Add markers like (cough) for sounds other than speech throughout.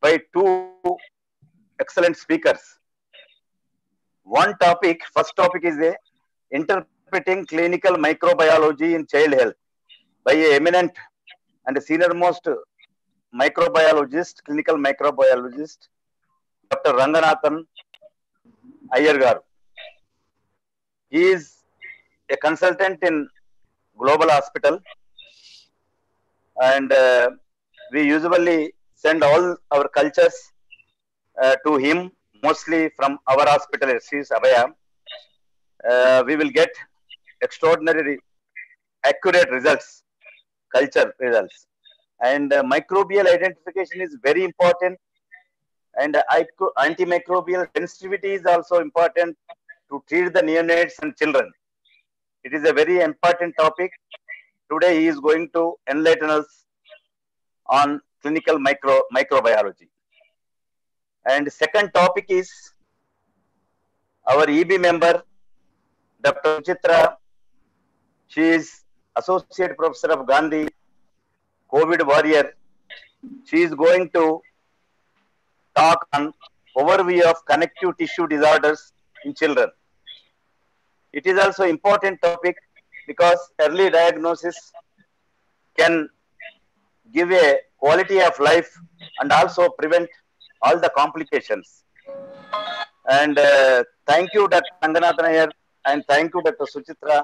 by two excellent speakers. One topic, first topic is a interpreting clinical microbiology in child health by a eminent and senior most microbiologist, clinical microbiologist, Dr. Ranganathan Iyer garu. He is a consultant in Global Hospital, and uh, we usually send all our cultures uh, to him, mostly from our hospital, SCS Abhaya. Uh, we will get extraordinary, accurate results, culture results. And uh, microbial identification is very important and uh, antimicrobial sensitivity is also important to treat the neonates and children. It is a very important topic. Today he is going to enlighten us on clinical micro microbiology. And second topic is our EB member, Dr. Chitra. She is Associate Professor of Gandhi, COVID warrior. She is going to talk on overview of connective tissue disorders in children. It is also important topic because early diagnosis can give a quality of life and also prevent all the complications. And uh, thank you, Dr. Ranganathan Iyer, and thank you, Dr. Suchitra,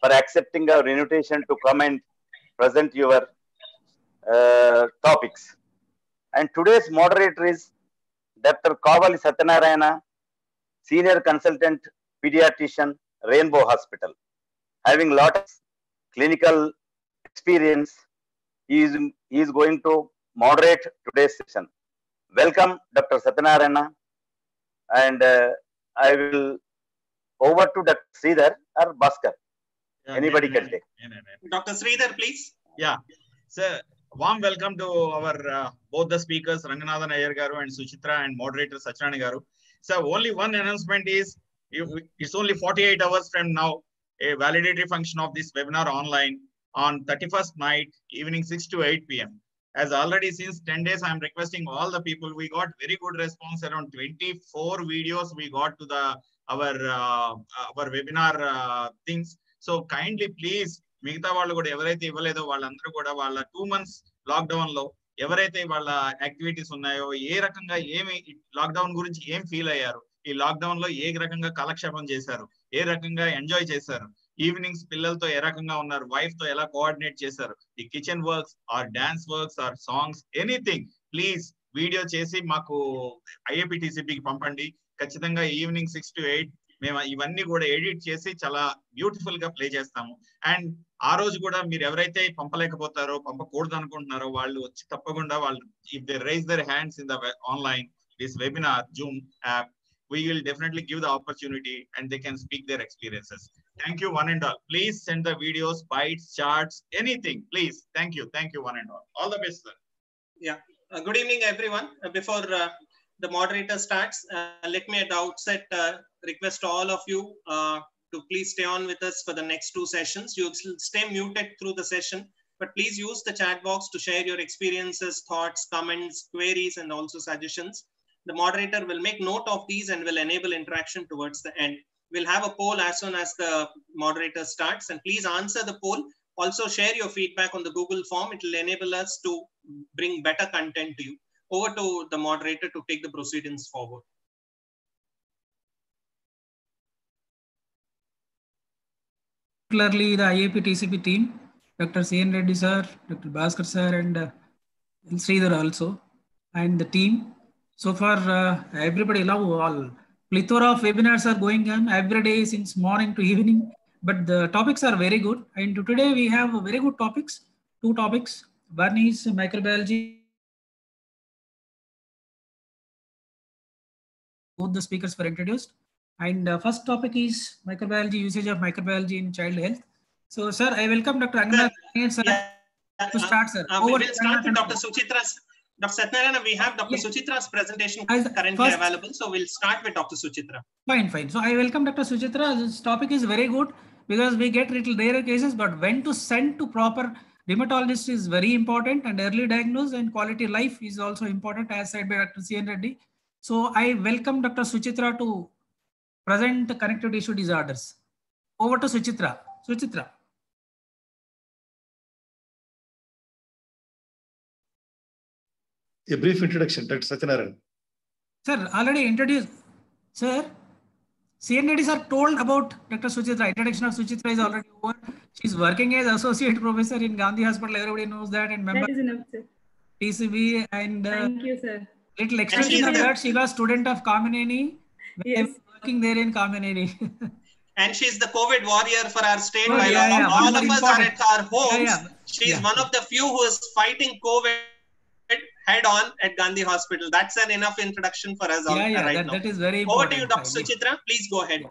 for accepting our invitation to come and present your uh, topics. And today's moderator is Dr. Kavali Satyanarayana, Senior Consultant Pediatrician, Rainbow Hospital. Having lot of clinical experience, he is, he is going to moderate today's session. Welcome, Dr. Satyanarayana. And uh, I will over to Dr. Sridhar or Bhaskar. Yeah, Anybody nee, can nee, take. nee, nee, nee. Dr. Sridhar, please. Yeah. So, warm welcome to our uh, both the speakers, Ranganathan Iyer garu and Suchitra and moderator Sacharani garu. So, only one announcement is it's only 48 hours from now, a validatory function of this webinar online on 31st night, evening 6 to 8 p.m. As already since 10 days, I'm requesting all the people, we got very good response around 24 videos we got to the our uh, our webinar uh, things. So kindly please మిగతా వాళ్ళు కూడా ఎవరైతే ఇవ్వలేదో వాళ్ళందరూ కూడా వాళ్ళ two months లాక్డౌన్లో ఎవరైతే వాళ్ళ యాక్టివిటీస్ ఉన్నాయో ఏ రకంగా ఏమి లాక్డౌన్ గురించి ఏం ఫీల్ అయ్యారు ఈ లాక్డౌన్లో ఏ రకంగా కాలక్షేపం చేశారు ఏ రకంగా ఎంజాయ్ చేశారు ఈవినింగ్స్ పిల్లలతో ఏ రకంగా ఉన్నారు? వైఫ్తో ఎలా కోఆర్డినేట్ చేశారు? ఈ kitchen works or dance works or songs anything please video చేసి మాకు ఐఏపీటీసీపీకి పంపండి. ఖచ్చితంగా ఈవినింగ్ సిక్స్ టు ఎయిట్ మేము ఇవన్నీ కూడా ఎడిట్ చేసి చాలా బ్యూటిఫుల్గా ప్లే చేస్తాము. అండ్ ఆ రోజు కూడా మీరు ఎవరైతే పంపలేకపోతారో పంపకూడదు అనుకుంటున్నారో వాళ్ళు వచ్చి తప్పకుండా వాళ్ళు if they raise their hands in the online this webinar Zoom app we will definitely give the opportunity and they can speak their experiences Thank you, one and all. Please send the videos, bites, charts, anything. Please. Thank you. Thank you, one and all. All the best, sir. Uh, good evening, everyone. Uh, before uh, the moderator starts, uh, let me at the outset uh, request all of you uh, to please stay on with us for the next two sessions. You will stay muted through the session, but please use the chat box to share your experiences, thoughts, comments, queries, and also suggestions. The moderator will make note of these and will enable interaction towards the end. We'll have a poll as soon as the moderator starts, and please answer the poll. Also, share your feedback on the Google form. It will enable us to bring better content to you. Over to the moderator to take the proceedings forward. particularly the IAP TCB team, Dr. C.N. Reddy sir, Dr. Bhaskar sir, and uh. Sridhar also, and the team. So far, uh, everybody love all. Plethora of webinars are going on every day since morning to evening, but the topics are very good. And today we have very good topics, two topics. One is microbiology. Both the speakers were introduced. And uh, first topic is microbiology, usage of microbiology in child health. So, sir, I welcome Dr. Angana sir, Yeah, to start, sir. uh, we Over will to start with. Dr. Suchitra's. Dr. Satyanarayana, we have Dr. Yes. Suchitra's presentation As- currently first- available. So we'll start with Dr. Suchitra. Fine, fine. So I welcome Dr. Suchitra. This topic is very good because we get little rare cases, but when to send to proper rheumatologist is very important and early diagnosis and quality life is also important as said by Dr. C. N. Reddy. So I welcome Dr. Suchitra to present the connective tissue disorders. Over to Suchitra. Suchitra. A brief introduction, Dr. Satyanarayan. Sir, already introduced. Sir, CND are told about Dr. Suchitra. Introduction of Suchitra is already over. She's working as associate professor in Gandhi Hospital. Everybody knows that and member That is enough, sir. TCB and uh, Thank you, sir. little extension of that. She was student of Kamineni. when I Yes. Working there in Kamineni. (laughs) And she's the COVID warrior for our state. Oh, While yeah, yeah, all very of us are at our homes, Yeah, yeah. she's Yeah. one of the few who is fighting COVID head on at Gandhi Hospital. That's an enough introduction for us all yeah, yeah, right that, now. that is very Over to you, Dr. I Suchitra. Please go ahead.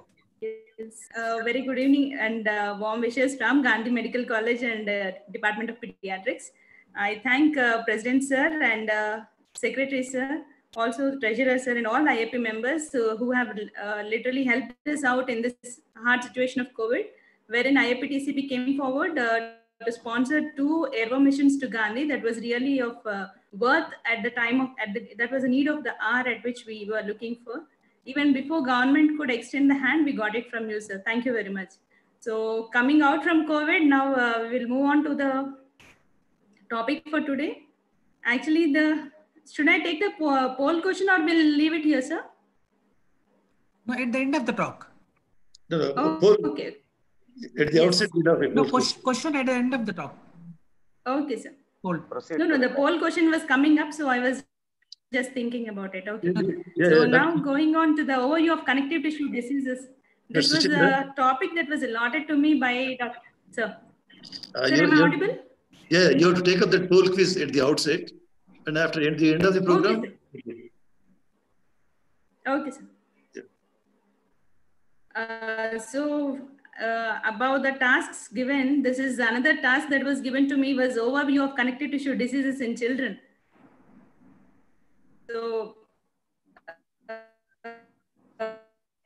Yes. Uh, very good evening and uh, warm wishes from Gandhi Medical College and uh, Department of Pediatrics. I thank uh, President Sir and uh, Secretary Sir, also Treasurer Sir and all IAP members who have uh, literally helped us out in this hard situation of COVID, wherein IAPTCB came forward uh, to sponsor two airborne missions to Gandhi that was really of uh, worth at the time of, at the, that was a need of the hour at which we were looking for even before government could extend the hand, we got it from you, sir. Thank you very much. So coming out from COVID, now uh, we'll move on to the topic for today. Actually, the should I take the po- poll question or we'll leave it here, sir? No, at the end of the talk. No, no, Oh, okay. At the Yes. outset, we have a No, question, question at the end of the talk. Okay, sir. Poll. Proceed. No, no, the poll question was coming up, so I was just thinking about it. Okay. question. Yeah, so yeah, now going on to the overview of connective tissue diseases. This was Suchitra. a topic that was allotted to me by Dr. Sir. uh, Sir, you- am I audible? Yeah, you have to take up that poll quiz at the outset, and after at the end of the program. Okay, sir. Uh, so uh, about the tasks given, this is another task that was given to me was overview of connective tissue diseases in children. So uh,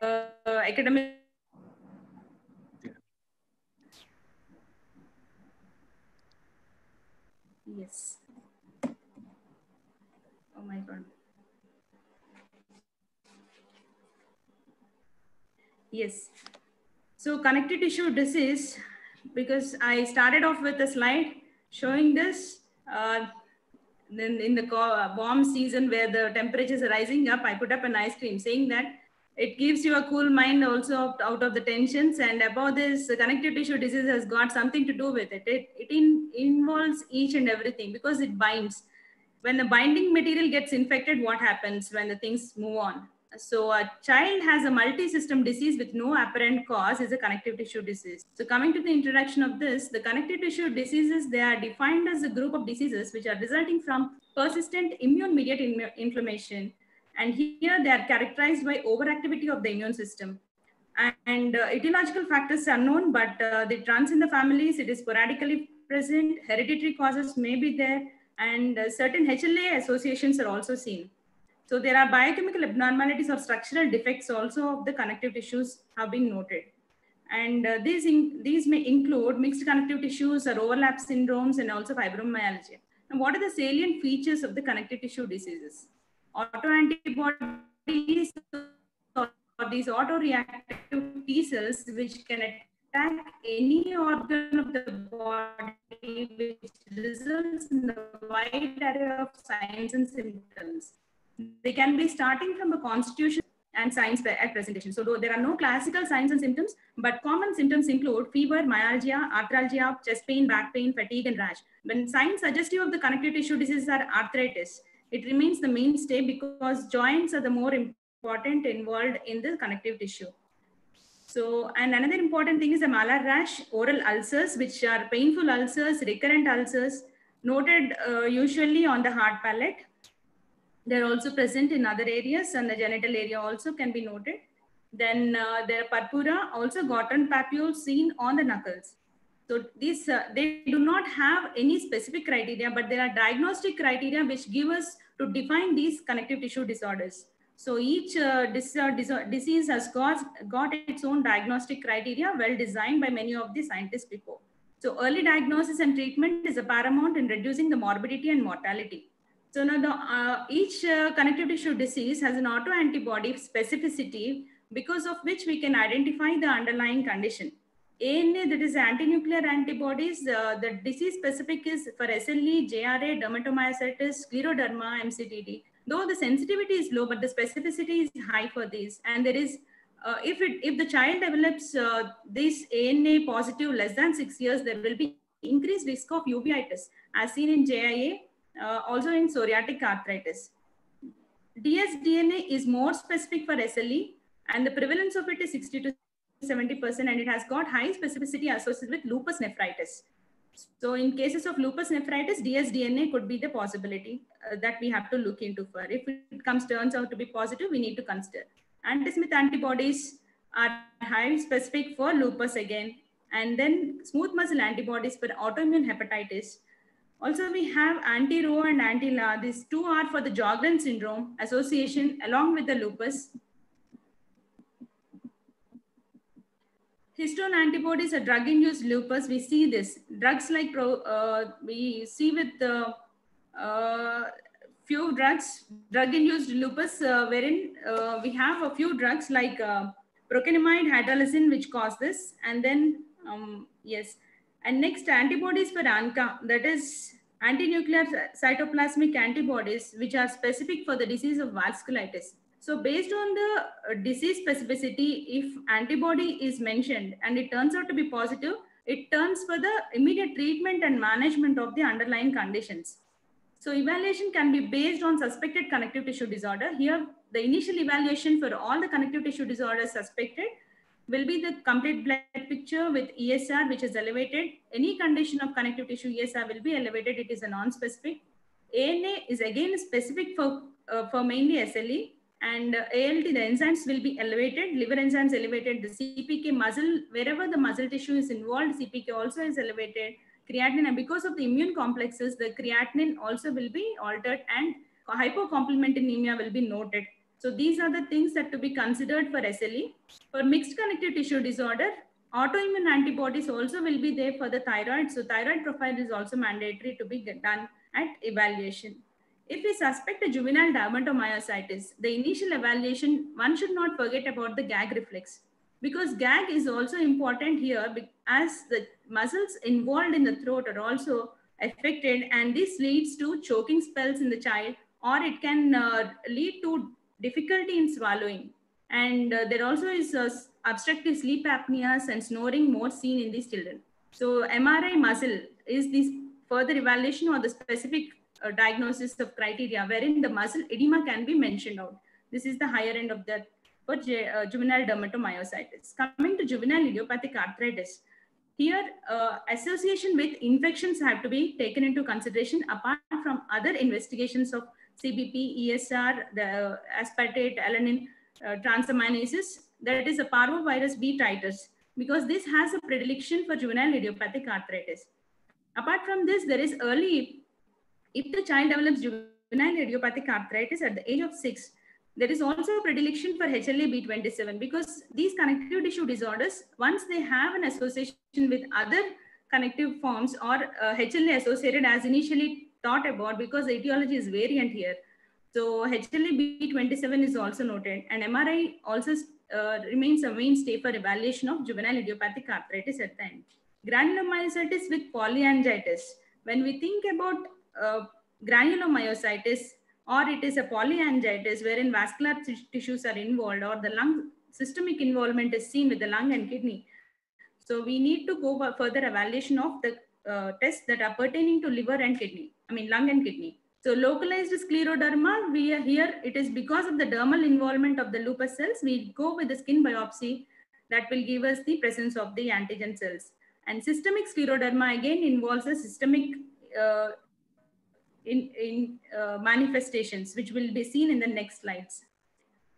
uh, academic yes. Oh my God. Yes. So connective tissue disease, because I started off with a slide showing this. Uh, then in the warm season where the temperatures are rising up, I put up an ice cream saying that it gives you a cool mind also out- of the tensions. And about this, connective tissue disease has got something to do with it. It, it in, involves each and everything because it binds. When the binding material gets infected, what happens when the things move on? So a child has a multi-system disease with no apparent cause is a connective tissue disease. So coming to the introduction of this, the connective tissue diseases, they are defined as a group of diseases which are resulting from persistent immune-mediated in- inflammation. And here they are characterized by overactivity of the immune system. And uh, etiological factors are known, but uh, they trans in the families, it is sporadically present, hereditary causes may be there, and uh, certain HLA associations are also seen. So there are biochemical abnormalities or structural defects also of the connective tissues have been noted. And uh, these, in, these may include mixed connective tissues or overlap syndromes and also fibromyalgia. And what are the salient features of the connective tissue diseases? Autoantibodies or these autoreactive T cells which can attack any organ of the body which results in a wide array of signs and symptoms they can be starting from a constitution and signs at presentation. So there are no classical signs and symptoms, but common symptoms include fever, myalgia, arthralgia, chest pain, back pain, fatigue, and rash. When signs suggestive of the connective tissue diseases are arthritis, it remains the mainstay because joints are the more important involved in the connective tissue. So, and another important thing is the malar rash, oral ulcers, which are painful ulcers, recurrent ulcers, noted uh, usually on the hard palate. They're also present in other areas and the genital area also can be noted. Then uh, there are purpura, also Gottron papules seen on the knuckles. So these, uh, they do not have any specific criteria, but there are diagnostic criteria which give us to define these connective tissue disorders. So each uh, dis dis disease has got, got its own diagnostic criteria well designed by many of the scientists before. So early diagnosis and treatment is a paramount in reducing the morbidity and mortality. So now the, uh, each uh, connective tissue disease has an autoantibody specificity because of which we can identify the underlying condition. ANA, that is anti-nuclear antibodies, uh, the disease specific is for SLE, JRA, dermatomyositis, scleroderma, MCTD. Though the sensitivity is low, but the specificity is high for these. And there is, uh, if it if the child develops uh, this ANA positive less than six years, there will be increased risk of uveitis, as seen in JIA, uh, also in psoriatic arthritis. dsDNA is more specific for SLE, and the prevalence of it is 60 to 70%, and it has got high specificity associated with lupus nephritis. So in cases of lupus nephritis, dsDNA could be the possibility uh, that we have to look into for. If it comes turns out to be positive, we need to consider. Anti-Smith antibodies are high specific for lupus again, and then smooth muscle antibodies for autoimmune hepatitis. Also, we have anti-Ro and anti-La. These two are for the Sjogren syndrome association along with the lupus. Histone antibodies are drug-induced lupus. We see this. Drugs like pro, uh, we see with the uh, few drugs, drug-induced lupus, uh, wherein uh, we have a few drugs like uh, procainamide, hydralazine, which cause this. And then, um, yes. And next, antibodies for ANCA, that is anti-nuclear cytoplasmic antibodies, which are specific for the disease of vasculitis. So based on the uh, disease specificity, if antibody is mentioned and it turns out to be positive, it turns for the immediate treatment and management of the underlying conditions. So evaluation can be based on suspected connective tissue disorder. Here, the initial evaluation for all the connective tissue disorders suspected will be the complete blood picture with ESR, which is elevated. Any condition of connective tissue ESR will be elevated. It is a non-specific. ANA is again specific for, uh, for mainly SLE and uh, ALT, the enzymes will be elevated, liver enzymes elevated, the CPK muscle, wherever the muscle tissue is involved, CPK also is elevated, creatinine, and because of the immune complexes, the creatinine also will be altered and hypocomplementemia will be noted. So these are the things that to be considered for SLE. For mixed connective tissue disorder, autoimmune antibodies also will be there for the thyroid. So thyroid profile is also mandatory to be done at evaluation. If we suspect a juvenile dermatomyositis, the initial evaluation, one should not forget about the gag reflex because gag is also important here as the muscles involved in the throat are also affected and this leads to choking spells in the child or it can uh, lead to difficulty in swallowing. And uh, there also is uh, obstructive sleep apneas and snoring more seen in these children. So MRI muscle is this further evaluation or the specific uh, diagnosis of criteria wherein the muscle edema can be mentioned out. This is the higher end of that for uh, juvenile dermatomyositis. Coming to juvenile idiopathic arthritis, here uh, association with infections have to be taken into consideration apart from other investigations of CBP, ESR, the aspartate, alanine, uh, transaminases, that is a parvovirus B titers, because this has a predilection for juvenile idiopathic arthritis. Apart from this, there is early if the child develops juvenile idiopathic arthritis at the age of six, there is also a predilection for HLA-B27 because these connective tissue disorders, once they have an association with other connective forms or uh, HLA associated as initially thought about because the etiology is variant here. So HLA-B27 is also noted and MRI also uh, remains a mainstay for evaluation of juvenile idiopathic arthritis at the end. Granulomatosis with polyangiitis. When we think about uh, granulomatosis or it is a polyangiitis wherein vascular tissues are involved or the lung systemic involvement is seen with the lung and kidney. So we need to go for further evaluation of the uh, tests that are pertaining to liver and kidney, I mean lung and kidney. So localized scleroderma, we are here, it is because of the dermal involvement of the lupus cells, we go with the skin biopsy that will give us the presence of the antigen cells. And systemic scleroderma again involves a systemic uh, in, in uh, manifestations, which will be seen in the next slides.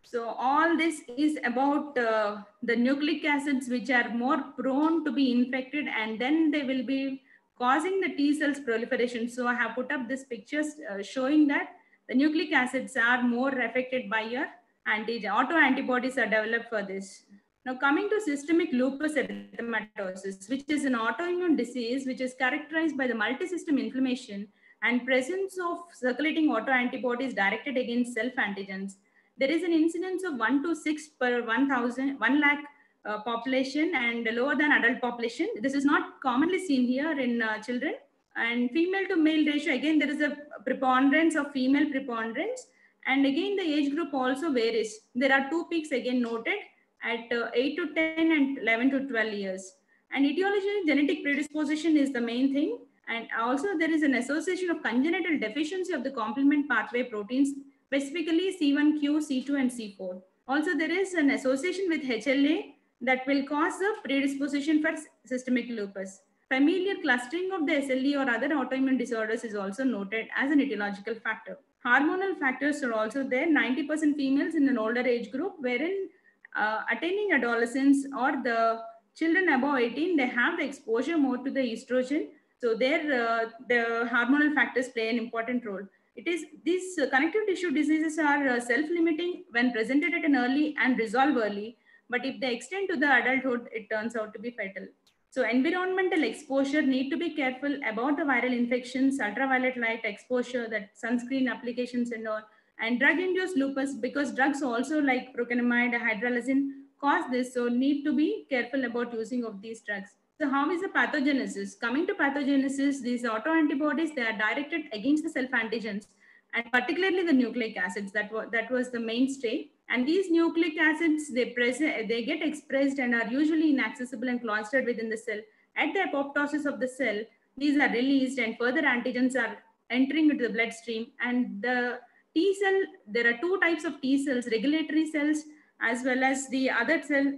So all this is about uh, the nucleic acids, which are more prone to be infected, and then they will be causing the T cells proliferation. So I have put up this pictures uh, showing that the nucleic acids are more affected by your antigen. Auto antibodies are developed for this. Now coming to systemic lupus erythematosus, which is an autoimmune disease which is characterized by the multisystem inflammation and presence of circulating autoantibodies directed against self-antigens. There is an incidence of 1 to 6 per 1,000, 1 lakh uh, population and lower than adult population. This is not commonly seen here in uh, children. And female to male ratio, again, there is a preponderance of female preponderance. And again, the age group also varies. There are two peaks again noted at uh, 8 to 10 and 11 to 12 years. And etiology, genetic predisposition is the main thing. And also there is an association of congenital deficiency of the complement pathway proteins, specifically C1q, C2, and C4. Also, there is an association with HLA that will cause a predisposition for systemic lupus. Familial clustering of the SLE or other autoimmune disorders is also noted as an etiological factor. Hormonal factors are also there, 90% females in an older age group, wherein uh, attaining adolescence or the children above 18, they have the exposure more to the estrogen. So there, uh, the hormonal factors play an important role. It is these connective tissue diseases are uh, self-limiting when presented at an early and resolve early. But if they extend to the adulthood, it turns out to be fatal. So environmental exposure need to be careful about the viral infections, ultraviolet light exposure, that sunscreen applications and all, and drug-induced lupus because drugs also like procainamide, hydralazine cause this. So need to be careful about using of these drugs. So how is the pathogenesis? Coming to pathogenesis, these autoantibodies, they are directed against the self-antigens and particularly the nucleic acids. That, was that was the mainstay. And these nucleic acids, they, present, they get expressed and are usually inaccessible and cloistered within the cell. At the apoptosis of the cell, these are released and further antigens are entering into the bloodstream. And the T cell, there are two types of T cells, regulatory cells as well as the other cell.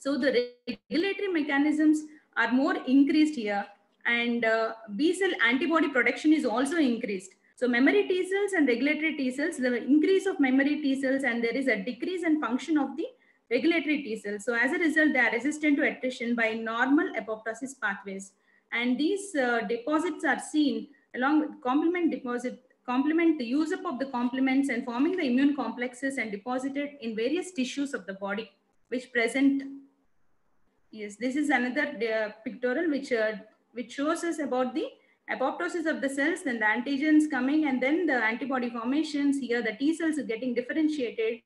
So the regulatory mechanisms are more increased here and uh, B cell antibody production is also increased. So memory T cells and regulatory T cells, the increase of memory T cells and there is a decrease in function of the regulatory T cells. So as a result, they are resistant to attrition by normal apoptosis pathways. And these uh, deposits are seen along with complement deposit, complement the use up of the complements and forming the immune complexes and deposited in various tissues of the body, which present. Yes, this is another uh, pictorial which, uh, which shows us about the apoptosis of the cells, then the antigens coming, and then the antibody formations. Here, the T cells are getting differentiated.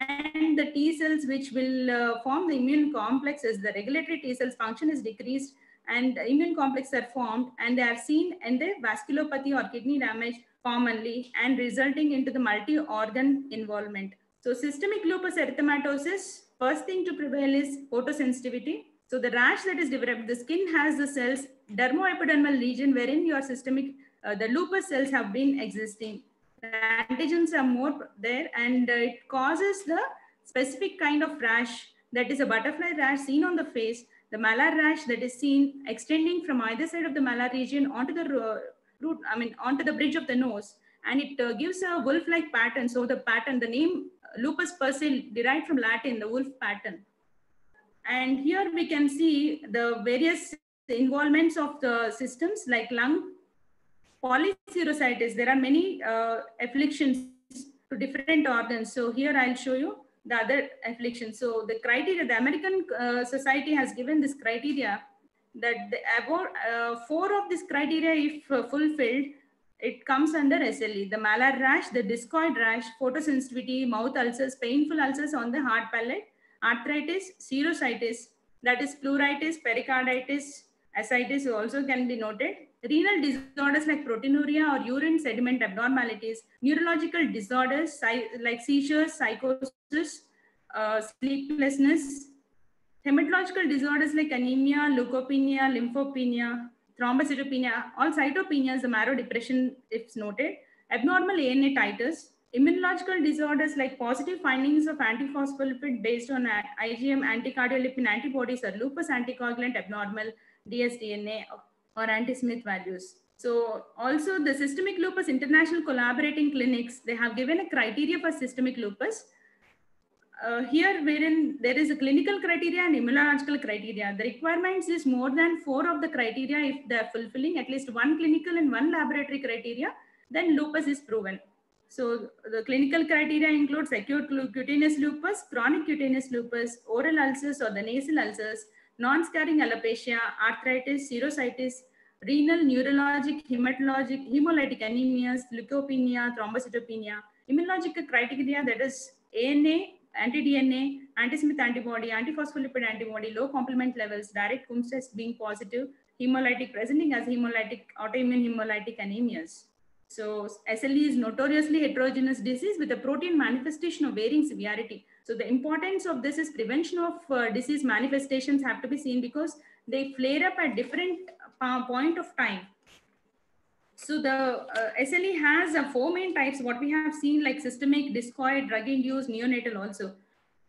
And the T cells which will uh, form the immune complexes, the regulatory T cells function is decreased and immune complexes are formed and they are seen in the vasculopathy or kidney damage commonly and resulting into the multi-organ involvement. So systemic lupus erythematosus, first thing to prevail is photosensitivity. So the rash that is developed, the skin has the cells, dermoepidermal region wherein your systemic, uh, the lupus cells have been existing. The antigens are more there and uh, it causes the specific kind of rash that is a butterfly rash seen on the face, the malar rash that is seen extending from either side of the malar region onto the uh, root, I mean, onto the bridge of the nose. And it uh, gives a wolf-like pattern. So the pattern, the name lupus persei derived from Latin, the wolf pattern. And here we can see the various involvements of the systems like lung, polyserositis. There are many uh, afflictions to different organs. So here I'll show you the other afflictions. So the criteria, the American uh, Society has given this criteria that the, about uh, four of this criteria, if uh, fulfilled, it comes under SLE. The malar rash, the discoid rash, photosensitivity, mouth ulcers, painful ulcers on the hard palate, arthritis, serositis, that is pleuritis, pericarditis, ascites also can be noted. Renal disorders like proteinuria or urine sediment abnormalities, neurological disorders like seizures, psychosis, uh, sleeplessness, hematological disorders like anemia, leukopenia, lymphopenia, thrombocytopenia, all cytopenias, the marrow depression is noted, abnormal ANA titers, immunological disorders like positive findings of antiphospholipid based on IgM anticardiolipin antibodies or lupus anticoagulant abnormal dsDNA or anti-Smith values. So also the systemic lupus international collaborating clinics, they have given a criteria for systemic lupus. Uh, here wherein there is a clinical criteria and immunological criteria. The requirements is more than four of the criteria if they are fulfilling at least one clinical and one laboratory criteria, then lupus is proven. So the clinical criteria includes acute cutaneous lupus, chronic cutaneous lupus, oral ulcers or the nasal ulcers, non-scarring alopecia, arthritis, serositis, renal, neurologic, hematologic, hemolytic anemias, leukopenia, thrombocytopenia, immunological criteria that is ANA, anti-DNA, anti-Smith antibody, antiphospholipid antibody, low complement levels, direct Coombs test being positive, hemolytic presenting as hemolytic, autoimmune hemolytic anemias. So SLE is notoriously heterogeneous disease with a protein manifestation of varying severity. So the importance of this is prevention of uh, disease manifestations have to be seen because they flare up at different uh, point of time. So the uh, SLE has uh, four main types. What we have seen like systemic, discoid, drug-induced, neonatal also.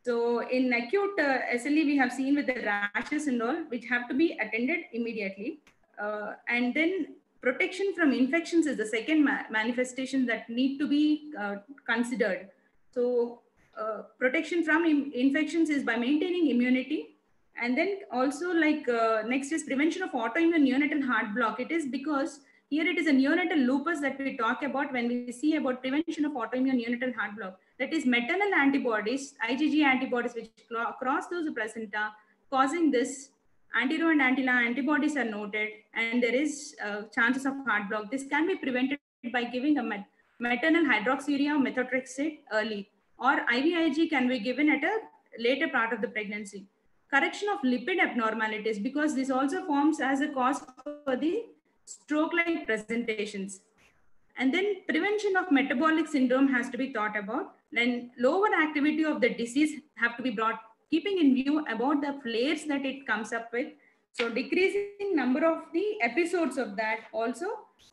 So in acute uh, SLE, we have seen with the rashes and all, which have to be attended immediately. Uh, and then protection from infections is the second ma manifestation that need to be uh, considered. So uh, protection from infections is by maintaining immunity. And then also like uh, next is prevention of autoimmune neonatal heart block. It is because here it is a neonatal lupus that we talk about when we see about prevention of autoimmune neonatal heart block. That is maternal antibodies, IgG antibodies which cross through the placenta causing this anti-Ro and anti-La antibodies are noted and there is uh, chances of heart block. This can be prevented by giving a mat maternal hydroxyurea or methotrexate early or IVIG can be given at a later part of the pregnancy. Correction of lipid abnormalities because this also forms as a cause for the stroke-like presentations. And then prevention of metabolic syndrome has to be thought about. Then lower activity of the disease have to be brought, keeping in view about the flares that it comes up with. So decreasing number of the episodes of that also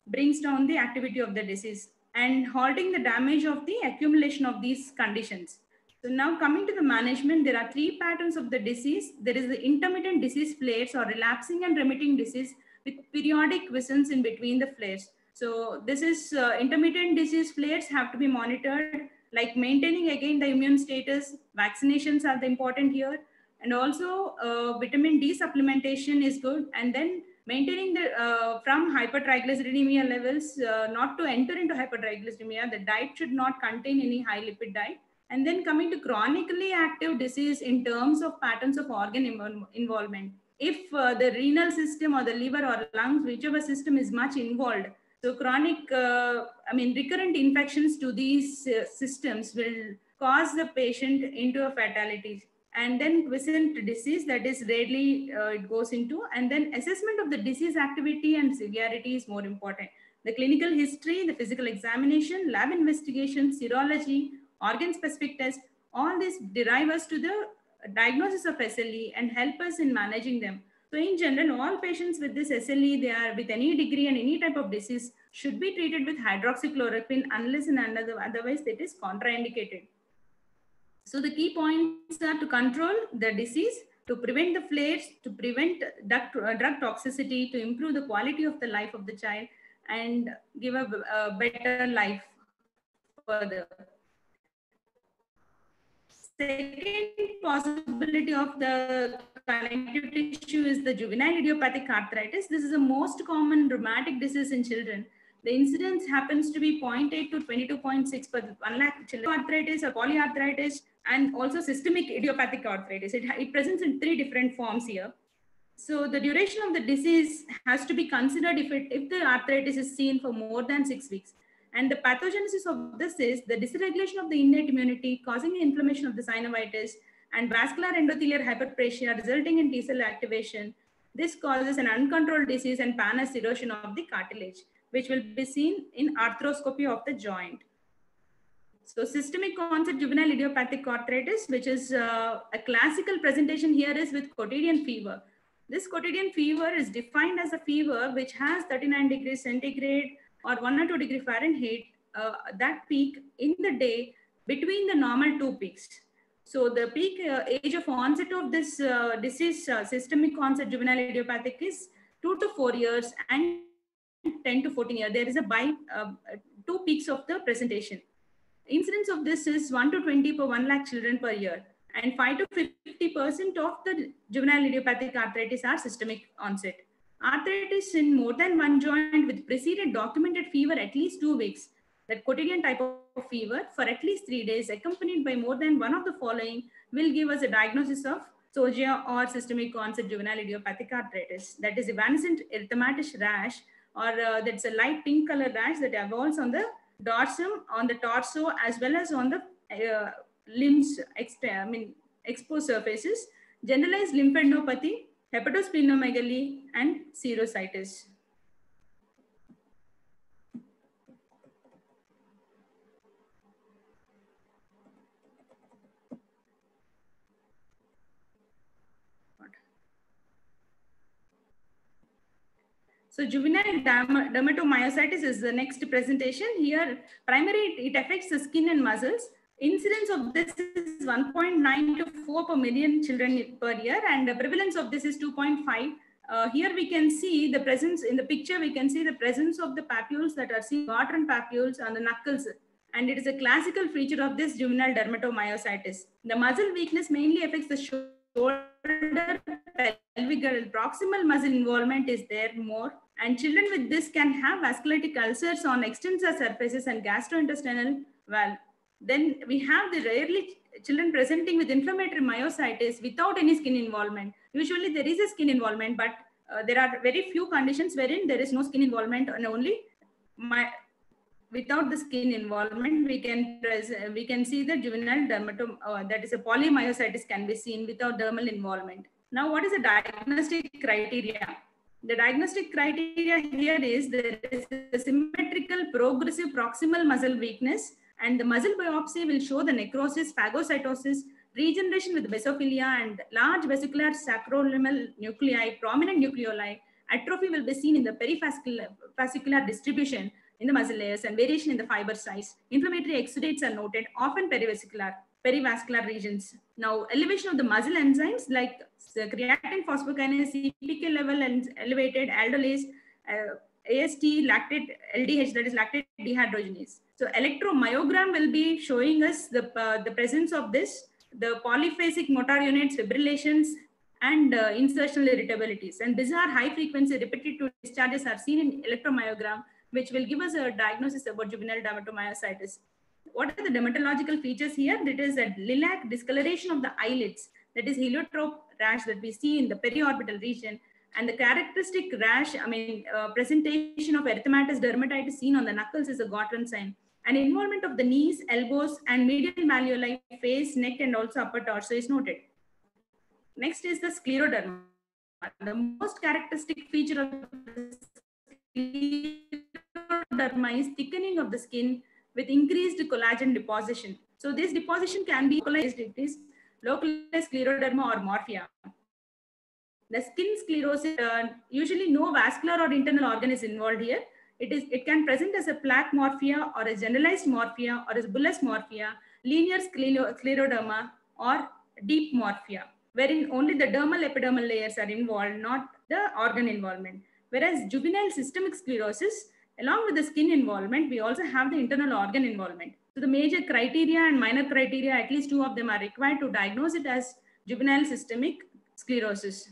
brings down the activity of the disease and halting the damage of the accumulation of these conditions. So now coming to the management, there are three patterns of the disease. There is the intermittent disease flares or relapsing and remitting disease with periodic visits in between the flares. So this is uh, intermittent disease flares have to be monitored, like maintaining again the immune status. Vaccinations are the important here. And also uh, vitamin D supplementation is good. And then maintaining the uh, from hypertriglyceridemia levels, uh, not to enter into hypertriglyceridemia, the diet should not contain any high lipid diet. And then coming to chronically active disease in terms of patterns of organ involvement if uh, the renal system or the liver or lungs, whichever system is much involved. So chronic, uh, I mean, recurrent infections to these uh, systems will cause the patient into a fatality. And then quiescent disease that is rarely uh, it goes into. And then assessment of the disease activity and severity is more important. The clinical history, the physical examination, lab investigation, serology, organ specific test, all these derive us to the diagnosis of SLE and help us in managing them. So in general, all patients with this SLE, they are with any degree and any type of disease should be treated with hydroxychloroquine unless and otherwise it is contraindicated. So the key points are to control the disease, to prevent the flares, to prevent drug, uh, drug toxicity, to improve the quality of the life of the child and give a, a better life further. Second possibility of the connective tissue is the juvenile idiopathic arthritis. This is the most common rheumatic disease in children. The incidence happens to be 0.8 to 22.6 per 1 lakh children. Arthritis or polyarthritis and also systemic idiopathic arthritis. It, it presents in three different forms here. So the duration of the disease has to be considered if, it, if the arthritis is seen for more than six weeks. And the pathogenesis of this is the dysregulation of the innate immunity causing inflammation of the synovitis and vascular endothelial hyperplasia resulting in T cell activation. This causes an uncontrolled disease and pannus erosion of the cartilage, which will be seen in arthroscopy of the joint. So systemic onset juvenile idiopathic arthritis, which is uh, a classical presentation here is with quotidian fever. This quotidian fever is defined as a fever which has 39 degrees centigrade or 1 or 2 degree Fahrenheit, uh, that peak in the day between the normal two peaks. So the peak uh, age of onset of this uh, disease, uh, systemic onset juvenile idiopathic is 2 to 4 years and 10 to 14 years. There is a by uh, two peaks of the presentation. Incidence of this is 1 to 20 per 1 lakh children per year and 5 to 50% of the juvenile idiopathic arthritis are systemic onset. Arthritis in more than one joint with preceded documented fever at least two weeks. That quotidian type of fever for at least three days, accompanied by more than one of the following, will give us a diagnosis of psoriasis or systemic onset juvenile idiopathic arthritis. That is evanescent erythematous rash, or uh, that's a light pink color rash that evolves on the dorsum, on the torso, as well as on the uh, limbs, I mean, exposed surfaces, generalized lymphadenopathy, hepatosplenomegaly, and serositis. So juvenile dermatomyositis is the next presentation. Here, primarily it affects the skin and muscles. Incidence of this is 1.9 to 4 per million children per year and the prevalence of this is 2.5. Uh, here we can see the presence, in the picture we can see the presence of the papules that are seen, Gottron papules on the knuckles and it is a classical feature of this juvenile dermatomyositis. The muscle weakness mainly affects the shoulder, pelvic, proximal muscle involvement is there more and children with this can have vasculitic ulcers on extensor surfaces and gastrointestinal valve. Then we have the rarely children presenting with inflammatory myositis without any skin involvement. Usually there is a skin involvement, but uh, there are very few conditions wherein there is no skin involvement and only my, without the skin involvement, we can we can see the juvenile dermatom uh, that is a polymyositis can be seen without dermal involvement. Now, what is the diagnostic criteria? The diagnostic criteria here is there is a symmetrical progressive proximal muscle weakness and the muscle biopsy will show the necrosis, phagocytosis, regeneration with basophilia and large vesicular sacroilial nuclei, prominent nucleoli. Atrophy will be seen in the perivascular distribution in the muscle layers and variation in the fiber size. Inflammatory exudates are noted, often perivascular, perivascular regions. Now, elevation of the muscle enzymes like creatine phosphokinase, CPK level and elevated aldolase, uh, AST, lactate, LDH, that is lactate dehydrogenase. So electromyogram will be showing us the, uh, the presence of this, the polyphasic motor units, fibrillations, and uh, insertional irritabilities. And these are high frequency repetitive discharges are seen in electromyogram, which will give us a diagnosis about juvenile dermatomyositis. What are the dermatological features here? That is a lilac discoloration of the eyelids, that is heliotrope rash that we see in the periorbital region, and the characteristic rash, I mean, uh, presentation of erythematous dermatitis seen on the knuckles is a Gottron sign. And involvement of the knees, elbows, and medial malleoli, face, neck, and also upper torso is noted. Next is the scleroderma. The most characteristic feature of scleroderma is thickening of the skin with increased collagen deposition. So this deposition can be localized. It is localized scleroderma or morphea. The skin sclerosis, uh, usually no vascular or internal organ is involved here. It, is, it can present as a plaque morphea or a generalized morphea or as bullous morphea, linear scleroderma or deep morphea, wherein only the dermal epidermal layers are involved, not the organ involvement. Whereas juvenile systemic sclerosis, along with the skin involvement, we also have the internal organ involvement. So the major criteria and minor criteria, at least two of them are required to diagnose it as juvenile systemic sclerosis.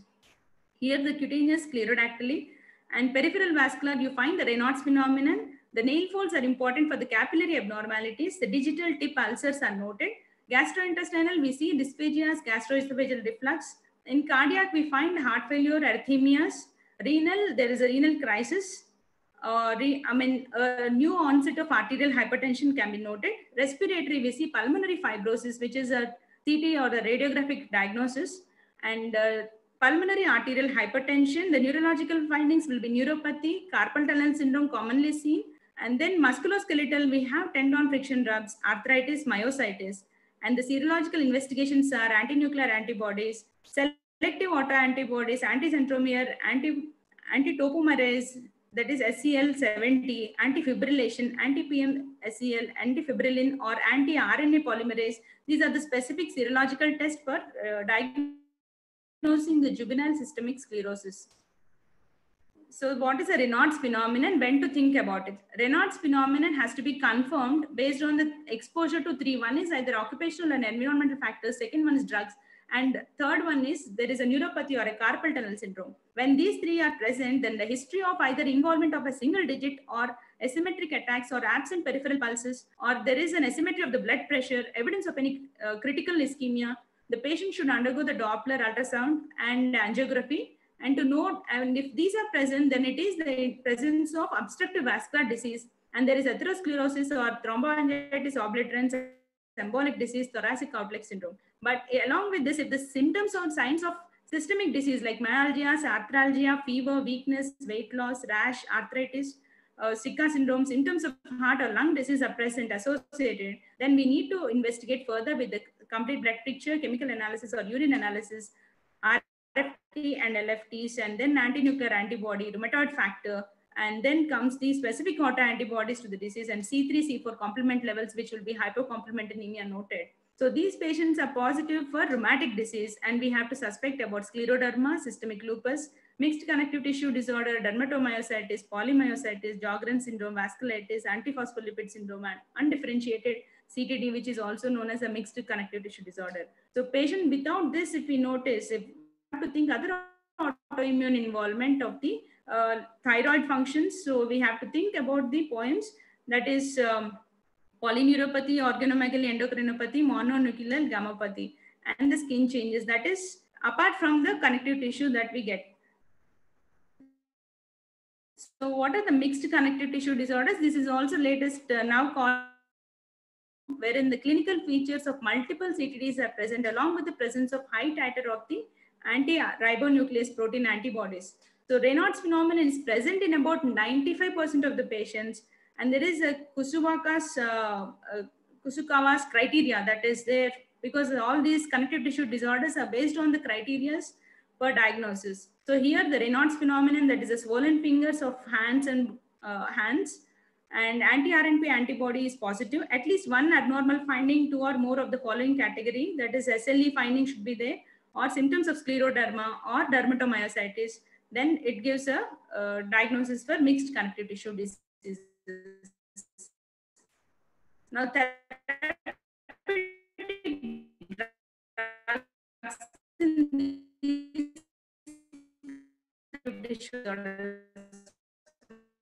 Here the cutaneous sclerodactyly and peripheral vascular, you find the Raynaud's phenomenon. The nail folds are important for the capillary abnormalities. The digital tip ulcers are noted. Gastrointestinal, we see dysphagias, gastroesophageal reflux. In cardiac, we find heart failure, arrhythmias. Renal, there is a renal crisis. Uh, re, I mean, a new onset of arterial hypertension can be noted. Respiratory, we see pulmonary fibrosis, which is a CT or a radiographic diagnosis. And uh, pulmonary arterial hypertension, the neurological findings will be neuropathy, carpal tunnel syndrome commonly seen. And then musculoskeletal, we have tendon friction rubs, arthritis, myositis. And the serological investigations are anti-nuclear antibodies, selective autoantibodies, anti-centromere, anti, anti-topoisomerase, that is SCL70, anti-fibrillarin, anti-PM-SCL, anti-fibrillin, or anti-RNA polymerase. These are the specific serological tests for uh, diagnosing the juvenile systemic sclerosis. So what is a Raynaud's phenomenon? When to think about it? Raynaud's phenomenon has to be confirmed based on the exposure to three. One is either occupational and environmental factors. Second one is drugs. And third one is there is a neuropathy or a carpal tunnel syndrome. When these three are present, then the history of either involvement of a single digit or asymmetric attacks or absent peripheral pulses, or there is an asymmetry of the blood pressure, evidence of any uh, critical ischemia, the patient should undergo the Doppler ultrasound and angiography. And to note, and if these are present, then it is the presence of obstructive vascular disease, and there is atherosclerosis or thromboangiitis obliterans, embolic disease, thoracic outlet syndrome. But along with this, if the symptoms or signs of systemic disease like myalgia, arthralgia, fever, weakness, weight loss, rash, arthritis, uh, sicca syndrome, symptoms of heart or lung disease are present associated, then we need to investigate further with the complete blood picture, chemical analysis or urine analysis, RFT and LFTs, and then anti-nuclear antibody, rheumatoid factor, and then comes the specific autoantibodies to the disease and C3, C4 complement levels, which will be hypocomplementemia noted. So these patients are positive for rheumatic disease, and we have to suspect about scleroderma, systemic lupus, mixed connective tissue disorder, dermatomyositis, polymyositis, Sjogren's syndrome, vasculitis, antiphospholipid syndrome, and undifferentiated CTD, which is also known as a mixed connective tissue disorder. So patient without this, if we notice, if we have to think other autoimmune involvement of the uh, thyroid functions, so we have to think about the points that is um, polyneuropathy, organomegaly, endocrinopathy, monoclonal gammopathy, and the skin changes. That is apart from the connective tissue that we get. So what are the mixed connective tissue disorders? This is also latest uh, now called wherein the clinical features of multiple CTDs are present along with the presence of high titer of the anti-ribonuclease protein antibodies. So Raynaud's phenomenon is present in about 95% of the patients and there is a Kusuwaka's, uh, uh, Kusukawa's criteria that is there because all these connective tissue disorders are based on the criteria for diagnosis. So here the Raynaud's phenomenon that is a swollen fingers of hands and uh, hands and anti-RNP antibody is positive. At least one abnormal finding, two or more of the following category that is SLE finding should be there or symptoms of scleroderma or dermatomyositis. Then it gives a uh, diagnosis for mixed connective tissue disease. Now, drugs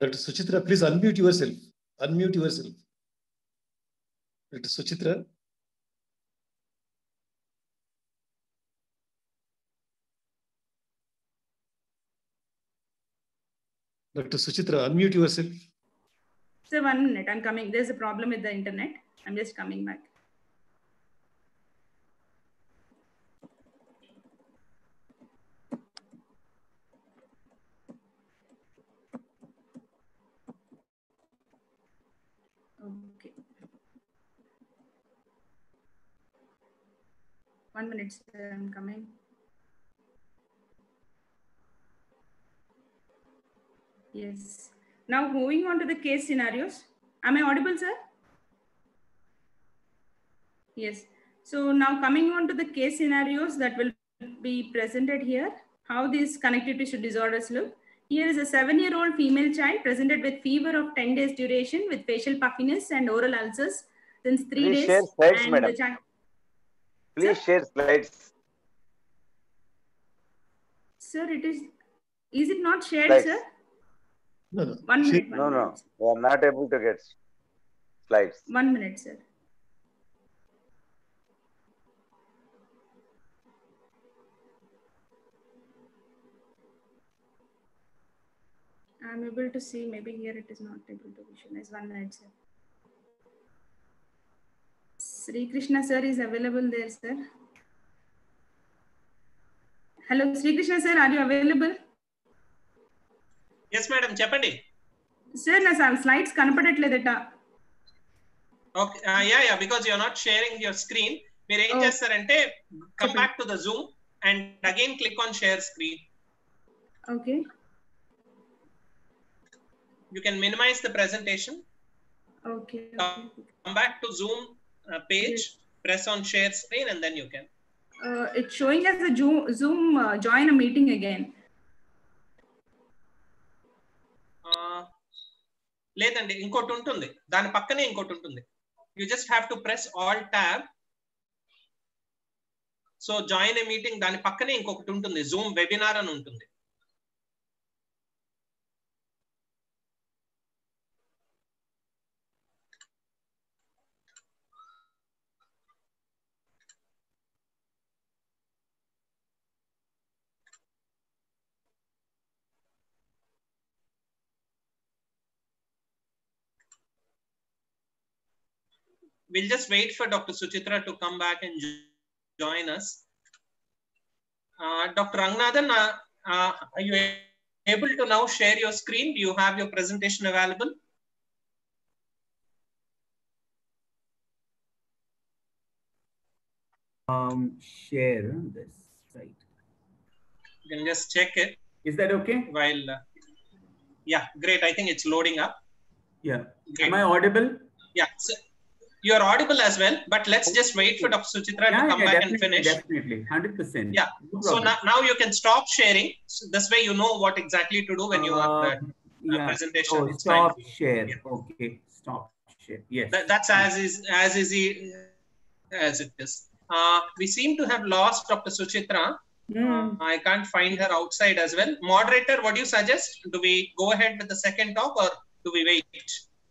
Dr. Suchitra, please unmute yourself. Unmute yourself. Dr. Suchitra. Dr. Suchitra, unmute yourself. So one minute, I'm coming. There's a problem with the internet. I'm just coming back. One minute, sir, I'm coming. Yes. Now moving on to the case scenarios. Am I audible, sir? Yes. So now coming on to the case scenarios that will be presented here, how these connective tissue disorders look. Here is a seven-year-old female child presented with fever of 10 days duration with facial puffiness and oral ulcers since three Please days. share slides, and madam. the child- Please share slides. Sir, it is, is it not shared, Slides. sir? No, no. One She- minute. one No, no, minute. we are not able to get slides. One minute, sir. I'm able to see, maybe here it is not able to visualize. One minute, sir. Sri Krishna sir is available there, sir. Hello, Sri Krishna sir, are you available? Yes madam చెప్పండి sir నా slides కనపడట్లేదట okay yeah yeah because you're not sharing your screen మీరు ఏం Oh. చేస్తారంటే come Okay. Back to the Zoom and again click on share screen Okay. You can minimise the presentation Okay. Uh, come back to zoom uh, page press on share screen and then you can Uh, it's showing as a Zoom, Zoom uh, join a meeting again. uh, లేదండి ఇంకోటి ఉంటుంది దాని పక్కనే ఇంకోటి ఉంటుంది you just have to press all tab so join a meeting దాని పక్కనే ఇంకొకటి ఉంటుంది జూమ్ వెబినార్ అని ఉంటుంది we'll just wait for Dr. Suchitra to come back and jo- join us. Uh, Dr. Ranganathan, uh, uh, are you able to now share your screen? Do you have your presentation available? um, share this site. You can just check it Is that okay? while, uh, yeah, great. I think it's loading up. Yeah. Great. Am I audible? Yeah, so you're audible as well, but let's just wait for Dr. Suchitra to come back and finish. Definitely, hundred percent. Yeah. So now, now you can stop sharing. So this way you know what exactly to do when you are uh, yeah. presentation. Oh, It's fine stop for you. share. Yeah. Okay, stop share. Yes. That, that's as is as easy as it is. Uh, we seem to have lost Dr. Suchitra. Uh, I can't find her outside as well. Moderator, what do you suggest? Do we go ahead with the second talk or do we wait?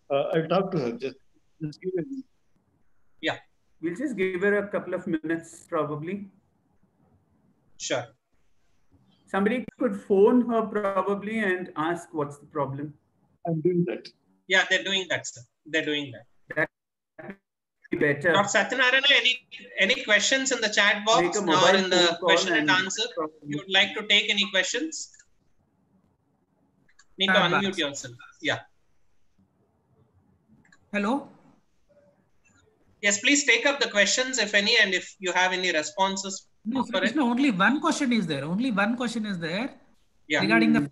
Uh, I'll talk to her. Just, just give me. We'll just give her a couple of minutes, probably. Sure. Somebody could phone her probably and ask what's the problem. I'm doing that. Yeah, they're doing that, sir. They're doing that. That be Better. Dr. Satyanarayana, any any questions in the chat box or in the question and and- answer? You would like to take any questions? Need to Uh, unmute yourself. Yeah. Hello. Yes, please take up the questions if any, and if you have any responses. No, for it. Krishna, only one question is there. Only one question is there Yeah. regarding the.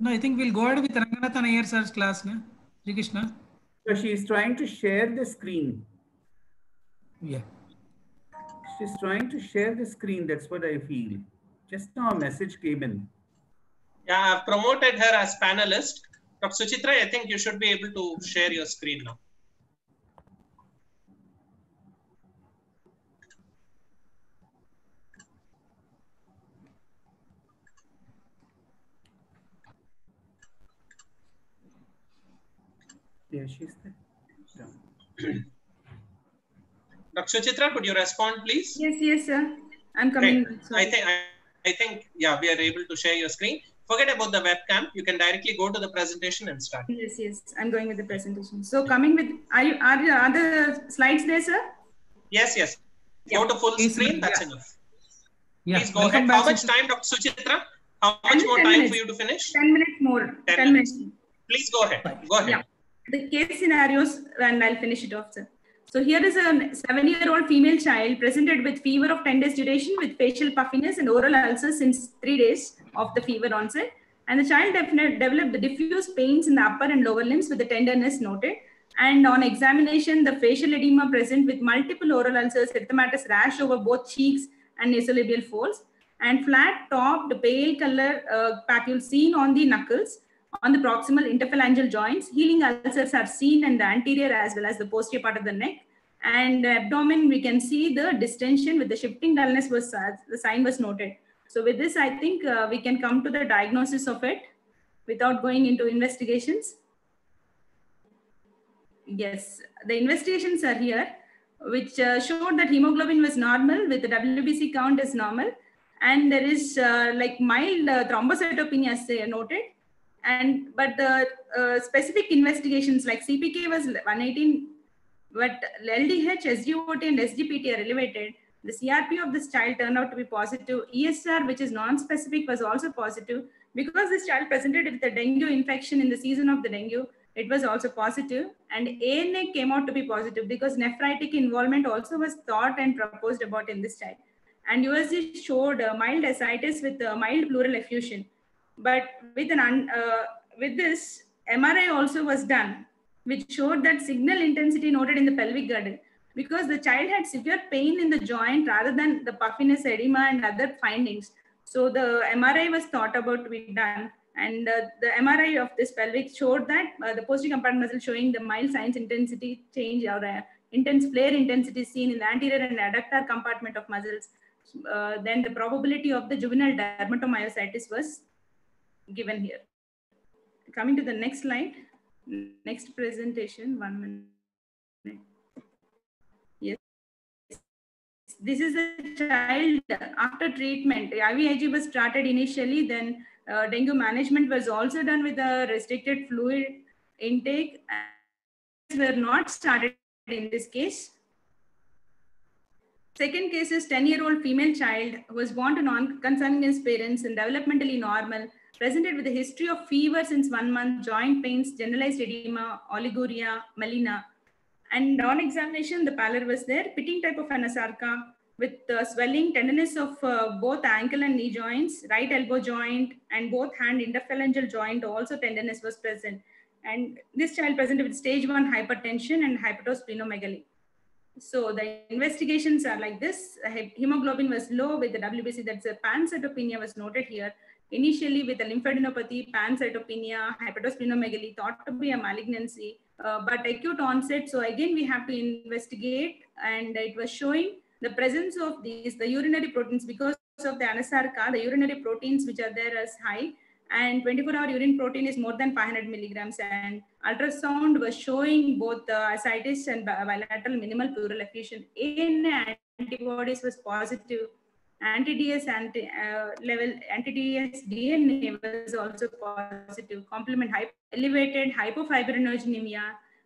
No, I think we'll go ahead with Ranganathan Iyer sir's class, na? Sri Krishna. So she's trying to share the screen. Yeah. She's trying to share the screen. That's what I feel. Just now a message came in. Yeah, I've promoted her as panelist. Dr. Suchitra, I think you should be able to share your screen now. Yeah, she's there. Yeah. Dr. Suchitra, could you respond, please? Yes, yes, sir. I'm coming. Great. I think I, I think yeah, we are able to share your screen. Forget about the webcam. You can directly go to the presentation and start. Yes, yes. I'm going with the presentation. So coming with, are you, are the other slides there, sir? Yes, yes. Go to full Please, screen. That's yeah. enough. Yeah. Please go welcome ahead. How much Suchitra. time, Dr. Suchitra? How much more time minutes. for you to finish? 10 minutes more. 10 10, minutes. minutes. Please go ahead. Go ahead. Yeah. The case scenarios, and I'll finish it off, sir. So here is a seven-year-old female child presented with fever of 10 days duration with facial puffiness and oral ulcers since three days of the fever onset. And the child developed the diffuse pains in the upper and lower limbs with the tenderness noted. And on examination, the facial edema present with multiple oral ulcers, erythematous rash over both cheeks and nasolabial folds, and flat topped pale color uh, seen on the knuckles on the proximal interphalangeal joints. Healing ulcers are seen in the anterior as well as the posterior part of the neck. And the abdomen, we can see the distension with the shifting dullness was uh, the sign was noted. So with this, I think uh, we can come to the diagnosis of it without going into investigations. Yes, the investigations are here, which uh, showed that hemoglobin was normal with the WBC count is normal. And there is uh, like mild uh, thrombocytopenia noted. And but the uh, specific investigations like CPK was 118, but LDH, SGOT, and SGPT are elevated. The CRP of this child turned out to be positive. ESR, which is non-specific, was also positive. Because this child presented with a dengue infection in the season of the dengue, it was also positive and ANA came out to be positive because nephritic involvement also was thought and proposed about in this child. And USG showed uh, mild ascites with uh, mild pleural effusion. But with, an un, uh, with this, MRI also was done, which showed that signal intensity noted in the pelvic girdle because the child had severe pain in the joint rather than the puffiness, edema, and other findings. So the MRI was thought about to be done. And uh, the MRI of this pelvic showed that uh, the posterior compartment muscle showing the mild signs intensity change or uh, intense flare intensity seen in the anterior and adductor compartment of muscles. Uh, then the probability of the juvenile dermatomyositis was given here. Coming to the next slide, next presentation, one minute. Yes. This is a child after treatment. IVIG was started initially, then uh, dengue management was also done with a restricted fluid intake. Were not started in this case. Second case is 10-year-old female child who was born to non-consanguineous parents and developmentally normal, presented with a history of fever since one month, joint pains, generalized edema, oliguria, melena. And on examination, the pallor was there, pitting type of anasarca with uh, swelling, tenderness of uh, both ankle and knee joints, right elbow joint, and both hand interphalangeal joint also tenderness was present. And this child presented with stage one hypertension and hepatosplenomegaly. So the investigations are like this. Hemoglobin was low with the WBC. That's a pancytopenia was noted here. Initially with the lymphadenopathy, pancytopenia, hepatosplenomegaly thought to be a malignancy, uh, but acute onset. So again, we have to investigate and it was showing the presence of these, the urinary proteins because of the anasarca, the urinary proteins which are there as high and 24 hour urine protein is more than 500 milligrams. And ultrasound was showing both the ascites and bilateral minimal pleural effusion. ANA antibodies was positive anti-DS anti, uh, level anti-DS DNA was also positive complement hypo, elevated hypofibrinogenemia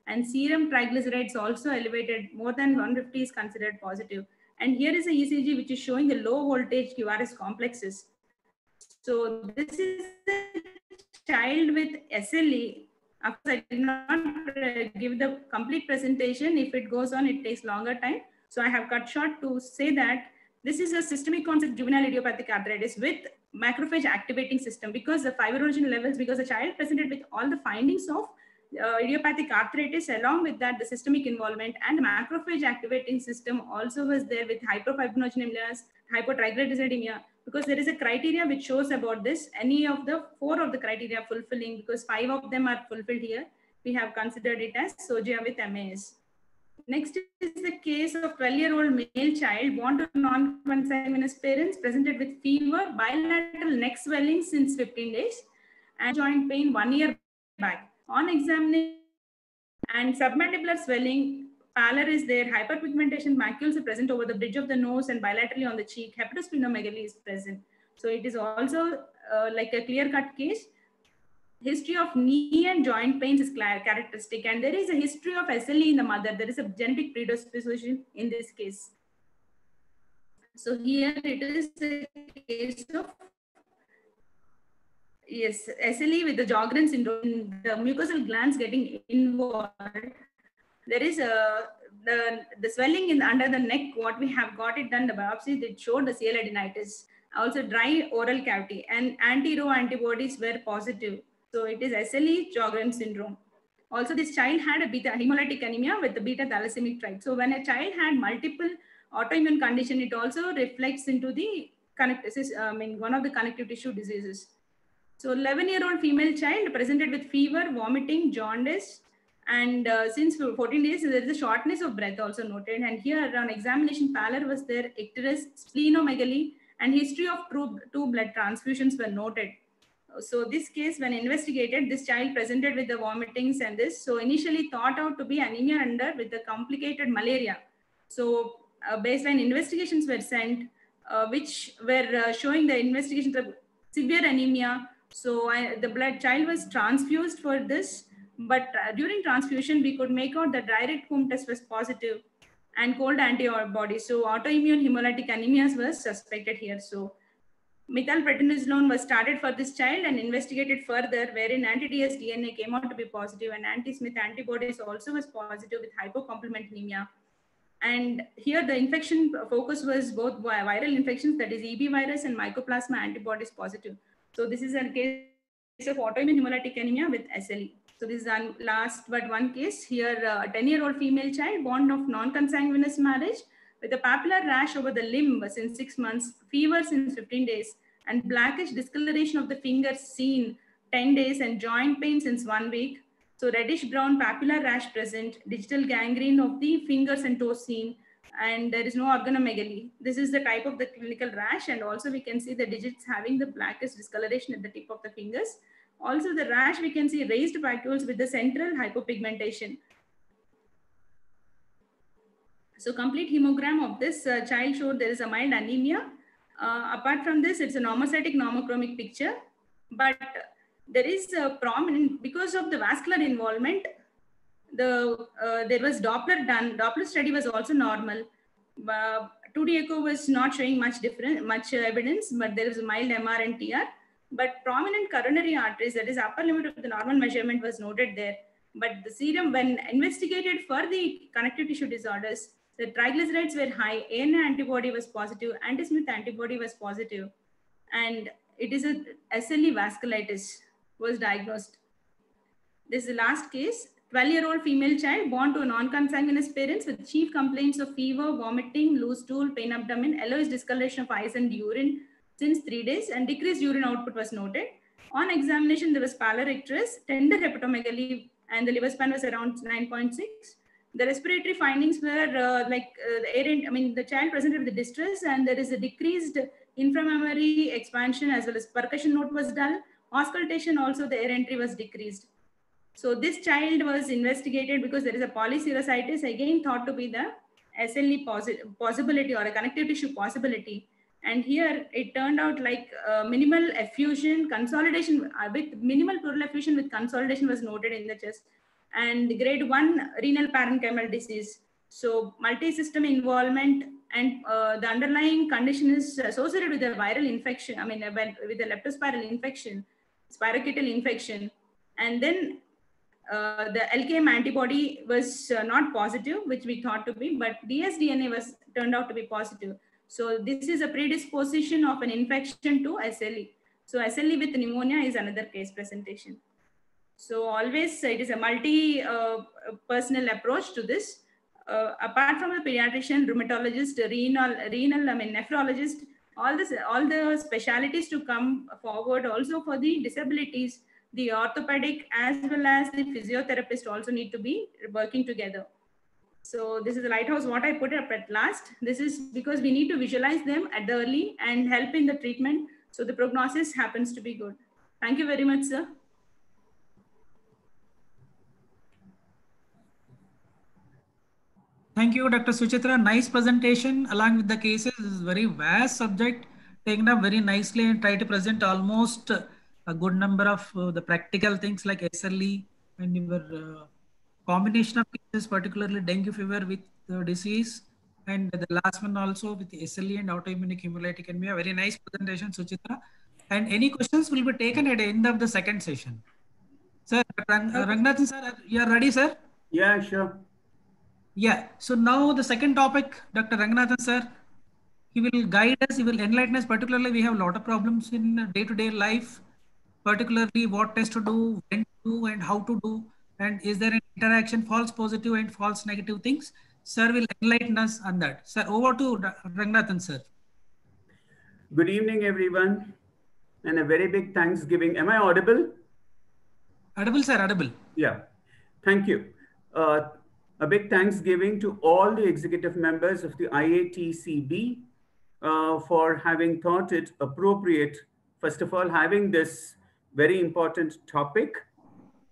and serum triglycerides also elevated more than 150 is considered positive. and here is a ECG which is showing the low voltage QRS complexes so this is a child with SLE. Of course, I did not give the complete presentation. If it goes on, it takes longer time. So I have cut short to say that this is a systemic concept juvenile idiopathic arthritis with macrophage activating system because the fibrinogen levels, because the child presented with all the findings of uh, idiopathic arthritis along with that the systemic involvement and macrophage activating system also was there with hyperfibrinogenemia, hypotriglyceridemia because there is a criteria which shows about this any of the four of the criteria fulfilling because five of them are fulfilled here we have considered it as SOJIA with MAS. Next is the case of 12-year-old male child born to non-consanguineous parents presented with fever, bilateral neck swelling since 15 days and joint pain one year back. On examination and submandibular swelling, pallor is there, hyperpigmentation macules are present over the bridge of the nose and bilaterally on the cheek, hepatosplenomegaly is present. So it is also uh, like a clear-cut case. History of knee and joint pains is characteristic and there is a history of SLE in the mother. There is a genetic predisposition in this case. So here it is a case of yes, SLE with the Sjogren syndrome, the mucosal glands getting involved. There is a the, the swelling in under the neck, what we have got it done, the biopsy, it showed the sialadenitis, also dry oral cavity and anti-Ro antibodies were positive. So it is SLE Sjogren syndrome. Also, this child had a beta hemolytic anemia with the beta thalassemic trait. So when a child had multiple autoimmune condition, it also reflects into the connective, I mean, one of the connective tissue diseases. So 11 year old female child presented with fever, vomiting, jaundice, and uh, since 14 days, there is a shortness of breath also noted. And here on examination, pallor was there, icterus, splenomegaly, and history of two, two blood transfusions were noted. So this case, when investigated, this child presented with the vomitings and this. So initially thought out to be anemia under with the complicated malaria. So uh, baseline investigations were sent, uh, which were uh, showing the investigations of severe anemia. So I, the blood child was transfused for this, but uh, during transfusion, we could make out the direct Coombs test was positive and cold antibodies. So autoimmune hemolytic anemias was suspected here. So methylprednisolone was started for this child and investigated further, wherein anti-DS DNA came out to be positive and anti-Smith antibodies also was positive with hypocomplementemia. And here the infection focus was both viral infections, that is EB virus and mycoplasma antibodies positive. So this is a case of autoimmune hemolytic anemia with SLE. So this is the last but one case here, uh, a 10 year old female child born of non-consanguineous marriage with a papular rash over the limb since six months, fever since 15 days, and blackish discoloration of the fingers seen 10 days and joint pain since one week. So reddish brown papular rash present, digital gangrene of the fingers and toes seen, and there is no organomegaly. This is the type of the clinical rash, and also we can see the digits having the blackish discoloration at the tip of the fingers. Also the rash, we can see raised papules with the central hypopigmentation. So complete hemogram of this uh, child showed there is a mild anemia. Uh, apart from this, it's a normocytic normochromic picture, but there is a prominent, because of the vascular involvement, the uh, there was Doppler done, Doppler study was also normal. 2D echo was not showing much different, much evidence, but there was a mild MR and TR. But prominent coronary arteries, that is upper limit of the normal measurement was noted there. But the serum, when investigated for the connective tissue disorders, the triglycerides were high, ANA antibody was positive, anti-Smith antibody was positive, and it is a SLE vasculitis was diagnosed. This is the last case. 12-year-old female child born to non-consanguineous parents with chief complaints of fever, vomiting, loose stool, pain abdomen, yellowish discoloration of eyes and urine since three days, and decreased urine output was noted. On examination, there was pallor icterus, tender hepatomegaly, and the liver span was around 9.6 the respiratory findings were uh, like uh, the air, I mean, the child presented with distress and there is a decreased inframammary expansion as well as percussion note was dull. Auscultation also the air entry was decreased. So this child was investigated because there is a polyserositis again thought to be the SLE possibility or a connective tissue possibility. And here it turned out like uh, minimal effusion, consolidation uh, with minimal pleural effusion with consolidation was noted in the chest and grade one renal parenchymal disease. So multi-system involvement and uh, the underlying condition is associated with a viral infection. I mean, with a leptospiral infection, spirochetal infection. And then uh, the LKM antibody was uh, not positive, which we thought to be, but dsDNA was turned out to be positive. So this is a predisposition of an infection to SLE. So SLE with pneumonia is another case presentation. So always it is a multi-personal uh, approach to this. Uh, apart from a pediatrician, rheumatologist, renal, renal, I mean nephrologist, all this, all the specialities to come forward. Also for the disabilities, the orthopedic as well as the physiotherapist also need to be working together. So this is the lighthouse. What I put up at last. This is because we need to visualize them at the early and help in the treatment. So the prognosis happens to be good. Thank you very much, sir. Thank you, Dr. Suchitra. Nice presentation along with the cases. This is very vast subject taken up very nicely and try to present almost a good number of uh, the practical things like SLE and your uh, combination of cases, particularly dengue fever with the disease and the last one also with SLE and autoimmune hemolytic anemia. Very nice presentation, Suchitra. And any questions will be taken at the end of the second session. Sir, Rang Rangnathan sir, you are ready, sir? Yeah, sure. Yeah. So now the second topic, Dr. Ranganathan sir, he will guide us, he will enlighten us. Particularly, we have a lot of problems in day-to-day -day life, particularly what test to do, when to do, and how to do, and is there an interaction, false positive and false negative things. Sir will enlighten us on that. Sir, over to Ranganathan sir. Good evening, everyone, and a very big Thanksgiving. Am I audible? Audible, sir. Audible. Yeah. Thank you. Uh, a big thanksgiving to all the executive members of the IAPTCB uh, for having thought it appropriate, first of all, having this very important topic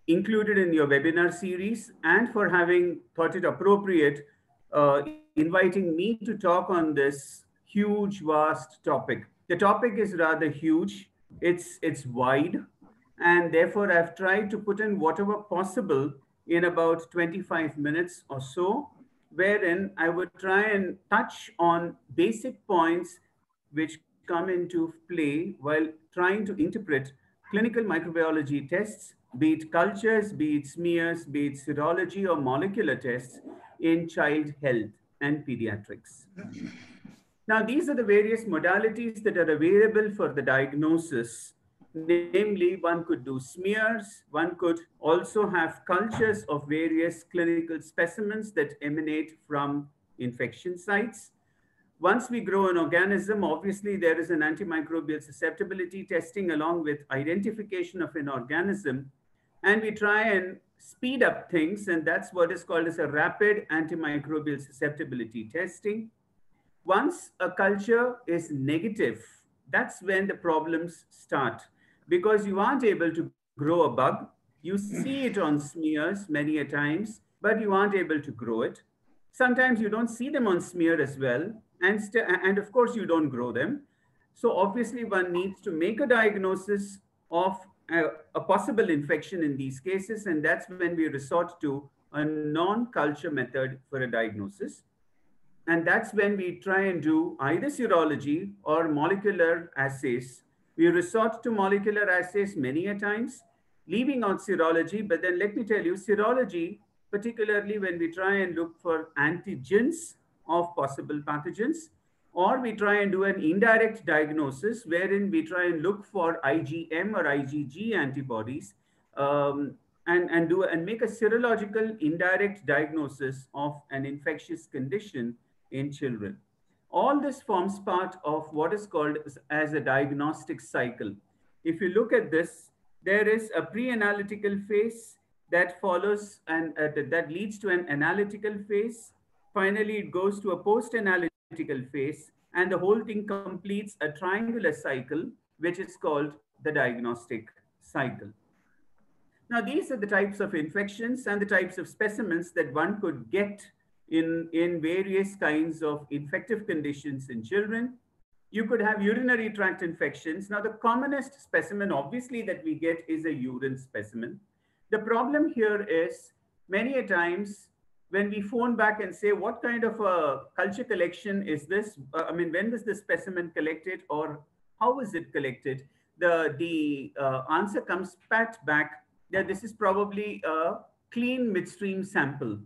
included in your webinar series and for having thought it appropriate uh, inviting me to talk on this huge, vast topic. The topic is rather huge. It's, it's wide. And therefore, I've tried to put in whatever possible in about 25 minutes or so, wherein I would try and touch on basic points which come into play while trying to interpret clinical microbiology tests, be it cultures, be it smears, be it serology or molecular tests in child health and pediatrics. Now, these are the various modalities that are available for the diagnosis. Namely, one could do smears, one could also have cultures of various clinical specimens that emanate from infection sites. Once we grow an organism, obviously there is an antimicrobial susceptibility testing along with identification of an organism. And we try and speed up things, and that's what is called as a rapid antimicrobial susceptibility testing. Once a culture is negative, that's when the problems start because you aren't able to grow a bug. You see it on smears many a times, but you aren't able to grow it. Sometimes you don't see them on smear as well. And, and of course, you don't grow them. So obviously, one needs to make a diagnosis of a, a possible infection in these cases. And that's when we resort to a non-culture method for a diagnosis. And that's when we try and do either serology or molecular assays. We resort to molecular assays many a times, leaving out serology. But then let me tell you, serology, particularly when we try and look for antigens of possible pathogens, or we try and do an indirect diagnosis wherein we try and look for IgM or IgG antibodies um, and, and, do, and make a serological indirect diagnosis of an infectious condition in children. All this forms part of what is called as a diagnostic cycle. If you look at this, there is a pre-analytical phase that follows and uh, that leads to an analytical phase. Finally, it goes to a post-analytical phase and the whole thing completes a triangular cycle, which is called the diagnostic cycle. Now, these are the types of infections and the types of specimens that one could get in, in various kinds of infective conditions in children. You could have urinary tract infections. Now, the commonest specimen, obviously, that we get is a urine specimen. The problem here is many a times when we phone back and say, what kind of a culture collection is this? Uh, I mean, when was the specimen collected or how was it collected? The, the uh, answer comes pat back that this is probably a clean midstream sample.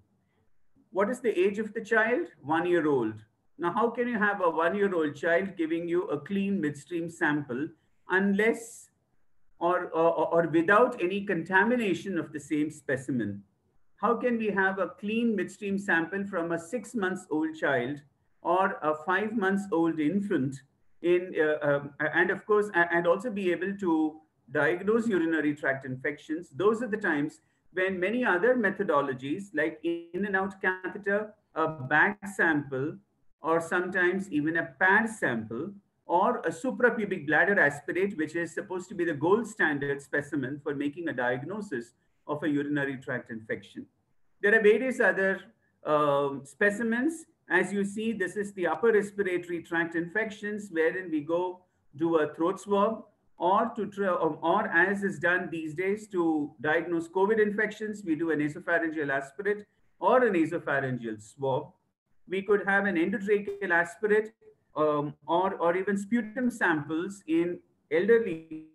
What is the age of the child? One year old. Now, how can you have a one year old child giving you a clean midstream sample unless or, or, or without any contamination of the same specimen? How can we have a clean midstream sample from a six months old child or a five months old infant in, uh, um, and of course, and also be able to diagnose urinary tract infections? Those are the times when many other methodologies like in and out catheter, a bag sample, or sometimes even a pad sample, or a suprapubic bladder aspirate, which is supposed to be the gold standard specimen for making a diagnosis of a urinary tract infection. There are various other um, specimens. As you see, this is the upper respiratory tract infections, wherein we go do a throat swab or to or as is done these days to diagnose COVID infections, we do a nasopharyngeal aspirate or a nasopharyngeal swab. We could have an endotracheal aspirate um, or, or even sputum samples in elderly,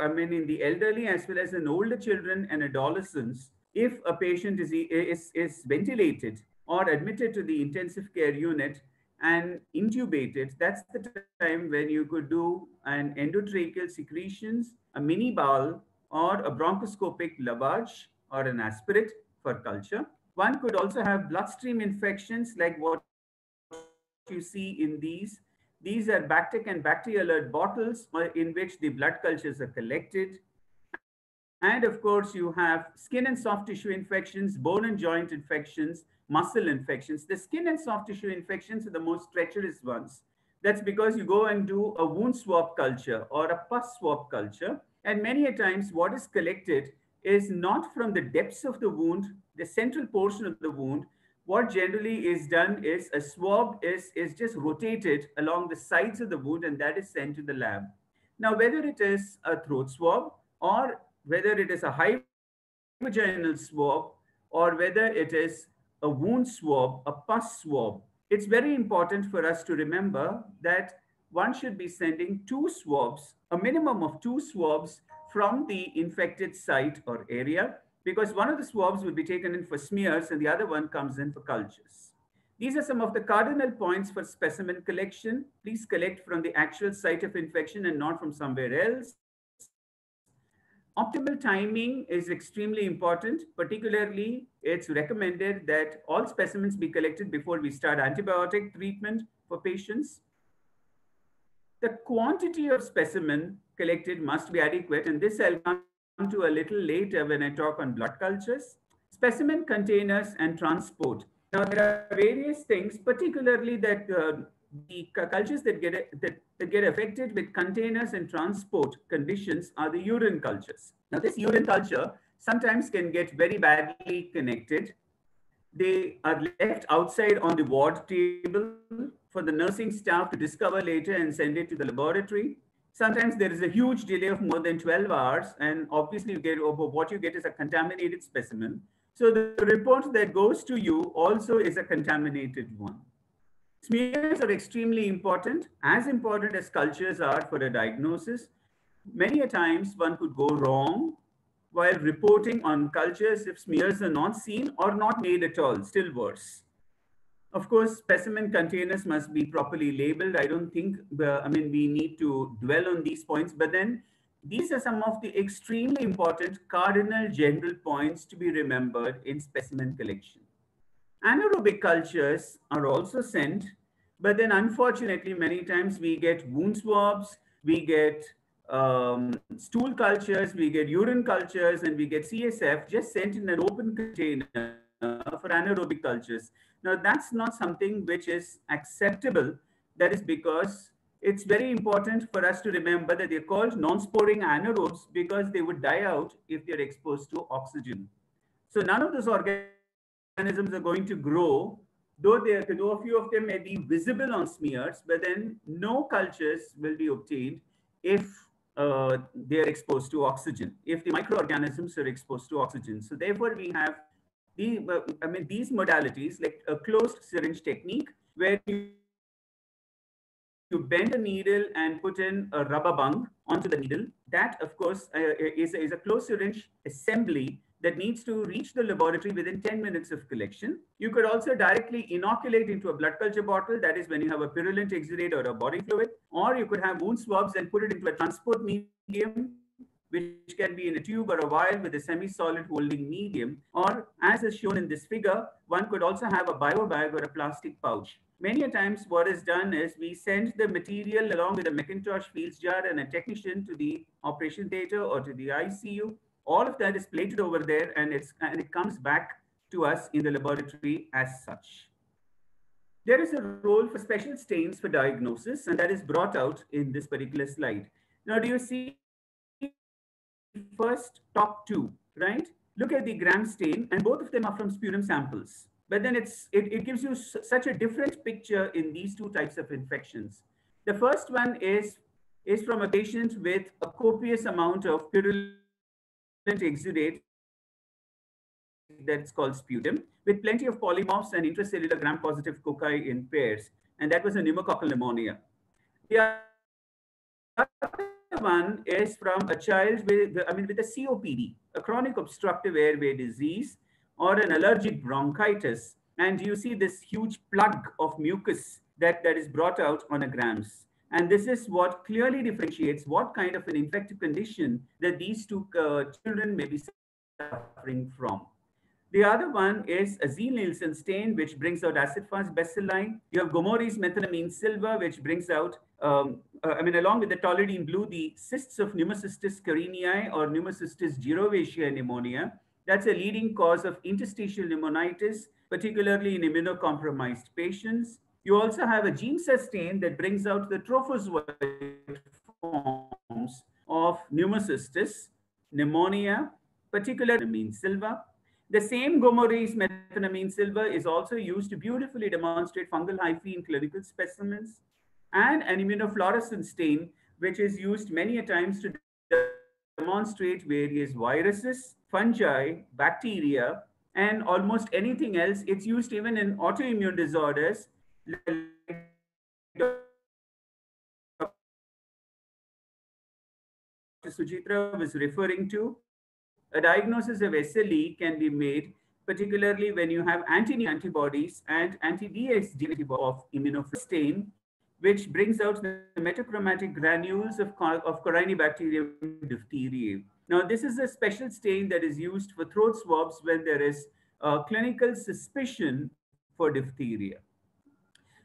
I mean in the elderly as well as in older children and adolescents if a patient is, is, is ventilated or admitted to the intensive care unit and intubated, that's the time when you could do an endotracheal secretions, a mini BAL, or a bronchoscopic lavage or an aspirate for culture. One could also have bloodstream infections like what you see in these. These are Bactec and BacT/ALERT bottles in which the blood cultures are collected. And of course, you have skin and soft tissue infections, bone and joint infections, muscle infections. The skin and soft tissue infections are the most treacherous ones. That's because you go and do a wound swab culture or a pus swab culture. And many a times what is collected is not from the depths of the wound, the central portion of the wound. What generally is done is a swab is, is just rotated along the sides of the wound and that is sent to the lab. Now, whether it is a throat swab or whether it is a high vaginal swab or whether it is a wound swab, a pus swab, it's very important for us to remember that one should be sending two swabs, a minimum of two swabs from the infected site or area, because one of the swabs will be taken in for smears and the other one comes in for cultures. These are some of the cardinal points for specimen collection. Please collect from the actual site of infection and not from somewhere else. Optimal timing is extremely important. Particularly, it's recommended that all specimens be collected before we start antibiotic treatment for patients. The quantity of specimen collected must be adequate, and this I'll come to a little later when I talk on blood cultures. Specimen containers and transport. Now, there are various things, particularly that uh, the cultures that get, that, that get affected with containers and transport conditions are the urine cultures. Now, this urine culture sometimes can get very badly connected. They are left outside on the ward table for the nursing staff to discover later and send it to the laboratory. Sometimes there is a huge delay of more than 12 hours, and obviously you get what you get is a contaminated specimen. So the report that goes to you also is a contaminated one. Smears are extremely important, as important as cultures are for a diagnosis. Many a times one could go wrong while reporting on cultures if smears are not seen or not made at all, still worse. Of course, specimen containers must be properly labeled. I don't think, uh, I mean, we need to dwell on these points, but then these are some of the extremely important cardinal general points to be remembered in specimen collection. Anaerobic cultures are also sent, but then unfortunately, many times we get wound swabs, we get um, stool cultures, we get urine cultures, and we get CSF just sent in an open container for anaerobic cultures. Now, that's not something which is acceptable. That is because it's very important for us to remember that they're called non-sporing anaerobes because they would die out if they're exposed to oxygen. So none of those organisms are going to grow, though, there, though a few of them may be visible on smears, but then no cultures will be obtained if uh, they're exposed to oxygen, if the microorganisms are exposed to oxygen. So therefore, we have the, I mean, these modalities like a closed syringe technique where you, you bend a needle and put in a rubber bung onto the needle. That, of course, uh, is, is a closed syringe assembly that needs to reach the laboratory within 10 minutes of collection. You could also directly inoculate into a blood culture bottle. That is when you have a purulent exudate or a body fluid, or you could have wound swabs and put it into a transport medium which can be in a tube or a vial with a semi-solid holding medium, or as is shown in this figure, one could also have a bio bag or a plastic pouch. Many a times what is done is we send the material along with a McIntosh Fildes jar and a technician to the operation theater or to the ICU. All of that is plated over there and, it's, and it comes back to us in the laboratory as such. There is a role for special stains for diagnosis, and that is brought out in this particular slide. Now, do you see first top two, right? Look at the gram stain, and both of them are from sputum samples. But then it's it, it gives you such a different picture in these two types of infections. The first one is, is from a patient with a copious amount of purulent exudate that's called sputum, with plenty of polymorphs and intracellular gram-positive cocci in pairs. And that was a pneumococcal pneumonia. The other one is from a child with, I mean, with a COPD, a chronic obstructive airway disease, or an allergic bronchitis. And you see this huge plug of mucus that, that is brought out on a grams. And this is what clearly differentiates what kind of an infective condition that these two uh, children may be suffering from. The other one is a Ziehl-Neelsen stain, which brings out acid-fast bacilli. You have Gomori's methenamine silver, which brings out, um, uh, I mean, along with the toluidine blue, the cysts of pneumocystis carinii or pneumocystis jirovecii pneumonia. That's a leading cause of interstitial pneumonitis, particularly in immunocompromised patients. You also have a gene stain that brings out the trophozoite forms of pneumocystis, pneumonia, particularly mean silver. The same Gomori's methenamine silver is also used to beautifully demonstrate fungal hyphae in clinical specimens and an immunofluorescent stain, which is used many a times to demonstrate various viruses, fungi, bacteria, and almost anything else. It's used even in autoimmune disorders like Suchitra was referring to, a diagnosis of SLE can be made particularly when you have anti-antibodies and anti-DSD of immunofluorescein, which brings out the metachromatic granules of, of Corynebacterium diphtheriae. Now, this is a special stain that is used for throat swabs when there is a clinical suspicion for diphtheria.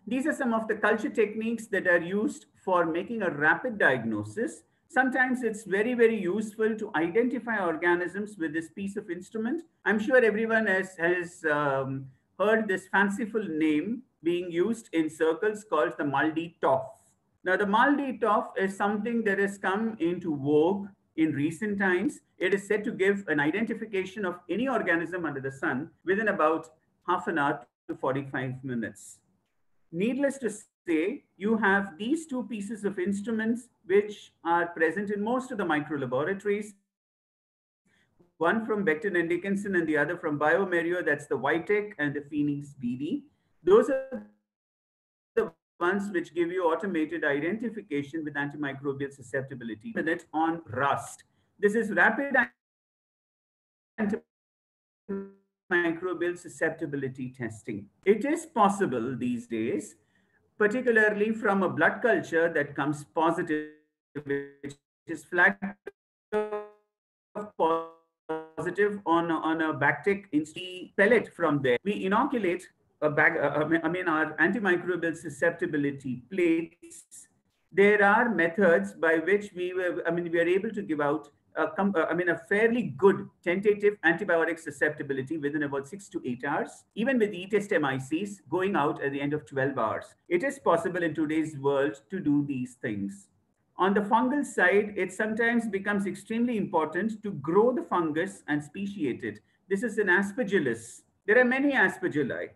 These are some of the culture techniques that are used for making a rapid diagnosis. Sometimes it's very, very useful to identify organisms with this piece of instrument. I'm sure everyone has, has um, heard this fanciful name being used in circles called the MALDI-TOF. Now, the MALDI-TOF is something that has come into vogue in recent times. It is said to give an identification of any organism under the sun within about half an hour to 45 minutes. Needless to say, you have these two pieces of instruments which are present in most of the micro laboratories. One from Becton and Dickinson and the other from bioMérieux, that's the Vitek and the Phoenix BD. Those are the ones which give you automated identification with antimicrobial susceptibility And it's on RAST. This is rapid antimicrobial susceptibility testing. It is possible these days, particularly from a blood culture that comes positive, which is flag positive on, on a bacteric pellet from there. We inoculate a bag, uh, I mean, our antimicrobial susceptibility plates, there are methods by which we were, I mean, we are able to give out, I mean, a fairly good tentative antibiotic susceptibility within about six to eight hours, even with e-test MICs going out at the end of 12 hours. It is possible in today's world to do these things. On the fungal side, it sometimes becomes extremely important to grow the fungus and speciate it. This is an aspergillus. There are many aspergilli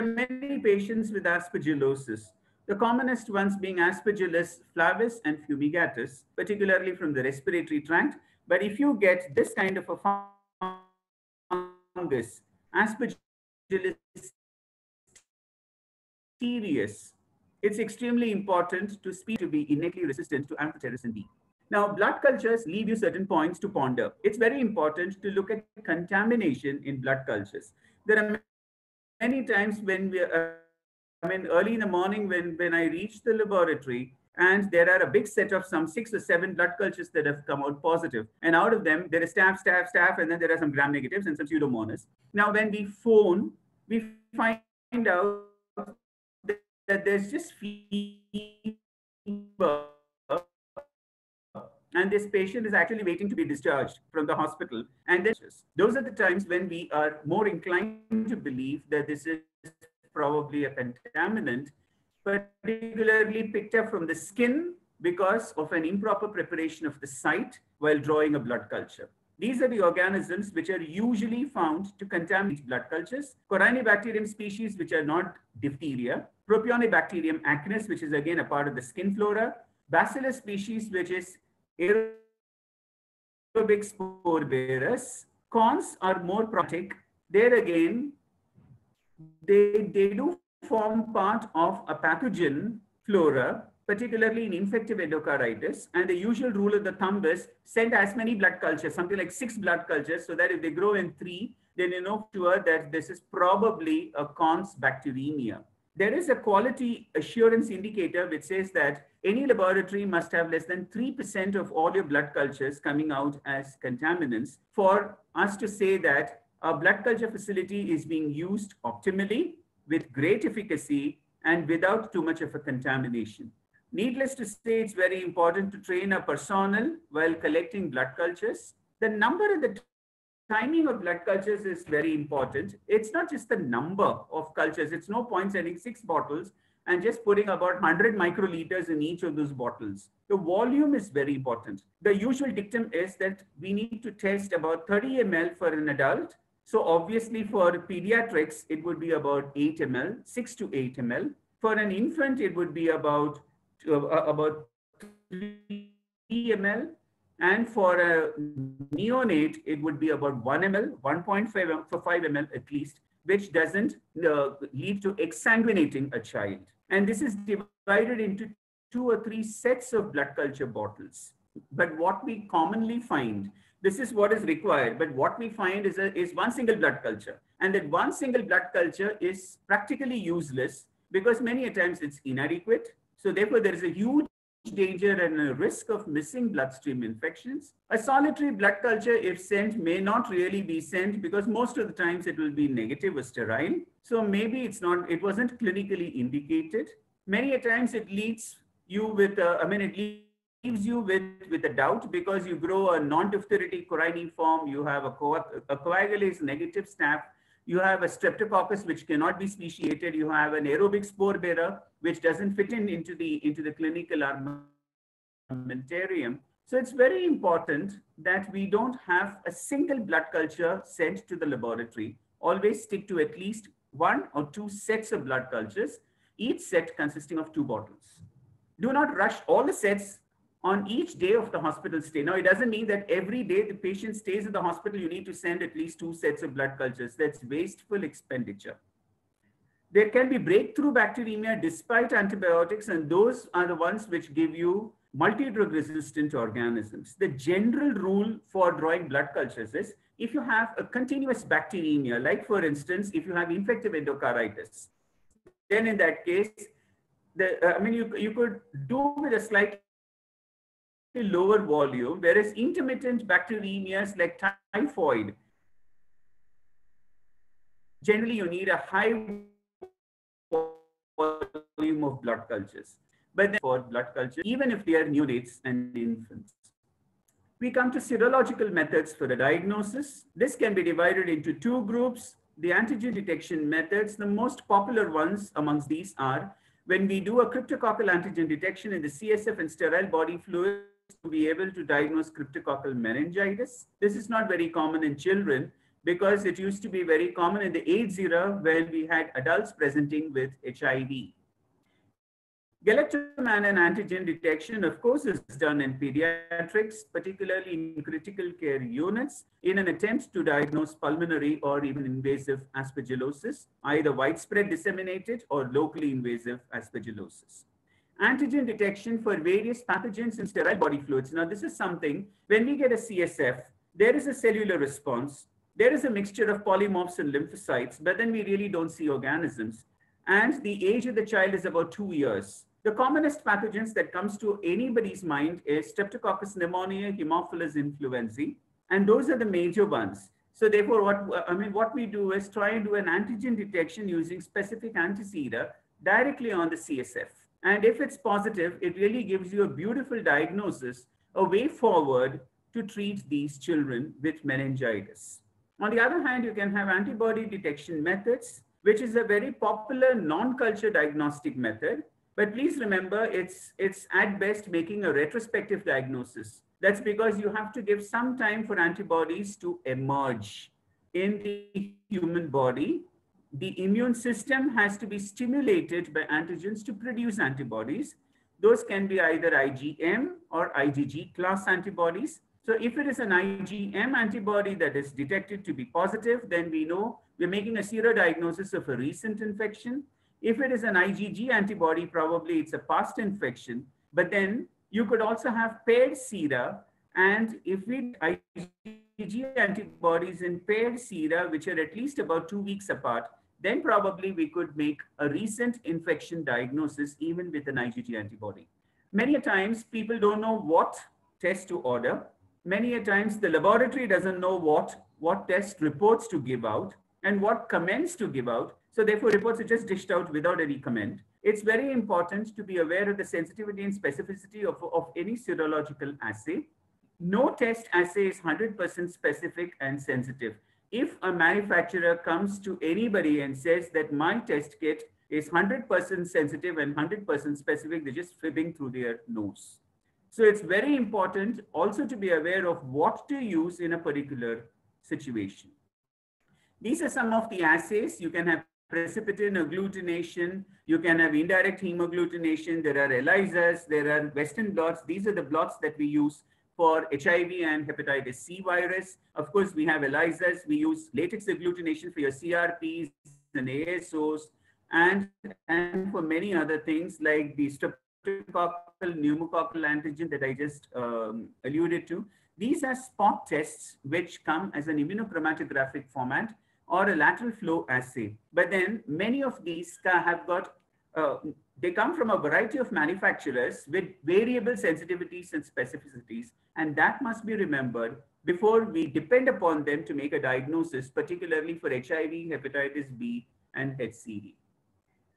many patients with aspergillosis, the commonest ones being Aspergillus flavus and fumigatus, particularly from the respiratory tract. But if you get this kind of a fungus, Aspergillus terreus, it's extremely important to speak to be innately resistant to amphotericin B. Now, blood cultures leave you certain points to ponder. It's very important to look at contamination in blood cultures. There are many times when we, uh, I mean, early in the morning when, when I reach the laboratory, and there are a big set of some six or seven blood cultures that have come out positive. And out of them, there is staph, staph, staph, and then there are some gram negatives and some pseudomonas. Now, when we phone, we find out that there's just fever and this patient is actually waiting to be discharged from the hospital. And then those are the times when we are more inclined to believe that this is probably a contaminant, particularly picked up from the skin because of an improper preparation of the site while drawing a blood culture. These are the organisms which are usually found to contaminate blood cultures. Corynebacterium species, which are not diphtheria. Propionibacterium acnes, which is again a part of the skin flora. Bacillus species, which is aerobic spore bearers. Cons are more protic. There again, they, they do form part of a pathogen flora, particularly in infective endocarditis. And the usual rule of the thumb is send as many blood cultures, something like six blood cultures, so that if they grow in three, then you know sure that this is probably a cons bacteremia. There is a quality assurance indicator which says that any laboratory must have less than 3% of all your blood cultures coming out as contaminants for us to say that a blood culture facility is being used optimally with great efficacy and without too much of a contamination. Needless to say, it's very important to train a personnel while collecting blood cultures. The number and the timing of blood cultures is very important. It's not just the number of cultures. It's no point sending six bottles and just putting about 100 microliters in each of those bottles. The volume is very important. The usual dictum is that we need to test about 30 ml for an adult. So obviously for pediatrics, it would be about 8 ml, 6 to 8 ml. For an infant, it would be about, uh, about 3 ml. And for a neonate, it would be about 1 ml, 1.5 for 5 ml at least, which doesn't uh, lead to exsanguinating a child. And this is divided into two or three sets of blood culture bottles. but what we commonly find, this is what is required, but what we find is, a, is one single blood culture. And that one single blood culture is practically useless because many times it's inadequate. So therefore there is a huge danger and a risk of missing bloodstream infections. A solitary blood culture, if sent, may not really be sent because most of the times it will be negative or sterile. So maybe it's not, it wasn't clinically indicated. Many a times it leads you with, a, I mean, it leaves you with, with a doubt because you grow a non-diphtheritic coryneform, you have a, co a coagulase negative staph, you have a streptococcus which cannot be speciated, you have an aerobic spore bearer which doesn't fit in into the, into the clinical armamentarium. So it's very important that we don't have a single blood culture sent to the laboratory. Always stick to at least one or two sets of blood cultures, each set consisting of two bottles. Do not rush all the sets on each day of the hospital stay. Now, it doesn't mean that every day the patient stays in the hospital, you need to send at least two sets of blood cultures. That's wasteful expenditure. There can be breakthrough bacteremia despite antibiotics, and those are the ones which give you multi-drug resistant organisms. The general rule for drawing blood cultures is if you have a continuous bacteremia, like for instance, if you have infective endocarditis, then in that case, the, uh, I mean, you, you could do with a slightly lower volume, whereas intermittent bacteremias like typhoid, generally you need a high volume of blood cultures. But then for blood culture, even if they are neonates and infants. We come to serological methods for the diagnosis. This can be divided into two groups. The antigen detection methods, the most popular ones amongst these are when we do a cryptococcal antigen detection in the CSF and sterile body fluids to be able to diagnose cryptococcal meningitis. This is not very common in children because it used to be very common in the AIDS era when we had adults presenting with HIV. Galactomannan antigen detection, of course, is done in pediatrics, particularly in critical care units, in an attempt to diagnose pulmonary or even invasive aspergillosis, either widespread disseminated or locally invasive aspergillosis. Antigen detection for various pathogens in sterile body fluids. Now, this is something, when we get a CSF, there is a cellular response, there is a mixture of polymorphs and lymphocytes, but then we really don't see organisms. And the age of the child is about two years. The commonest pathogens that comes to anybody's mind is Streptococcus pneumonia, Haemophilus influenzae, and those are the major ones. So therefore, what I mean, what we do is try and do an antigen detection using specific antisera directly on the CSF. And if it's positive, it really gives you a beautiful diagnosis, a way forward to treat these children with meningitis. On the other hand, you can have antibody detection methods, which is a very popular non-culture diagnostic method. But please remember, it's, it's at best making a retrospective diagnosis. That's because you have to give some time for antibodies to emerge in the human body. The immune system has to be stimulated by antigens to produce antibodies. Those can be either IgM or IgG class antibodies. So if it is an IgM antibody that is detected to be positive, then we know we're making a serodiagnosis of a recent infection. If it is an IgG antibody, probably it's a past infection. But then you could also have paired sera. And if we IgG antibodies in paired sera, which are at least about two weeks apart, then probably we could make a recent infection diagnosis even with an IgG antibody. Many a times people don't know what test to order. Many a times the laboratory doesn't know what, what test reports to give out and what comments to give out. So therefore reports are just dished out without any comment. It's very important to be aware of the sensitivity and specificity of, of any serological assay. No test assay is 100% specific and sensitive. If a manufacturer comes to anybody and says that my test kit is 100% sensitive and 100% specific, they're just fibbing through their nose. So it's very important also to be aware of what to use in a particular situation. These are some of the assays. You can have precipitin agglutination. You can have indirect hemagglutination. There are ELISAs. There are Western blots. These are the blots that we use for HIV and hepatitis C virus. Of course, we have ELISAs. We use latex agglutination for your CRPs and ASOs and, and for many other things like the strep pneumococcal antigen that I just um, alluded to. These are spot tests which come as an immunochromatographic format or a lateral flow assay. But then many of these have got, uh, they come from a variety of manufacturers with variable sensitivities and specificities. And that must be remembered before we depend upon them to make a diagnosis, particularly for HIV, hepatitis B, and HCV.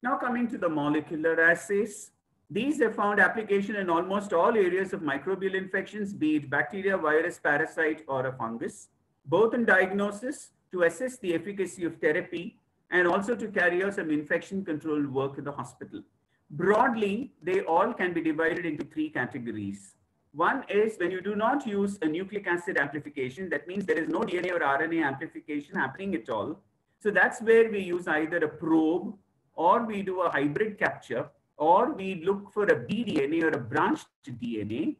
Now coming to the molecular assays, these have found application in almost all areas of microbial infections, be it bacteria, virus, parasite, or a fungus, both in diagnosis to assess the efficacy of therapy and also to carry out some infection control work in the hospital. Broadly, they all can be divided into three categories. One is when you do not use a nucleic acid amplification, that means there is no DNA or RNA amplification happening at all. So that's where we use either a probe or we do a hybrid capture or we look for a bDNA or a branched DNA,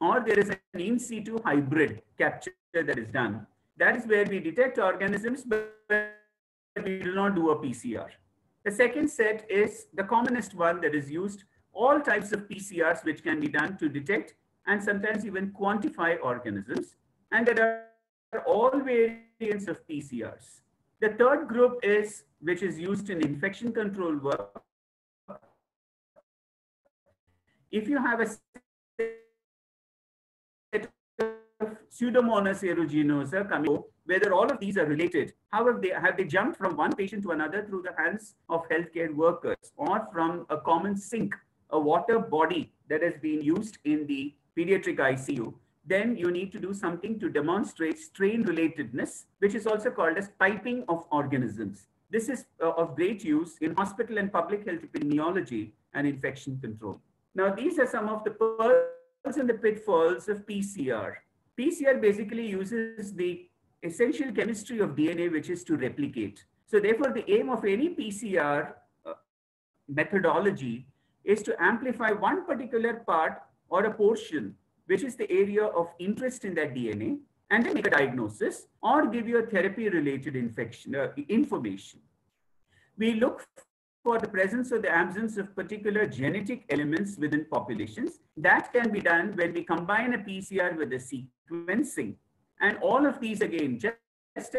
or there is an in situ hybrid capture that is done. That is where we detect organisms, but we do not do a PCR. The second set is the commonest one that is used, all types of PCRs which can be done to detect and sometimes even quantify organisms. And there are all variants of PCRs. The third group is, which is used in infection control work, if you have a set of Pseudomonas aeruginosa coming, whether all of these are related, how have they, have they jumped from one patient to another through the hands of healthcare workers or from a common sink, a water body that has been used in the pediatric ICU, then you need to do something to demonstrate strain relatedness, which is also called as typing of organisms. This is uh, of great use in hospital and public health epidemiology and infection control. Now, these are some of the pearls and the pitfalls of PCR. PCR basically uses the essential chemistry of DNA, which is to replicate. So therefore, the aim of any PCR uh, methodology is to amplify one particular part or a portion, which is the area of interest in that DNA, and then make a diagnosis or give you a therapy-related infection uh, information. We look for the presence or the absence of particular genetic elements within populations. That can be done when we combine a PCR with a sequencing. And all of these, again, just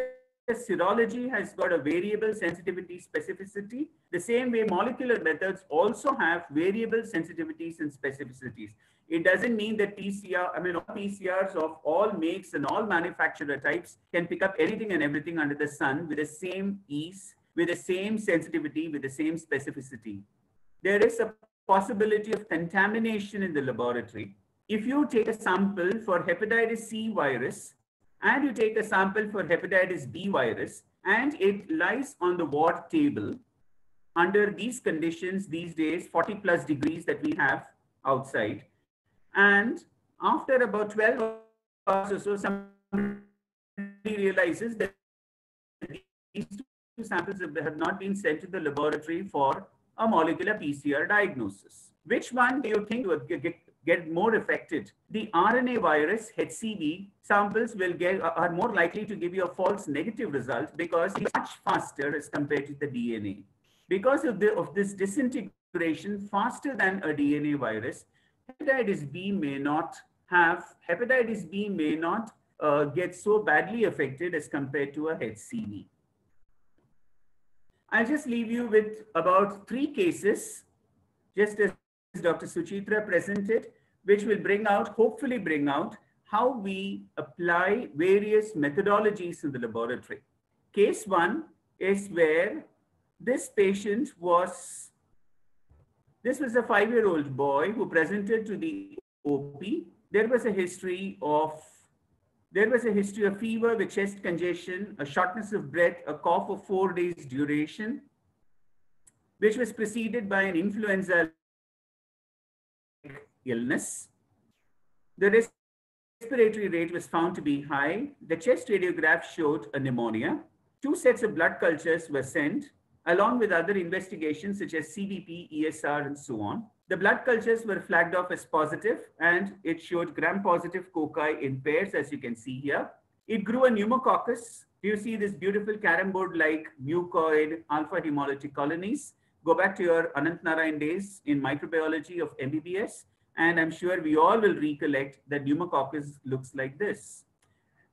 as serology has got a variable sensitivity specificity, the same way molecular methods also have variable sensitivities and specificities. It doesn't mean that PCR, I mean, all PCRs of all makes and all manufacturer types can pick up anything and everything under the sun with the same ease with the same sensitivity, with the same specificity. There is a possibility of contamination in the laboratory. If you take a sample for hepatitis C virus and you take a sample for hepatitis B virus and it lies on the ward table under these conditions these days, 40 plus degrees that we have outside. And after about 12 hours or so, somebody realizes that these two samples have not been sent to the laboratory for a molecular PCR diagnosis. Which one do you think would get, get more affected? The RNA virus HCV samples will get are more likely to give you a false negative result because it's much faster as compared to the DNA. Because of, the, of this disintegration faster than a DNA virus, hepatitis B may not have, hepatitis B may not uh, get so badly affected as compared to a HCV. I'll just leave you with about three cases, just as Dr. Suchitra presented, which will bring out, hopefully bring out, how we apply various methodologies in the laboratory. Case one is where this patient was, this was a five-year-old boy who presented to the OP. There was a history of there was a history of fever with chest congestion, a shortness of breath, a cough of four days duration, which was preceded by an influenza illness. The respiratory rate was found to be high. The chest radiograph showed a pneumonia. Two sets of blood cultures were sent, along with other investigations such as CBP, ESR, and so on. The blood cultures were flagged off as positive and it showed gram-positive cocci in pairs, as you can see here. It grew a pneumococcus. Do you see this beautiful carom board-like mucoid alpha hemolytic colonies? go back to your Ananthanarayan days in microbiology of MBBS, and I'm sure we all will recollect that pneumococcus looks like this.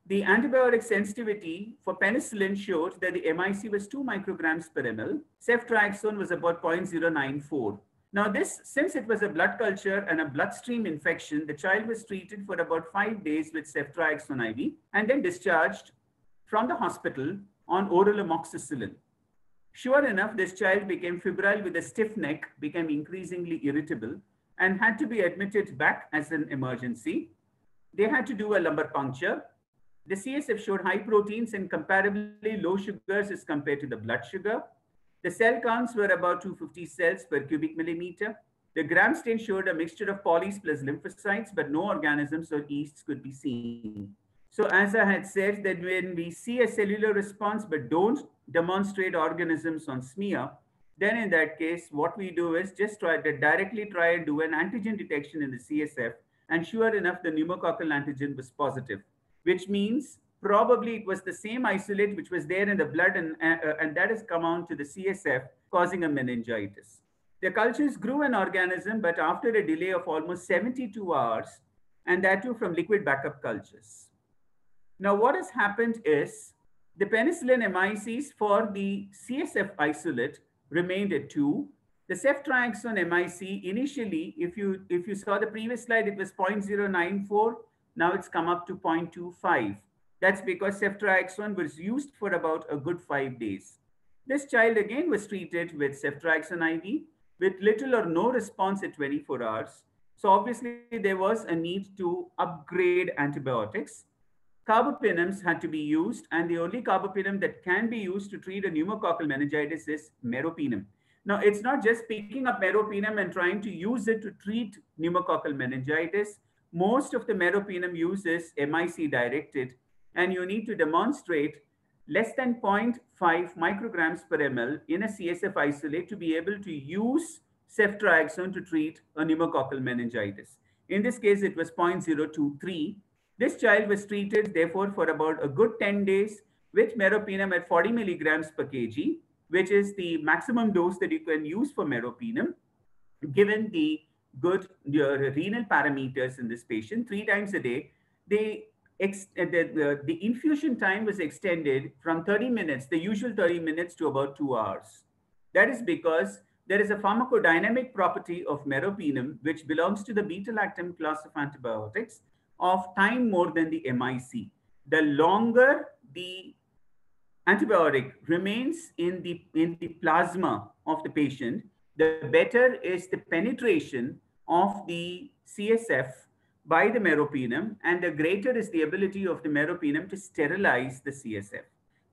The antibiotic sensitivity for penicillin showed that the MIC was 2 micrograms per ml. Ceftriaxone was about 0.094. Now this, since it was a blood culture and a bloodstream infection, the child was treated for about five days with ceftriaxone IV and then discharged from the hospital on oral amoxicillin. Sure enough, this child became febrile with a stiff neck, became increasingly irritable, and had to be admitted back as an emergency. They had to do a lumbar puncture. The CSF showed high proteins and comparably low sugars as compared to the blood sugar. The cell counts were about 250 cells per cubic millimeter. The gram stain showed a mixture of polys plus lymphocytes, but no organisms or yeasts could be seen. So as I had said that when we see a cellular response but don't demonstrate organisms on smear, then in that case, what we do is just try to directly try and do an antigen detection in the CSF. And sure enough, the pneumococcal antigen was positive, which means probably it was the same isolate which was there in the blood and, uh, and that has come on to the CSF causing a meningitis. The cultures grew an organism, but after a delay of almost 72 hours, and that too from liquid backup cultures. Now, what has happened is the penicillin MICs for the CSF isolate remained at two. The ceftriaxone MIC initially, if you if you saw the previous slide, it was 0.094. Now it's come up to 0.25. That's because ceftriaxone was used for about a good five days. This child again was treated with ceftriaxone IV with little or no response at 24 hours. So obviously there was a need to upgrade antibiotics. Carbapenems had to be used and the only carbapenem that can be used to treat a pneumococcal meningitis is meropenem. Now it's not just picking up meropenem and trying to use it to treat pneumococcal meningitis. Most of the meropenem use is MIC directed and you need to demonstrate less than 0.5 micrograms per ml in a CSF isolate to be able to use ceftriaxone to treat a pneumococcal meningitis. In this case, it was 0.023. This child was treated, therefore, for about a good 10 days with meropenem at 40 milligrams per kg, which is the maximum dose that you can use for meropenem, given the good uh, renal parameters in this patient, three times a day. They uh, the, the, the infusion time was extended from 30 minutes, the usual 30 minutes, to about two hours. That is because there is a pharmacodynamic property of meropenem, which belongs to the beta-lactam class of antibiotics, of time more than the MIC. The longer the antibiotic remains in the, in the plasma of the patient, the better is the penetration of the CSF by the meropenem, and the greater is the ability of the meropenem to sterilize the CSF.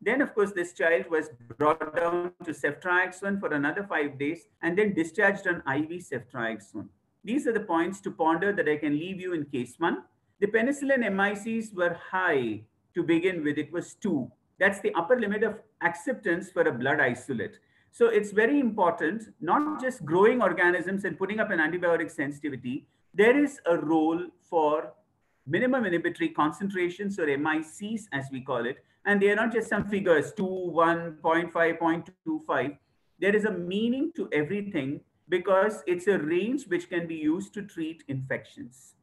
Then, of course, this child was brought down to ceftriaxone for another five days and then discharged on IV ceftriaxone. These are the points to ponder that I can leave you in case one. The penicillin MICs were high to begin with, it was two. That's the upper limit of acceptance for a blood isolate. So it's very important, not just growing organisms and putting up an antibiotic sensitivity, there is a role for minimum inhibitory concentrations or MICs as we call it. And they are not just some figures, 2, 1, 0.5, 0.25. There is a meaning to everything because it's a range which can be used to treat infections.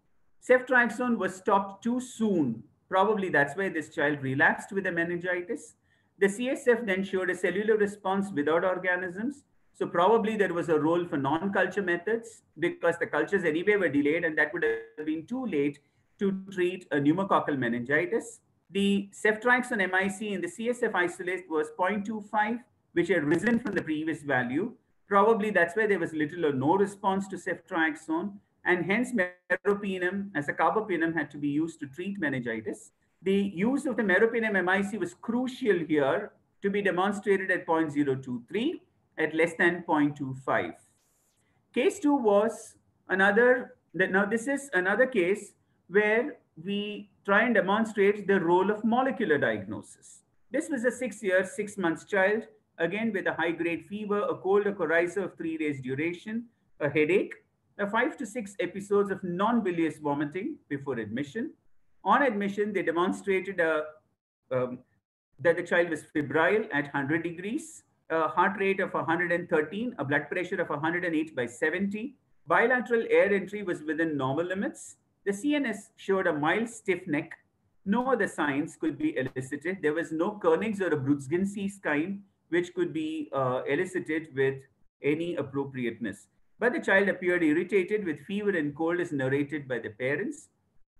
Ceftriaxone was stopped too soon. Probably that's why this child relapsed with a meningitis. The CSF then showed a cellular response without organisms. So probably there was a role for non-culture methods because the cultures anyway were delayed and that would have been too late to treat a pneumococcal meningitis. The ceftriaxone MIC in the CSF isolate was 0.25, which had risen from the previous value. Probably that's why there was little or no response to ceftriaxone, and hence meropenem as a carbapenem had to be used to treat meningitis. The use of the meropenem MIC was crucial here to be demonstrated at 0.023 at less than 0.25. Case two was another, now this is another case where we try and demonstrate the role of molecular diagnosis. This was a six year, six months child, again with a high grade fever, a cold, a coryza of three days duration, a headache, five to six episodes of non-bilious vomiting before admission. On admission, they demonstrated a, um, that the child was febrile at 100 degrees, a heart rate of 113, a blood pressure of 108 by 70. Bilateral air entry was within normal limits. The CNS showed a mild stiff neck. No other signs could be elicited. There was no Kernig's or a Brudzinski's kind which could be uh, elicited with any appropriateness. But the child appeared irritated with fever and cold as narrated by the parents.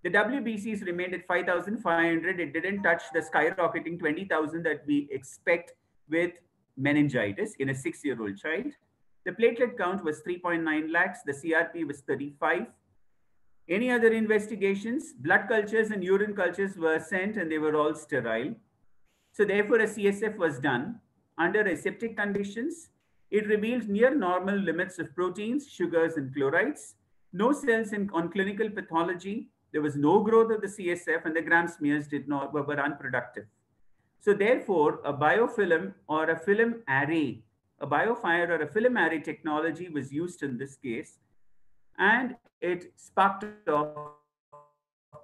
The WBCs remained at 5,500. It didn't touch the skyrocketing 20,000 that we expect with meningitis in a six-year-old child. The platelet count was 3.9 lakhs. The CRP was 35. Any other investigations? Blood cultures and urine cultures were sent and they were all sterile. So therefore a CSF was done under aseptic conditions. It revealed near normal limits of proteins, sugars, and chlorides. No cells in, on clinical pathology. There was no growth of the CSF and the gram smears did not, were, were unproductive. So therefore, a biofilm or a film array, a biofire or a film array technology was used in this case. And it sparked off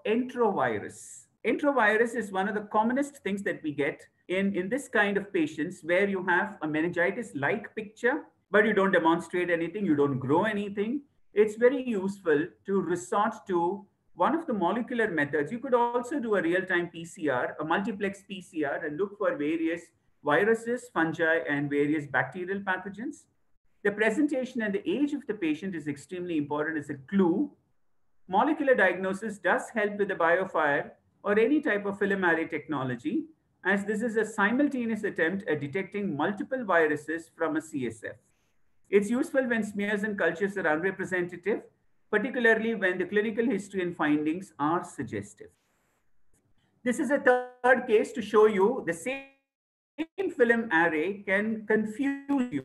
enterovirus. Enterovirus is one of the commonest things that we get in, in this kind of patients where you have a meningitis-like picture, but you don't demonstrate anything, you don't grow anything. It's very useful to resort to one of the molecular methods. You could also do a real-time PCR, a multiplex PCR, and look for various viruses, fungi, and various bacterial pathogens. The presentation and the age of the patient is extremely important as a clue. Molecular diagnosis does help with the biofire or any type of film array technology, as this is a simultaneous attempt at detecting multiple viruses from a CSF. It's useful when smears and cultures are unrepresentative, particularly when the clinical history and findings are suggestive. This is a third case to show you the same film array can confuse you,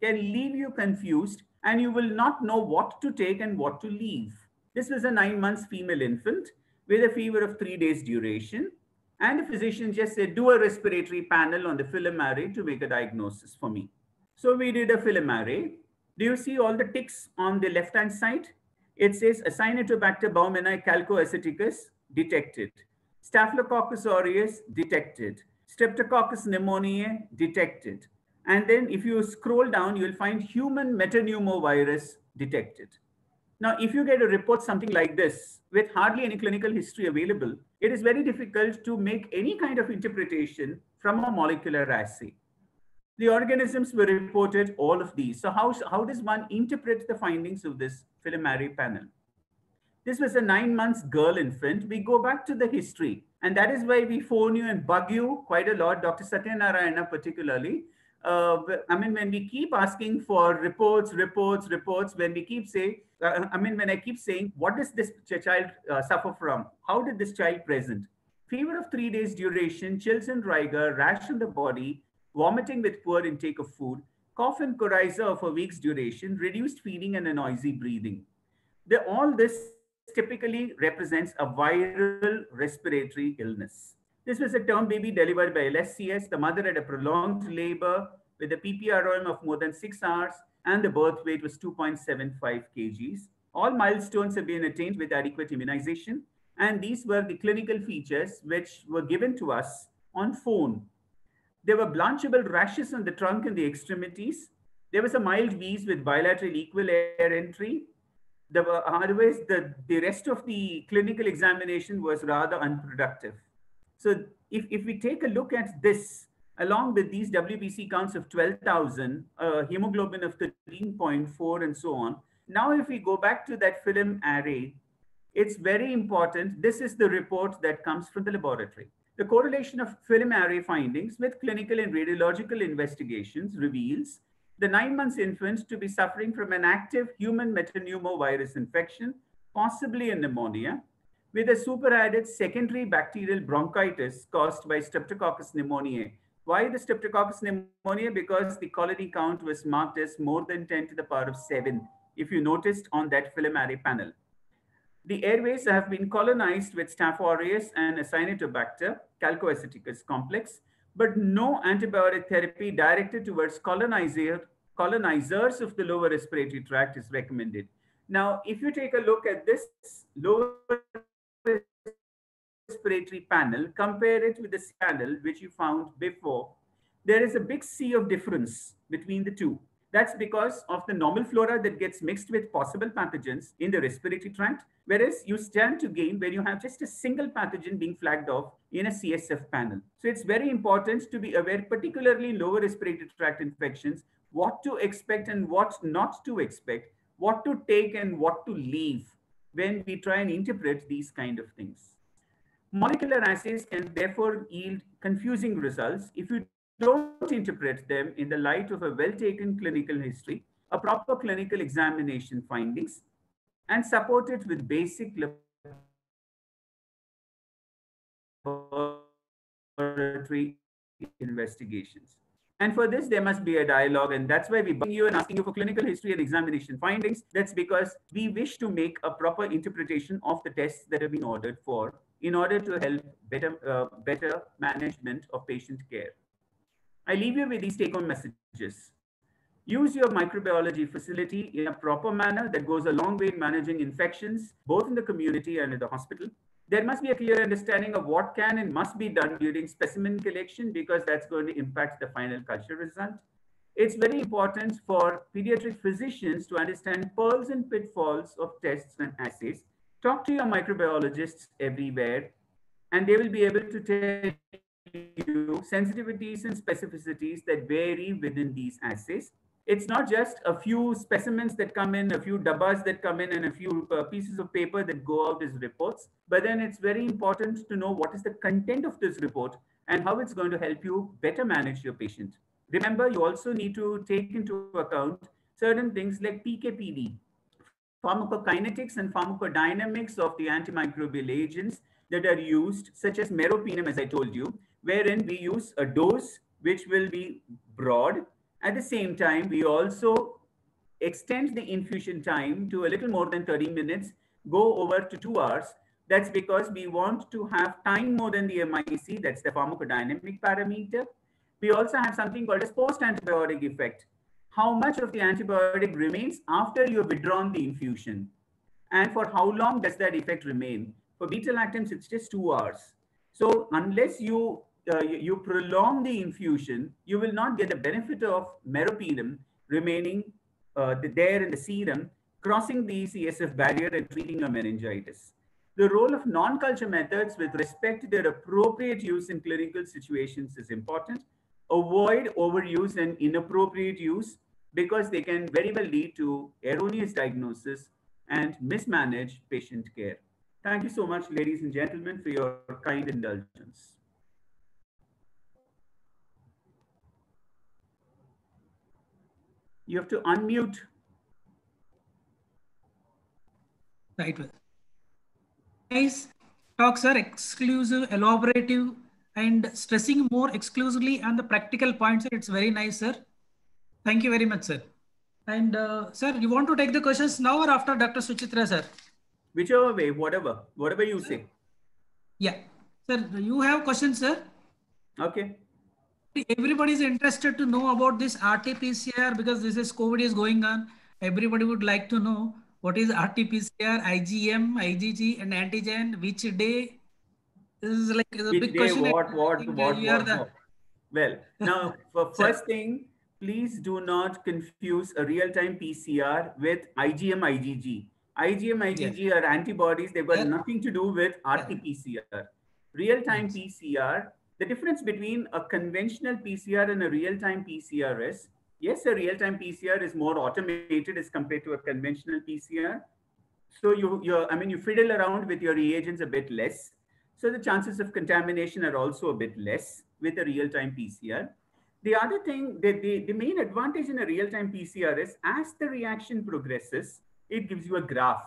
can leave you confused, and you will not know what to take and what to leave. This was a nine months female infant with a fever of three days duration. And the physician just said, do a respiratory panel on the film array to make a diagnosis for me. So we did a film array. Do you see all the ticks on the left-hand side? It says Acinetobacter baumannii calcoaceticus detected. Staphylococcus aureus detected. Streptococcus pneumoniae detected. And then if you scroll down, you'll find human metapneumovirus detected. Now, if you get a report something like this with hardly any clinical history available, it is very difficult to make any kind of interpretation from a molecular assay. The organisms were reported all of these. So how, how does one interpret the findings of this film array panel? This was a nine months girl infant. We go back to the history. And that is why we phone you and bug you quite a lot, Dr. Satyanarayana particularly. Uh, I mean, when we keep asking for reports, reports, reports, when we keep saying, uh, I mean, when I keep saying, what does this child uh, suffer from? How did this child present? Fever of three days duration, chills and rigor, rash on the body, vomiting with poor intake of food, cough and coryza of a week's duration, reduced feeding and a noisy breathing. The, all this typically represents a viral respiratory illness. This was a term baby delivered by LSCS. The mother had a prolonged labor with a PPROM of more than six hours and the birth weight was 2.75 kgs. All milestones have been attained with adequate immunization. And these were the clinical features which were given to us on phone. There were blanchable rashes on the trunk and the extremities. There was a mild wheeze with bilateral equal air entry. The, uh, otherwise, the, the rest of the clinical examination was rather unproductive. So if, if we take a look at this, along with these WBC counts of 12,000, uh, hemoglobin of 13.4 and so on, now if we go back to that film array, it's very important. This is the report that comes from the laboratory. The correlation of film array findings with clinical and radiological investigations reveals the nine months infant to be suffering from an active human metapneumovirus infection, possibly a pneumonia, with a superadded secondary bacterial bronchitis caused by Streptococcus pneumoniae. Why the Streptococcus pneumoniae? Because the colony count was marked as more than 10 to the power of 7, if you noticed on that film panel. The airways have been colonized with Staph aureus and Acinetobacter calcoaceticus complex, but no antibiotic therapy directed towards colonizer, colonizers of the lower respiratory tract is recommended. Now, if you take a look at this lower respiratory panel, compare it with this panel which you found before, there is a big sea of difference between the two. That's because of the normal flora that gets mixed with possible pathogens in the respiratory tract, whereas you stand to gain when you have just a single pathogen being flagged off in a CSF panel. So it's very important to be aware, particularly lower respiratory tract infections, what to expect and what not to expect, what to take and what to leave when we try and interpret these kind of things. Molecular assays can therefore yield confusing results if you don't interpret them in the light of a well-taken clinical history, a proper clinical examination findings, and support it with basic laboratory investigations. And for this, there must be a dialogue. And that's why we bring you and asking you for clinical history and examination findings. That's because we wish to make a proper interpretation of the tests that have been ordered for in order to help better, uh, better management of patient care. I leave you with these take-home messages. Use your microbiology facility in a proper manner that goes a long way in managing infections, both in the community and in the hospital. There must be a clear understanding of what can and must be done during specimen collection because that's going to impact the final culture result. It's very important for pediatric physicians to understand pearls and pitfalls of tests and assays. Talk to your microbiologists everywhere, and they will be able to tell you sensitivities and specificities that vary within these assays. It's not just a few specimens that come in, a few dabbas that come in, and a few uh, pieces of paper that go out as reports. But then it's very important to know what is the content of this report and how it's going to help you better manage your patient. Remember, you also need to take into account certain things like PKPD, pharmacokinetics and pharmacodynamics of the antimicrobial agents that are used, such as meropenem, as I told you, wherein we use a dose which will be broad. At the same time, we also extend the infusion time to a little more than 30 minutes, go over to two hours. That's because we want to have time more than the MIC, that's the pharmacodynamic parameter. We also have something called as post-antibiotic effect. How much of the antibiotic remains after you have withdrawn the infusion? And for how long does that effect remain? For beta-lactams, it's just two hours. So unless you uh, you, prolong the infusion, you will not get the benefit of meropenem remaining uh, there in the serum, crossing the CSF barrier and treating a meningitis. The role of non-culture methods with respect to their appropriate use in clinical situations is important. Avoid overuse and inappropriate use because they can very well lead to erroneous diagnosis and mismanage patient care. Thank you so much, ladies and gentlemen, for your kind indulgence. You have to unmute. Right. Nice talks are exclusive, elaborative, and stressing more exclusively on the practical points. It's very nice, sir. Thank you very much, sir. And uh, sir, you want to take the questions now or after Dr. Suchitra, sir? Whichever way, whatever, whatever you say. Yeah, sir, you have questions, sir? Okay everybody is interested to know about this RT-PCR because this is COVID is going on. Everybody would like to know what is RT-PCR, IgM, IgG, and antigen, which day. This is like a which big day, question. What, what, what, what, the... what? Well, now, for (laughs) first thing, please do not confuse a real-time PCR with IgM, IgG. IgM, IgG yes. are antibodies. They've got nothing to do with RT-PCR. Real-time yes. PCR the difference between a conventional PCR and a real-time PCR is, yes, a real-time PCR is more automated as compared to a conventional PCR. So you, you, I mean, you fiddle around with your reagents a bit less. So the chances of contamination are also a bit less with a real-time PCR. The other thing, the, the, the main advantage in a real-time PCR is as the reaction progresses, it gives you a graph.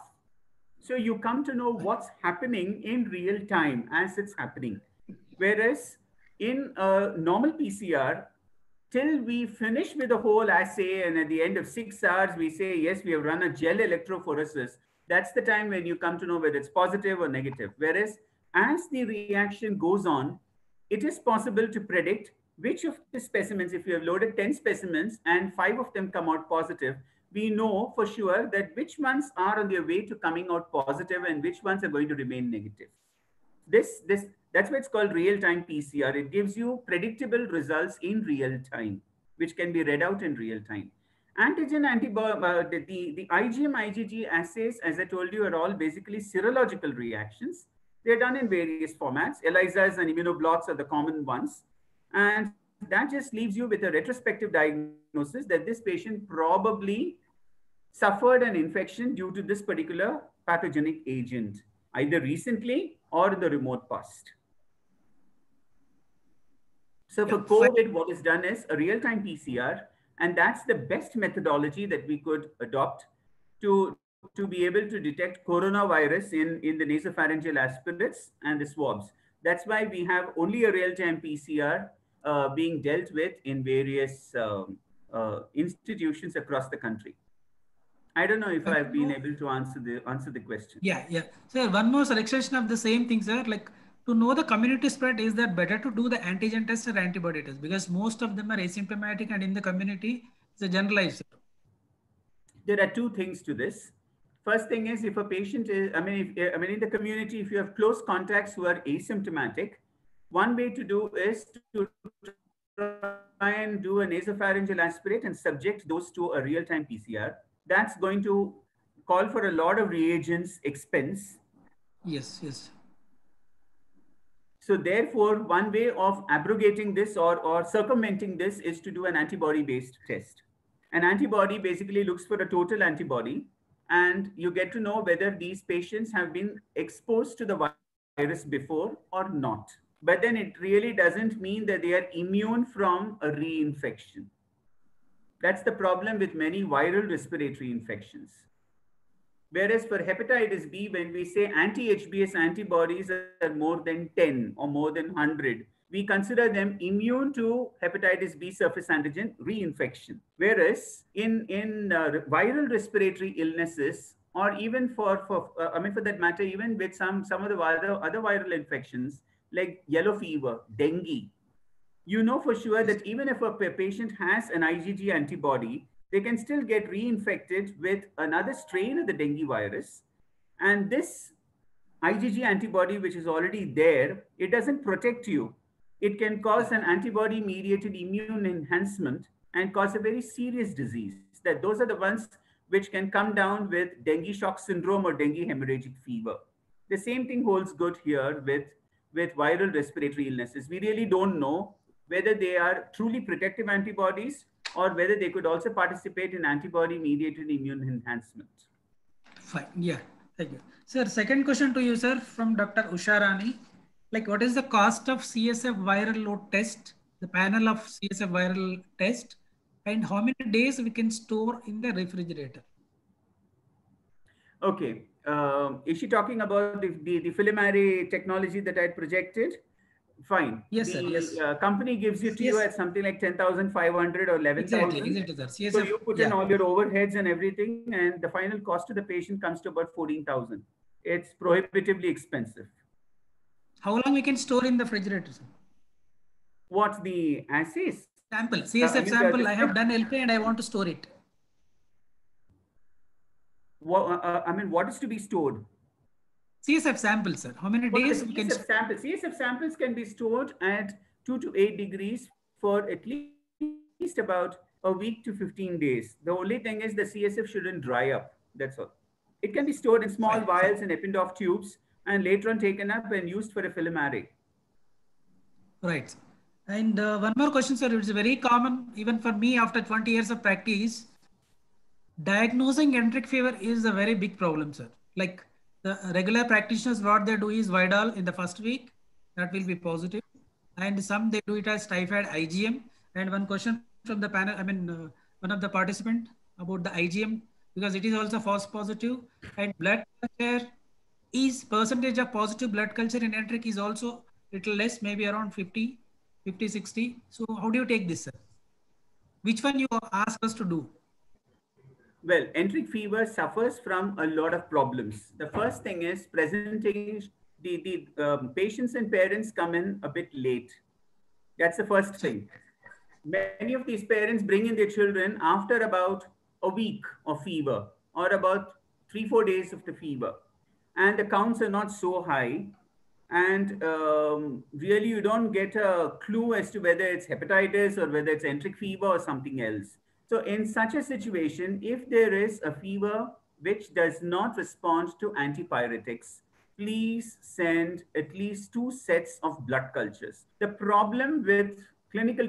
So you come to know what's happening in real time as it's happening. Whereas in a normal PCR, till we finish with the whole assay and at the end of six hours, we say, yes, we have run a gel electrophoresis. That's the time when you come to know whether it's positive or negative. Whereas as the reaction goes on, it is possible to predict which of the specimens, if you have loaded 10 specimens and five of them come out positive, we know for sure that which ones are on their way to coming out positive and which ones are going to remain negative. This, this That's why it's called real-time PCR. It gives you predictable results in real time, which can be read out in real time. Antigen antibody, uh, the, the, the IgM, IgG assays, as I told you, are all basically serological reactions. They're done in various formats. ELISAs and immunoblots are the common ones. And that just leaves you with a retrospective diagnosis that this patient probably suffered an infection due to this particular pathogenic agent, either recently or in the remote past. So for COVID, what is done is a real-time PCR, and that's the best methodology that we could adopt to, to be able to detect coronavirus in, in the nasopharyngeal aspirates and the swabs. That's why we have only a real-time PCR uh, being dealt with in various um, uh, institutions across the country. I don't know if I've been able to answer the answer the question. Yeah, yeah. Sir, one more selection of the same thing, sir. Like to know the community spread, is that better to do the antigen test or antibody test? Because most of them are asymptomatic and in the community, it's a generalized. There are two things to this. First thing is if a patient is, I mean, if, I mean, in the community, if you have close contacts who are asymptomatic, one way to do is to try and do a nasopharyngeal aspirate and subject those to a real-time PCR. That's going to call for a lot of reagents expense. Yes, yes. So therefore, one way of abrogating this or, or circumventing this is to do an antibody-based test. An antibody basically looks for a total antibody and you get to know whether these patients have been exposed to the virus before or not. But then it really doesn't mean that they are immune from a reinfection. That's the problem with many viral respiratory infections. Whereas for hepatitis B, when we say anti-HBs antibodies are more than 10 or more than 100, we consider them immune to hepatitis B surface antigen reinfection. Whereas in, in uh, viral respiratory illnesses, or even for, for uh, I mean, for that matter, even with some, some of the other, other viral infections like yellow fever, dengue, you know for sure that even if a patient has an IgG antibody, they can still get reinfected with another strain of the dengue virus. And this IgG antibody, which is already there, it doesn't protect you. It can cause an antibody mediated immune enhancement and cause a very serious disease. That those are the ones which can come down with dengue shock syndrome or dengue hemorrhagic fever. The same thing holds good here with, with viral respiratory illnesses. We really don't know whether they are truly protective antibodies or whether they could also participate in antibody mediated immune enhancement. Fine. Yeah. Thank you. Sir, second question to you, sir, from Dr. Usharani. Like, what is the cost of CSF viral load test, the panel of CSF viral test, and how many days we can store in the refrigerator? Okay. Um, is she talking about the, the, the FilmArray technology that I had projected? Fine. Yes, the, sir, yes. Uh, company gives it to you Yes. at something like 10,500 or 11,000. Exactly, exactly, sir. CSF, So you put in all your overheads and everything, and the final cost to the patient comes to about 14,000. It's prohibitively expensive. How long we can store in the refrigerator, sir? What's the assays? Sample, CSF the- sample. I have done LP and I want to store it. What, uh, I mean, what is to be stored? CSF samples, sir. How many Well, days the we can CSF samples. CSF samples can be stored at two to eight degrees for at least about a week to 15 days. The only thing is the CSF shouldn't dry up. That's all. It can be stored in small vials and Eppendorf tubes and later on taken up and used for a film array. Right. And uh, one more question, sir. It's very common, even for me after 20 years of practice. Diagnosing enteric fever is a very big problem, sir. Like the regular practitioners, what they do is Widal in the first week, that will be positive. And some they do it as typhoid IgM. And one question from the panel, I mean, uh, one of the participant about the IgM, because it is also false positive. And blood culture is percentage of positive blood culture in enteric is also little less, maybe around 50, 50, 60. So how do you take this, sir? Which one you ask us to do? Well, enteric fever suffers from a lot of problems. The first thing is presenting the, the um, patients and parents come in a bit late. That's the first thing. Many of these parents bring in their children after about a week of fever or about three, four days of the fever. And the counts are not so high. and um, really you don't get a clue as to whether it's hepatitis or whether it's enteric fever or something else. So in such a situation, if there is a fever which does not respond to antipyretics, please send at least two sets of blood cultures. The problem with clinical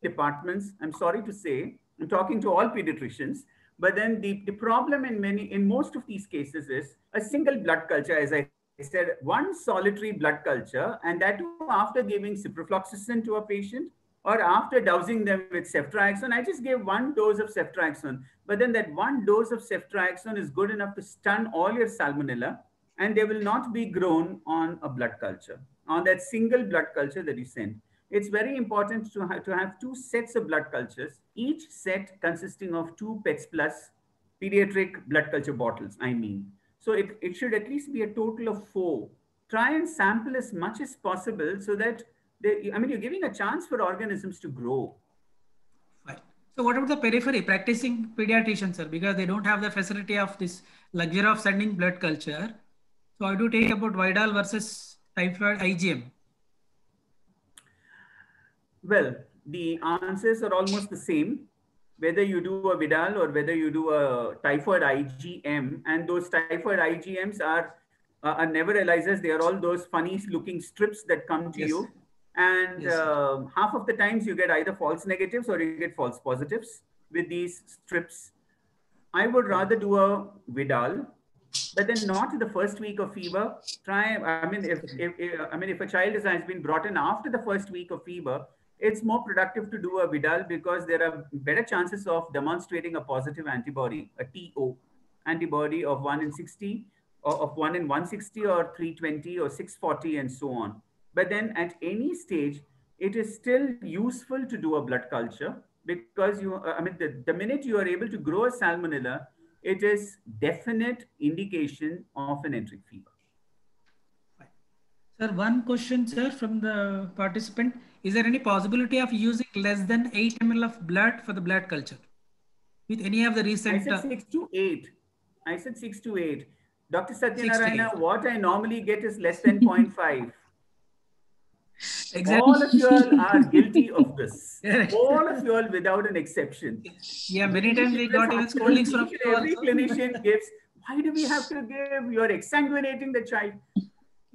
departments, I'm sorry to say, I'm talking to all pediatricians, but then the, the problem in many, in most of these cases is a single blood culture, as I said, one solitary blood culture, and that after giving ciprofloxacin to a patient or after dousing them with ceftriaxone, I just gave one dose of ceftriaxone. But then that one dose of ceftriaxone is good enough to stun all your salmonella, and they will not be grown on a blood culture, on that single blood culture that you send. It's very important to have, to have two sets of blood cultures, each set consisting of two Peds Plus pediatric blood culture bottles, I mean. So it, it should at least be a total of four. Try and sample as much as possible so that, they, I mean, you're giving a chance for organisms to grow. Right. So what about the periphery, practicing pediatricians, sir? Because they don't have the facility of this luxury of sending blood culture. So I do take about Widal versus typhoid IgM. Well, the answers are almost the same, whether you do a Widal or whether you do a typhoid IgM. And those typhoid IgMs are, uh, are never ELISAs. They are all those funny looking strips that come to Yes. you. And Yes. uh, half of the times you get either false negatives or you get false positives with these strips. I would rather do a Widal, but then not in the first week of fever. Try, I mean, if, if, if I mean, if a child is, has been brought in after the first week of fever, it's more productive to do a Widal because there are better chances of demonstrating a positive antibody, a TO antibody of 1 in 60, or of 1 in 160 or 320 or 640 and so on. But then at any stage, it is still useful to do a blood culture because you, I mean, the, the minute you are able to grow a salmonella, it is definite indication of an enteric fever. Sir, one question, sir, from the participant. Is there any possibility of using less than 8 ml of blood for the blood culture? With any of the recent... I recent... said uh, six to eight. I said six to eight. Dr. Six to Satyanarayana, what I normally get is less than (laughs) 0.5. exactly. All of you all are guilty of this. All of you all without an exception. Yeah, many times we got even scoldings from Each you and Every clinician gives, why do we have to give? You're exsanguinating the child.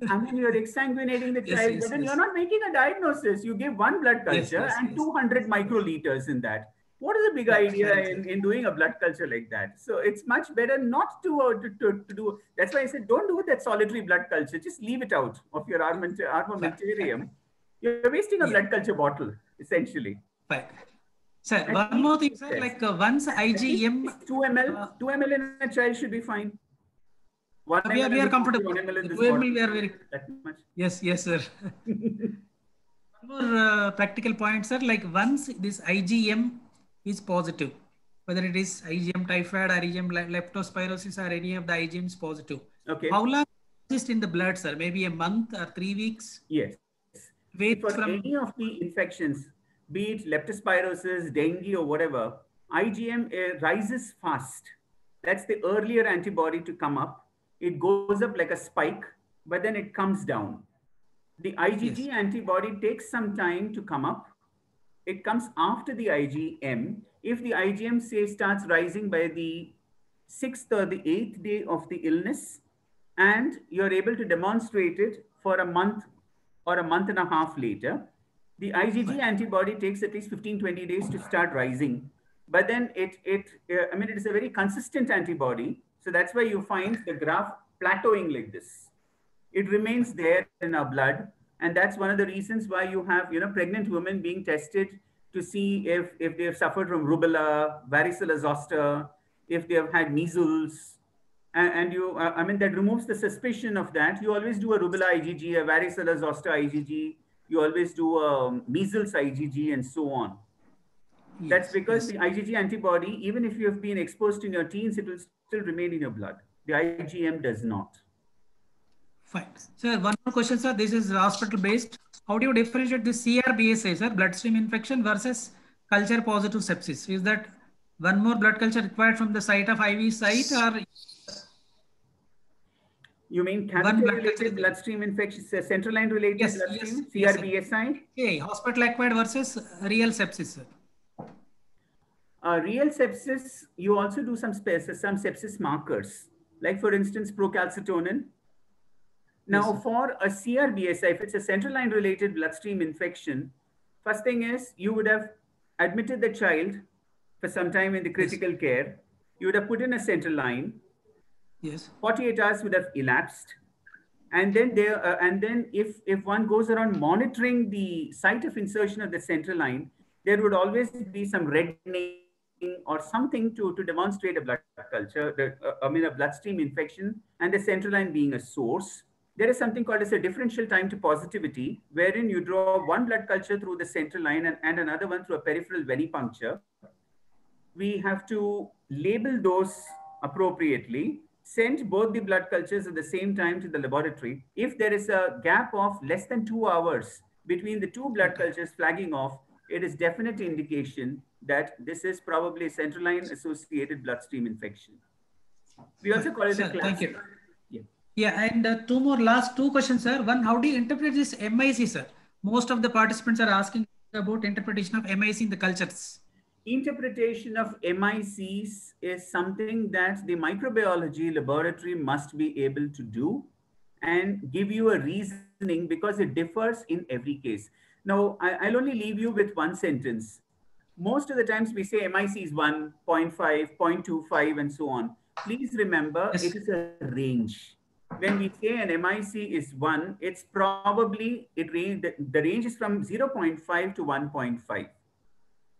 I mean, you're exsanguinating the Yes, child, yes, but then yes. you're not making a diagnosis. You give one blood culture and yes. 200 microliters in that. What is the big idea in, in doing a blood culture like that? So it's much better not to, uh, to, to, to do. That's why I said, don't do that solitary blood culture. Just leave it out of your armament, armamentarium. You're wasting a Yeah. blood culture bottle, essentially. Fine. Sir, And one more thing, sir, yes. like uh, once IgM, 2 ml, Uh, 2 ml in a child should be fine. One we are, we are comfortable. 1 ml in this 2 ml, we are very, That much. yes, yes, sir. (laughs) One more uh, practical point, sir, like once this IgM is positive, whether it is IgM typhoid or IgM leptospirosis or any of the IgMs positive, Okay. how long exist in the blood, sir? Maybe a month or three weeks? Yes. Wait For from, any of the infections, be it leptospirosis, dengue, or whatever, IgM uh, rises fast. That's the earlier antibody to come up. It goes up like a spike, but then it comes down. The IgG Yes. antibody takes some time to come up. It comes after the IgM. If the IgM say starts rising by the sixth or the eighth day of the illness, and you're able to demonstrate it for a month or a month and a half later, the IgG antibody takes at least 15, 20 days to start rising. But then it, it uh, I mean, it is a very consistent antibody. So that's why you find the graph plateauing like this. It remains there in our blood. And that's one of the reasons why you have, you know, pregnant women being tested to see if, if they've suffered from rubella, varicella zoster, if they have had measles, and, and you, uh, I mean, that removes the suspicion of that. You always do a rubella IgG, a varicella zoster IgG. You always do a measles IgG and so on. That's because yes. the IgG antibody, even if you have been exposed in your teens, it will still remain in your blood. The IgM does not. Fine. Sir, one more question, sir. This is hospital based. How do you differentiate this CRBSI, sir, bloodstream infection versus culture positive sepsis? Is that one more blood culture required from the site of IV site or You mean One blood is- bloodstream infection, uh, central line-related Yes, bloodstream, yes. CRBSI? Okay, hospital acquired versus real sepsis, sir. Uh, real sepsis, you also do some some sepsis markers, like for instance, procalcitonin. Now, Yes, for a CRBSI, if it's a central line related bloodstream infection, first thing is you would have admitted the child for some time in the critical care. You would have put in a central line. Yes. 48 hours would have elapsed. And then there, uh, and then if if one goes around monitoring the site of insertion of the central line, there would always be some reddening or something to, to demonstrate a blood culture, the, uh, I mean, a bloodstream infection and the central line being a source. There is something called as a differential time to positivity, wherein you draw one blood culture through the central line and, and another one through a peripheral venipuncture. We have to label those appropriately, send both the blood cultures at the same time to the laboratory. If there is a gap of less than two hours between the two blood cultures flagging off, it is definite indication that this is probably a central line associated bloodstream infection. We also call it a Sir, thank classic. you. Yeah. And uh, two more last two questions, sir. One, how do you interpret this MIC, sir? Most of the participants are asking about interpretation of MIC in the cultures. interpretation of MICs is something that the microbiology laboratory must be able to do and give you a reasoning because it differs in every case. Now, I, will only leave you with one sentence. Most of the times we say MIC is 1, 0.5, 0.25, and so on. Please remember Yes. it is a range. When we say an MIC is 1, it's probably, it range, the, the range is from 0.5 to 1.5.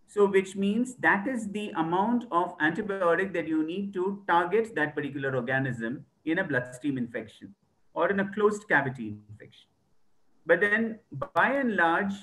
So which means that is the amount of antibiotic that you need to target that particular organism in a bloodstream infection or in a closed cavity infection. But then by and large,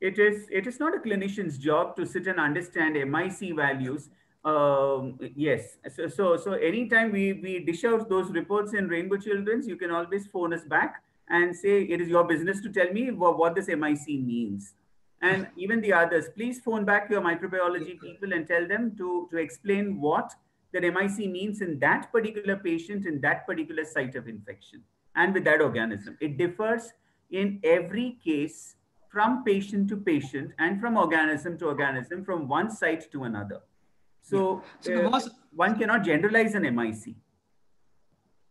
it is, it is not a clinician's job to sit and understand MIC values. Um, yes, so, so, so anytime we, we dish out those reports in Rainbow Children's, you can always phone us back and say, it is your business to tell me what, what this MIC means and (laughs) even the others, please phone back your microbiology people and tell them to, to explain what the MIC means in that particular patient in that particular site of infection and with that organism. It differs in every case from patient to patient and from organism to organism, from one site to another. So, So uh, was- one cannot generalize an MIC.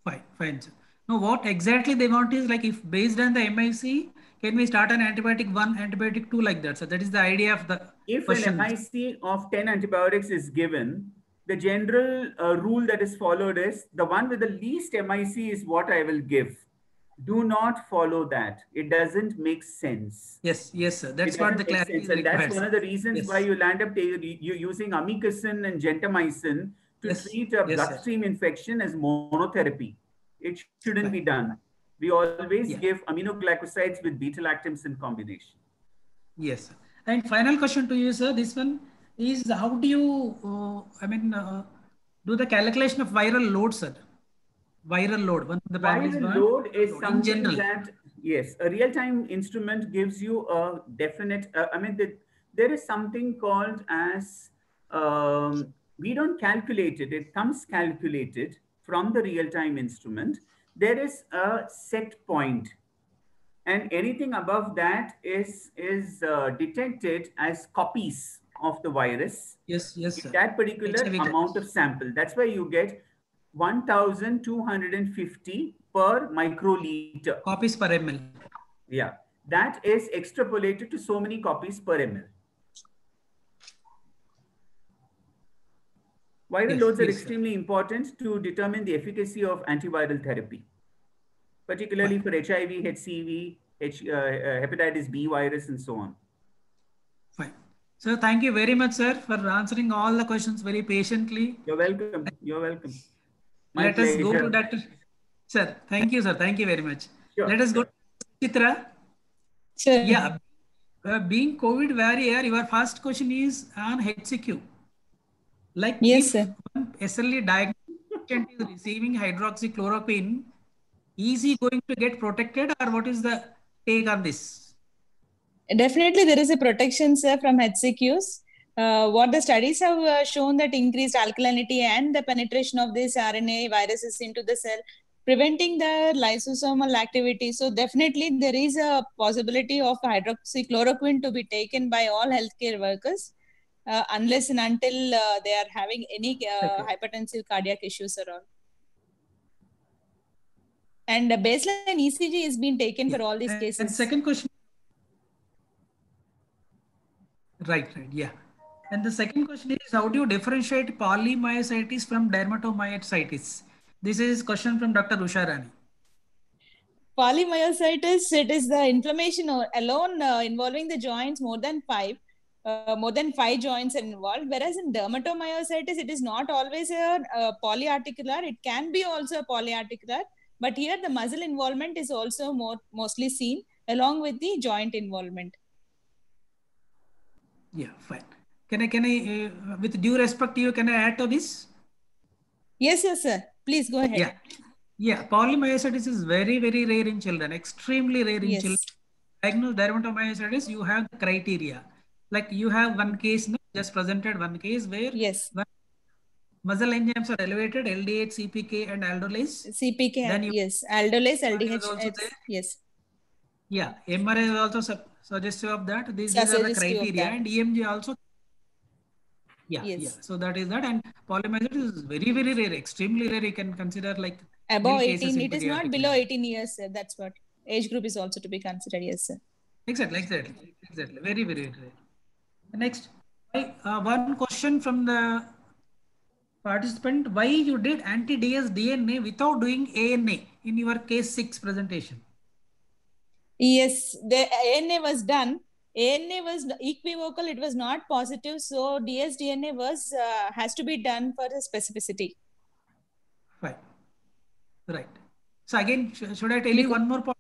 Fine, fine, sir. Now, what exactly they want is like if based on the MIC, can we start an antibiotic one, antibiotic two like that? So that is the idea of the If question. an MIC of 10 antibiotics is given, the general uh, rule that is followed is the one with the least MIC is what I will give. Do not follow that. It doesn't make sense. Yes, yes, sir. That's what the clarity sense. And that's one of the reasons Yes. why you land up ta- you using amikacin and gentamicin to Yes. treat a Yes, sir. bloodstream infection as monotherapy. It shouldn't be done. We always Yeah. give aminoglycosides with beta-lactams in combination. Yes. sir. And final question to you, sir. This one is how do you, uh, I mean, uh, do the calculation of viral load, sir? Viral load. When the bag is Viral burned, load is in something general. that, yes, a real-time instrument gives you a definite, uh, I mean, the, there is something called as, um, we don't calculate it, it comes calculated from the real-time instrument. There is a set point and anything above that is, is uh, detected as copies of the virus Yes, yes, that particular amount of sample. That's why you get 1250 per microliter. Copies per ml. Yeah, that is extrapolated to so many copies per ml. Viral Yes, loads are yes, sir. extremely important to determine the efficacy of antiviral therapy, particularly for HIV, HCV, H, uh, uh, hepatitis B virus, and so on. Fine. So thank you very much, sir, for answering all the questions very patiently. You're welcome. You're welcome. My Let us go to. Dr. Sir, thank you, sir. Thank you very much. Sure. Let us go to Chitra. Sure. Yeah. Uh, being COVID warrior, your first question is on HCQ. Like Yes, if sir. one SLE diagnosed is receiving hydroxychloroquine, is he going to get protected or what is the take on this? Definitely, there is a protection, sir, from HCQs. Uh, what the studies have uh, shown that increased alkalinity and the penetration of these RNA viruses into the cell preventing the lysosomal activity. So definitely there is a possibility of hydroxychloroquine to be taken by all healthcare workers uh, unless and until uh, they are having any uh, Okay. hypertensive cardiac issues or all. And the baseline ECG is being taken for all these And- cases. And second question. Right, right, yeah. And the second question is, how do you differentiate polymyositis from dermatomyositis? This is question from Dr. Usha Rani. polymyositis it is the inflammation alone uh, involving the joints more than five uh, more than five joints are involved whereas in dermatomyositis it is not always a, uh polyarticular it can be also a polyarticular but here the muscle involvement is also more mostly seen along with the joint involvement Yeah, fine. Can I, can I, uh, with due respect to you, can I add to this? yes yes sir please go ahead Yeah. Yeah, polymyositis is very, very rare in children, extremely rare in yes children. Diagnosed dermatomyositis, you have the criteria. Like you have one case, no, just presented one case where yes muscle enzymes are elevated, LDH, CPK, and aldolase. cpk Then you- yes aldolase ldh also there. yes Yeah, MRI is also su- suggestive of that. These, these are the criteria, and EMG also. Yeah, Yes. yeah. So that is that, and polymyositis is very, very rare, extremely rare. You can consider like above 18 it is not below 18 years sir. that's what age group is also to be considered yes sir Exactly, exactly, exactly. Very, very rare. Next, uh, one question from the participant: Why you did anti-DS DNA without doing ANA in your case six presentation? yes the ana was done ana was equivocal it was not positive so dsdna was uh, has to be done for the specificity Right, right. So again, sh- should I tell you one more point?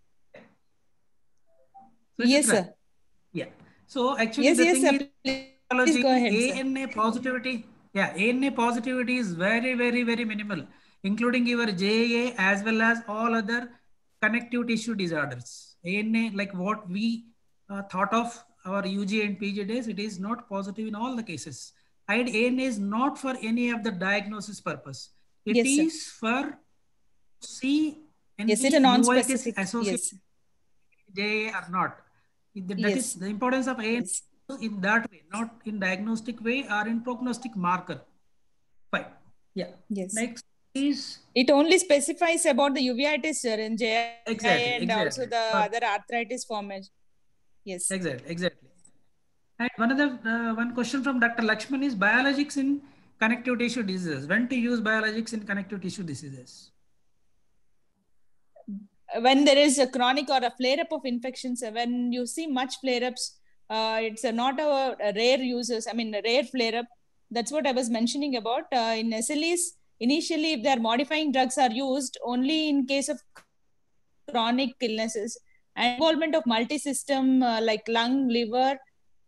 yes Suchitra? sir Yeah. So actually, yes the yes thing sir is, please go ahead, sir. ANA positivity, yeah, ANA positivity is very, very, very minimal, including your JA as well as all other connective tissue disorders. ANA, like what we uh, thought of our UG and PG days, it is not positive in all the cases. And ANA is not for any of the diagnosis purpose. It Yes, sir. is for see yes it's a non-specific yes JA or not. That Yes. is the importance of ANA yes in that way, not in diagnostic way or in prognostic marker. Fine. Yeah. yes Next is it only specifies about the uveitis sir in JI Exactly, and also the other arthritis formation yes exactly, exactly. And one other uh, one question from Dr. Lakshman is biologics in connective tissue diseases. When to use biologics in connective tissue diseases? when there is a chronic or a flare up of infections, when you see much flare ups, uh, it's a, not a, a rare users. I mean, a rare flare up. That's what I was mentioning about. Uh, in SLEs, initially, if their modifying drugs are used only in case of chronic illnesses and involvement of multi-system uh, like lung, liver,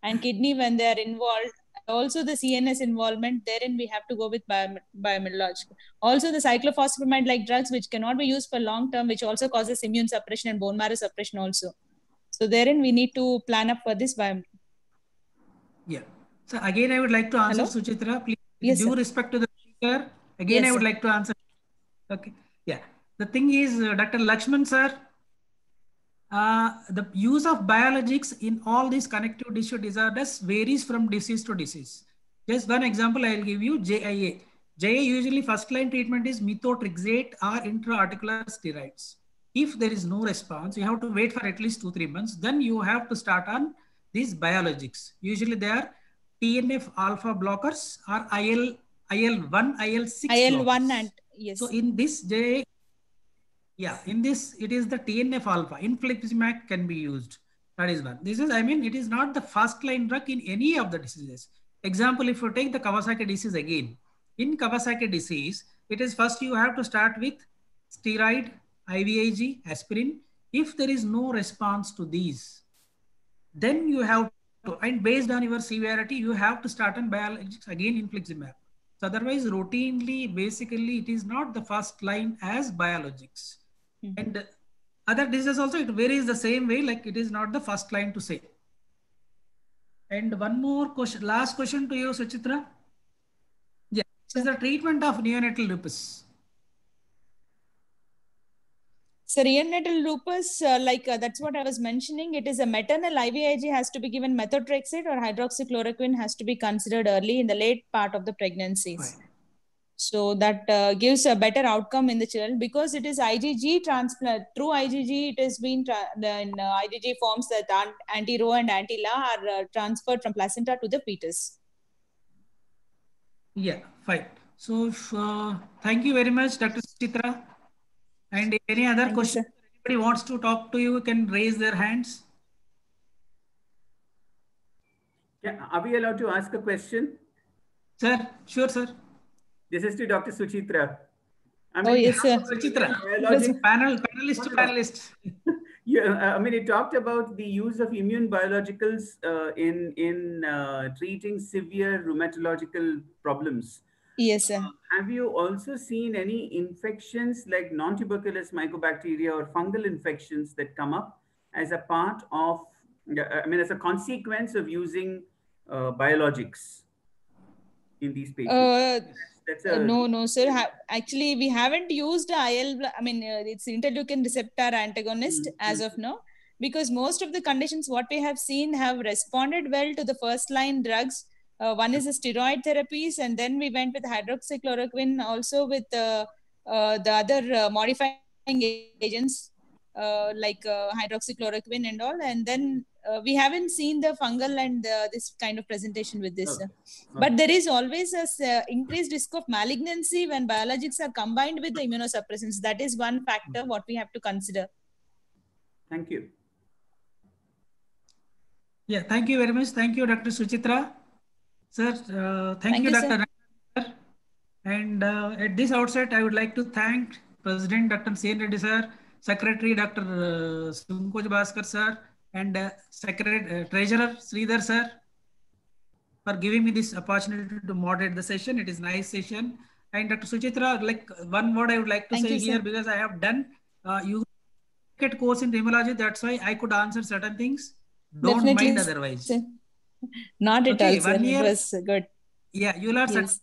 and kidney when they are involved. Also, the CNS involvement. Therein, we have to go with biom- also the cyclophosphamide like drugs which cannot be used for long term which also causes immune suppression and bone marrow suppression also so therein we need to plan up for this biome Yeah. So again, I would like to answer Hello? Suchitra. Please, Yes, due sir. respect to the speaker. Again, Yes, I would sir. like to answer. Okay. Yeah. The thing is, uh, Dr. Lakshman sir, uh, the use of biologics in all these connective tissue disorders varies from disease to disease. Just one example I will give you, JIA. JIA usually first line treatment is methotrexate or intra-articular steroids. If there is no response, you have to wait for at least two, three months. Then you have to start on these biologics. Usually they are TNF alpha blockers or IL, IL-1, IL-6 il1 blockers. and yes So in this J, yeah, in this it is the TNF alpha. Infliximab can be used. That is one. This is, I mean, it is not the first line drug in any of the diseases. Example, if you take the Kawasaki disease again, in Kawasaki disease, it is first you have to start with steroid, IVIG, aspirin. If there is no response to these, then you have to, and based on your severity, you have to start on biologics again infliximab. So otherwise, routinely, basically, it is not the first line as biologics. Mhm. And other diseases also, it varies the same way, like it is not the first line to say. And one more question, last question to you, Suchitra. Yeah, this is the treatment of neonatal lupus. So neonatal lupus, uh, like uh, that's what I was mentioning. It is a maternal IVIG has to be given methotrexate or hydroxychloroquine has to be considered early in the late part of the pregnancies. Fine. So that uh, gives a better outcome in the child because it is IgG transplant. Through IgG, it has been tra- the in, uh, IgG forms that anti-Ro and anti-La are uh, transferred from placenta to the fetus. Yeah, fine. So, uh, thank you very much, Dr. Chitra. And any other Thank you, question, sir. anybody wants to talk to you, can raise their hands. Yeah, are we allowed to ask a question? Sir, sure, sir. This is to Dr. Suchitra. I Oh, yes, sir. Suchitra, biologic- panel, panelist to panelist. (laughs) Yeah, uh, I mean, it talked about the use of immune biologicals uh, in in uh, treating severe rheumatological problems. Yes, sir. Have you also seen any infections like non-tuberculous mycobacteria or fungal infections that come up as a part of, I mean, as a consequence of using uh, biologics in these patients? A no, no, sir. Ha- actually, we haven't used IL. I mean, uh, it's interleukin receptor antagonist Mm, as of now, because most of the conditions what we have seen have responded well to the first line drugs. Uh, one is the steroid therapies, and then we went with hydroxychloroquine, also with uh, uh, the other uh, modifying agents uh, like uh, hydroxychloroquine and all. And then uh, we haven't seen the fungal and uh, this kind of presentation with this. Okay. sir. But there is always a s- uh, increased risk of malignancy when biologics are combined with the immunosuppressants. That is one factor what we have to consider. Thank you. Yeah, thank you very much. Thank you, Dr. Suchitra. Sir, uh, thank, Thank you, you, sir. Dr. Rangan, sir. And uh, at this outset, I would like to thank President Dr. C.N. Reddy sir, Secretary Dr. Uh, Sunkoj Bhaskar sir, and uh, Secretary uh, Treasurer Sridhar sir for giving me this opportunity to moderate the session. It is nice session. And Dr. Suchitra, like one word I would like to Thank say you, sir. here because I have done uh, you get course in rheumatology. That's why I could answer certain things. Don't Definitely, mind sir. otherwise. Not at Okay, all, sir. one It year- was good. Yeah, you certain Yes.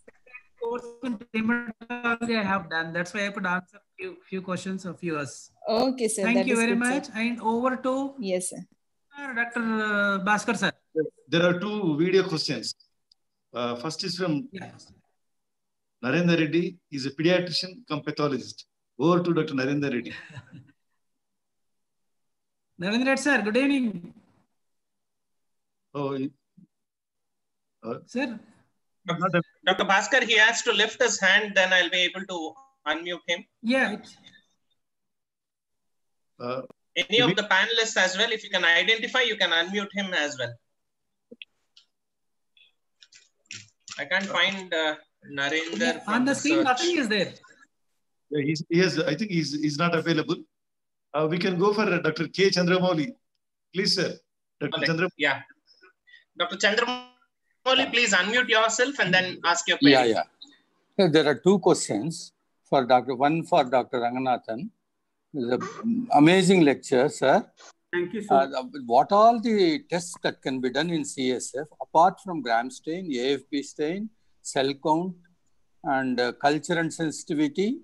course in rheumatology I have done. That's why I could answer few few questions of yours. Okay, sir. Thank that you very good, sir. much. And over to Yes, sir. Uh, Dr. uh, Bhaskar sir. There are two video questions. Uh, first is from Yeah. Narendra Reddy. He's a pediatrician come pathologist. Over to Dr. Narendra Reddy. (laughs) Narendra sir, good evening. Oh, he- Sir, not a- Dr. Bhaskar, he has to lift his hand, then I'll be able to unmute him. yeah, uh, Any of the panelists as well, if you can identify, you can unmute him as well. I can't find uh, Narendra. yeah, on the screen, search. nothing is there. yeah, he's, he has, I think he's, he's not available. Uh, we can go for uh, Dr. K. Chandramouli. Please, sir. Dr. Okay. Chandra. Yeah. Dr. Chandramouli, please unmute yourself and then ask your question. Yeah, yeah. So there are two questions for Dr. One for Dr. Ranganathan. Amazing lecture, sir. Thank you so Uh, what all the tests that can be done in CSF apart from gram stain, AFB stain, cell count, and uh, culture and sensitivity?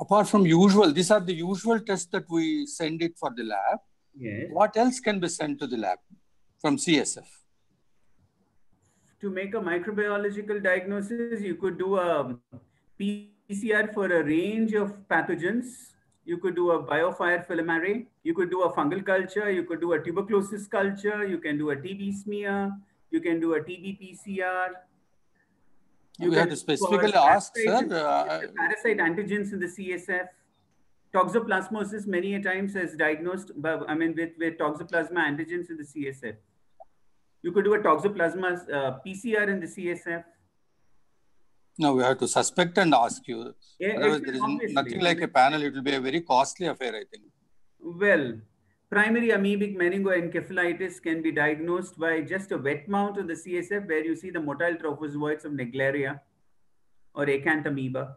Apart from usual, these are the usual tests that we send it for the lab. Yes. What else can be sent to the lab from CSF? To make a microbiological diagnosis, you could do a PCR for a range of pathogens. You could do a biofire film array. You could do a fungal culture. You could do a tuberculosis culture. You can do a TB smear. You can do a TB PCR. You we have to specifically ask, sir. Uh, parasite antigens in the CSF. Toxoplasmosis many a times is diagnosed, by, I mean, with, with toxoplasma antigens in the CSF. You could do a toxoplasma uh, PCR in the CSF. No, we have to suspect and ask you. Yeah, Otherwise, there is obviously, nothing like a panel. It will be a very costly affair, I think. Well, primary amoebic meningoencephalitis can be diagnosed by just a wet mount on the CSF where you see the motile trophozoites of Naegleria or acanthamoeba.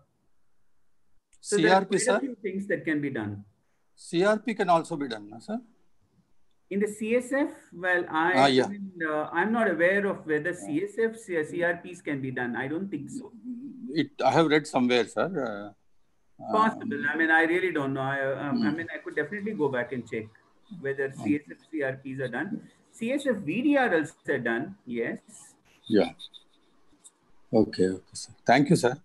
So there are CRP, quite a few things that can be done. CRP can also be done, no, sir? In the CSF, well, I, Ah, yeah. mean, uh, I'm not aware of whether CSF, C- CRPs can be done. I don't think so. It, I have read somewhere, sir. Uh, Possible. I mean, I really don't know. I, um, I Hmm. mean, I could definitely go back and check whether CSF CRPs are done. CSF VDRLs are done. Yes. Yeah. Okay, okay, sir. Thank you, sir.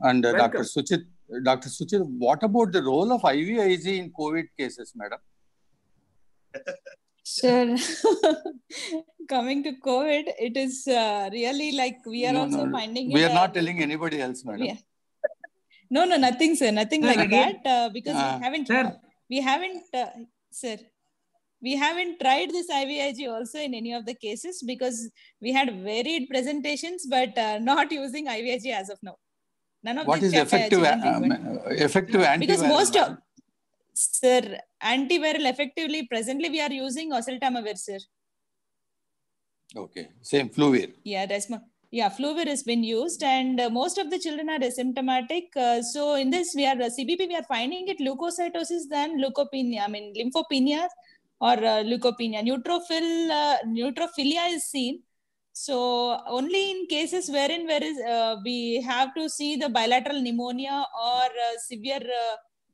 And uh, Dr. Suchit, Dr. Suchit, what about the role of IVIG in COVID cases, madam? Sure. (laughs) Coming to COVID, it is uh, really like we are No, also no, finding We are not uh, telling anybody else, madam. Yeah. No, no, nothing, sir. Nothing Sir, like again- that. Uh, because Ah. we haven't, Sir. we haven't, uh, sir, we haven't tried this IVIG also in any of the cases because we had varied presentations, but uh, not using IVIG as of now. None of What is effective, uh, effective antiviral? because most of? Sir, antiviral effectively, presently we are using oseltamivir, sir. Okay, same fluid. Yeah, Resma. Yeah, Fluvir has been used, and uh, most of the children are asymptomatic. Uh, so in this, we are uh, CBP. We are finding it leukocytosis than leukopenia. I mean lymphopenia or uh, leukopenia. Neutrophil, uh, neutrophilia is seen. So only in cases wherein where is uh, we have to see the bilateral pneumonia or uh, severe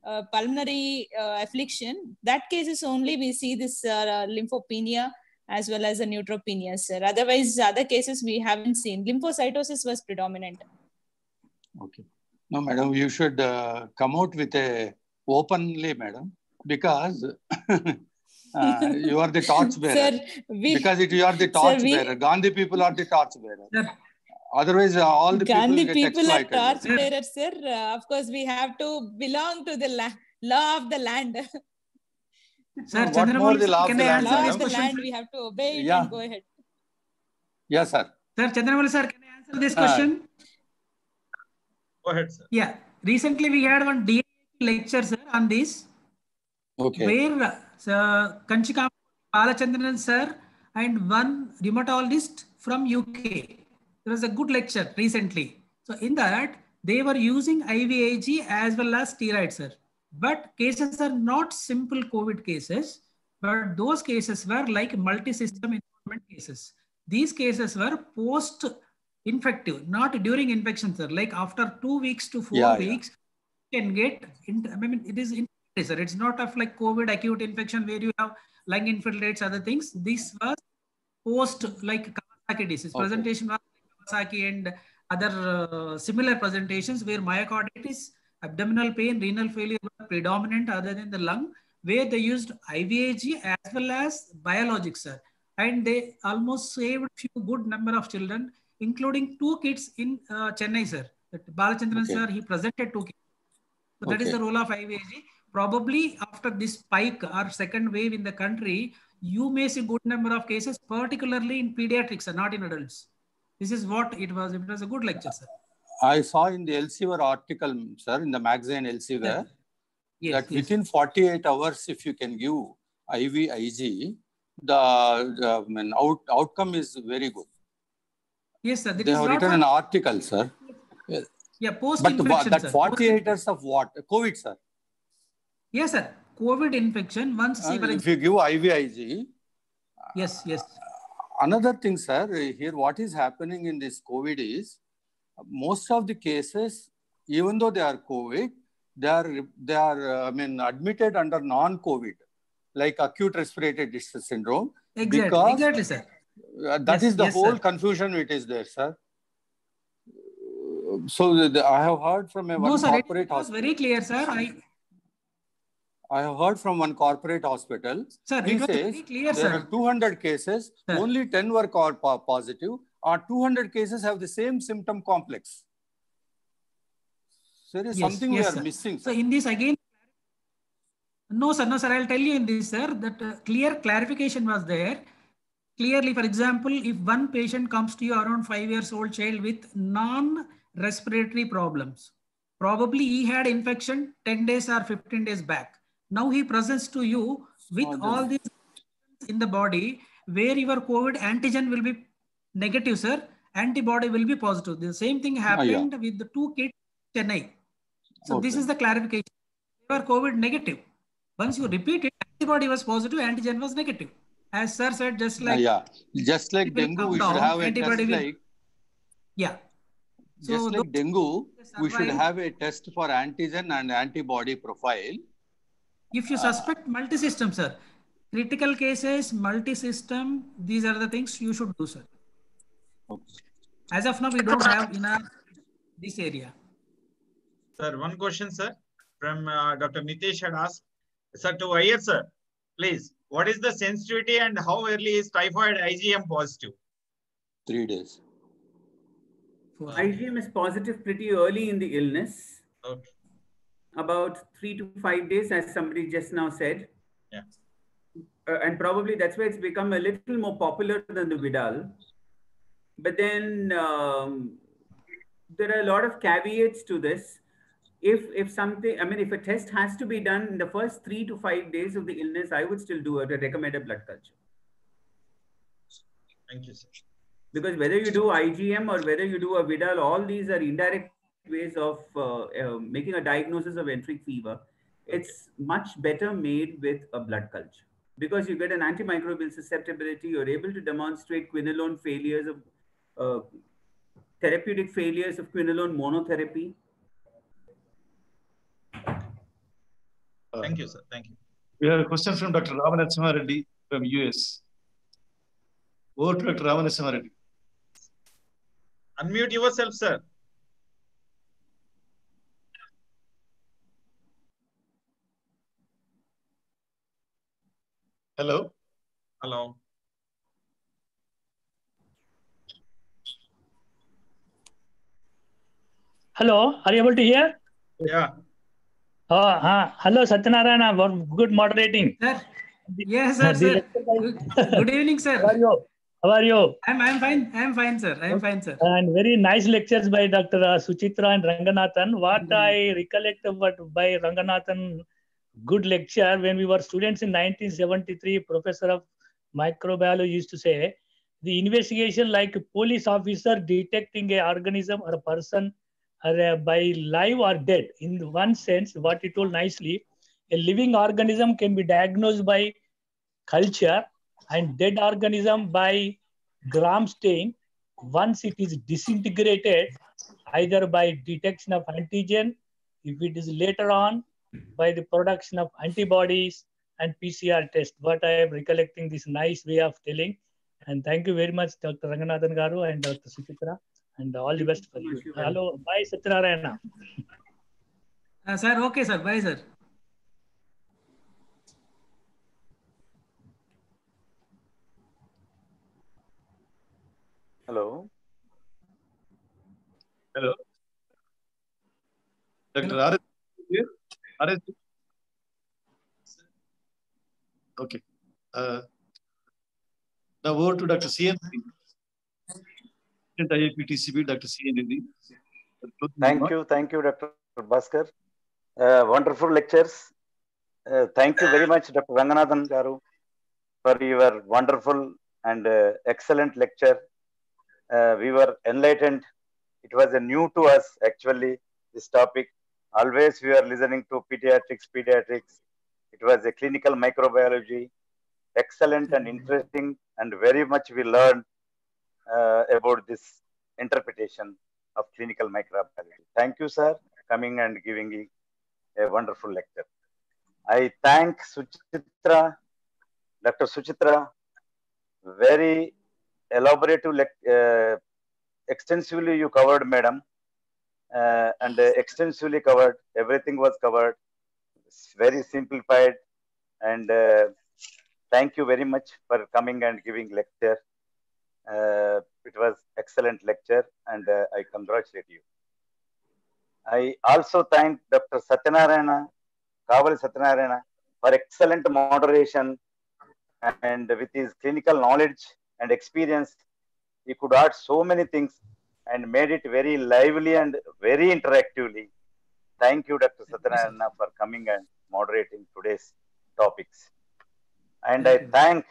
uh, pulmonary uh, affliction. That cases only we see this uh, lymphopenia as well as the neutropenia, sir. Otherwise, other cases we haven't seen. Lymphocytosis was predominant. Okay. No, madam, you should uh, come out with a openly, madam, because (laughs) uh, you are the torch (laughs) bearer. Sir, we because it, you are the torch we- bearer. Gandhi people are the torch bearer. Sir. Otherwise, uh, all the Gandhi people get people are exploited. torch Sir. bearers, sir. Uh, of course, we have to belong to the la- law of the land. Sir, what more Chandramouli, the law of can the I land, answer law this of the question? land, we have to obey it Yeah. and go ahead. Yes, sir. Sir, Chandramouli, sir, can I answer this Ah. question? Go ahead, sir. Yeah. Recently, we had one DA lecture, sir, on this, Okay. where uh, Kanchika Balachandran, sir, and one rheumatologist from UK. There was a good lecture recently. So in that, they were using IVIG as well as steroids, sir. But cases are not simple COVID cases, but those cases were like multi-system involvement cases. These cases were post-infective, not during infection, sir. Like after two weeks to four Yeah, yeah. weeks, you can get, I mean, it is sir. It's not of like COVID acute infection where you have lung infiltrates, other things. This was post like Kawasaki disease. Okay. Presentation was Kawasaki and other uh, similar presentations where myocarditis, abdominal pain, renal failure were predominant other than the lung, where they used IVIG as well as biologics, sir. And they almost saved few good number of children, including two kids in uh, Chennai, sir. That Balachandran, Okay. sir, he presented two kids. So that is Okay. the role of IVIG. Probably after this spike or second wave in the country, you may see good number of cases, particularly in pediatrics, sir, not in adults. This is what it was. It was a good lecture, sir. I saw in the Elsevier article, sir, in the magazine Elsevier, Yes, that yes. within 48 hours, if you can give IVIG, the, the I mean, out, outcome is very good. Yes, sir. That They have written an article, sir. yeah, post But infection, that 48 hours of what? COVID, sir. Yes, sir. COVID infection. Once, Uh, if you give IVIG, yes, yes. Another thing, sir, here what is happening in this COVID is most of the cases, even though they are COVID, they are they are uh, I mean admitted under non-COVID, like acute respiratory distress syndrome. Exactly, Because- exactly, sir. Uh, that Yes, is the yes, whole sir. confusion it is there, sir. So the, the- I have heard from a No, sir. It was hospital. very clear, sir. I, I have heard from one corporate hospital. sir, He says very clear, there are 200 cases, Sir. only 10 were positive, or 200 cases have the same symptom complex. So There is Yes, something yes, we are sir. missing. So in this again, no, sir, no, sir. I'll tell you in this, sir, that uh, clear clarification was there. Clearly, for example, if one patient comes to you around five years old child with non-respiratory problems, probably he had infection 10 days or 15 days back. Now he presents to you with Oh, all these in the body where your COVID antigen will be negative, sir. Antibody will be positive. The same thing happened with the two kids in Chennai. So this is the clarification. They were COVID negative. Once you repeat it, antibody was positive, antigen was negative. As sir said, just Uh, like yeah, just like dengue, we should have a antibody will- like yeah, So Just like dengue, we should have a test for antigen and antibody profile. If you suspect multi-system, sir, critical cases, multi-system, these are the things you should do, sir. As of now, we don't have in our this area. Sir, one question, sir, from uh, Dr. Nitesh had asked. Sir, to Iyer, sir, please, what is the sensitivity and how early is typhoid IgM positive? Three days. IgM is positive pretty early in the illness, Okay. About three to five days, as somebody just now said. Yeah. Uh, and probably that's why it's become a little more popular than the Widal. But then um, there are a lot of caveats to this. If if something, I mean, if a test has to be done in the first three to five days of the illness, I would still do it. I recommend a recommended blood culture. Thank you, sir. because whether you do IgM or whether you do a Widal, all these are indirect ways of uh, uh, making a diagnosis of enteric fever. It's much better made with a blood culture because you get an antimicrobial susceptibility. You're able to demonstrate quinolone failures of uh, therapeutic failures of quinolone monotherapy. Thank you, sir. Thank you. We have a question from Dr. Ramanatsamma Reddy from US. Over to Dr. Ramanatsamma Reddy. Unmute yourself, sir. Hello. Hello. Hello, are you able to hear? Yeah. Oh, uh, hello, Satyanarayana. Good moderating. Sir, yes, sir. Sir. Good, evening, sir. How are you? How are you? I'm, I'm fine. I'm fine, sir. I'm fine, sir. And very nice lectures by Dr. Suchitra and Ranganathan. What mm. I recollect about by Ranganathan, good lecture when we were students in 1973, professor of microbiology used to say, the investigation like a police officer detecting a organism or a person or a, by live or dead. In one sense, what he told nicely, a living organism can be diagnosed by culture and dead organism by gram stain once it is disintegrated either by detection of antigen if it is later on by the production of antibodies and pcr test what i am recollecting this nice way of telling and thank you very much dr ranganathan garu and dr suchitra and all the best for you hello bye satyanarayana Uh, sir, okay, sir. Bye, sir. Hello. Hello. Dr. R. Okay. Uh, now over to Dr. C. N. IAPTCB, Dr. C. N. Thank you. Thank you, Dr. Bhaskar. Uh, wonderful lectures. Uh, thank you very much, Dr. Ranganathan Garu, for your wonderful and uh, excellent lecture. Uh, we were enlightened. It was a new to us, actually, this topic. Always we are listening to pediatrics, pediatrics. It was a clinical microbiology, excellent and interesting, and very much we learned uh, about this interpretation of clinical microbiology. Thank you, sir, coming and giving a wonderful lecture. I thank Suchitra, Dr. Suchitra, very elaborative, uh, extensively you covered, madam, uh, and uh, extensively covered. Everything was covered. It's very simplified, and uh, thank you very much for coming and giving lecture. Uh, it was excellent lecture, and uh, I congratulate you. I also thank Dr. Satyanarayana, Kavali Satyanarayana, for excellent moderation and with his clinical knowledge and experience, he could add so many things and made it very lively and very interactively. Thank you, Dr. Satyanarayana, for coming and moderating today's topics. And I thank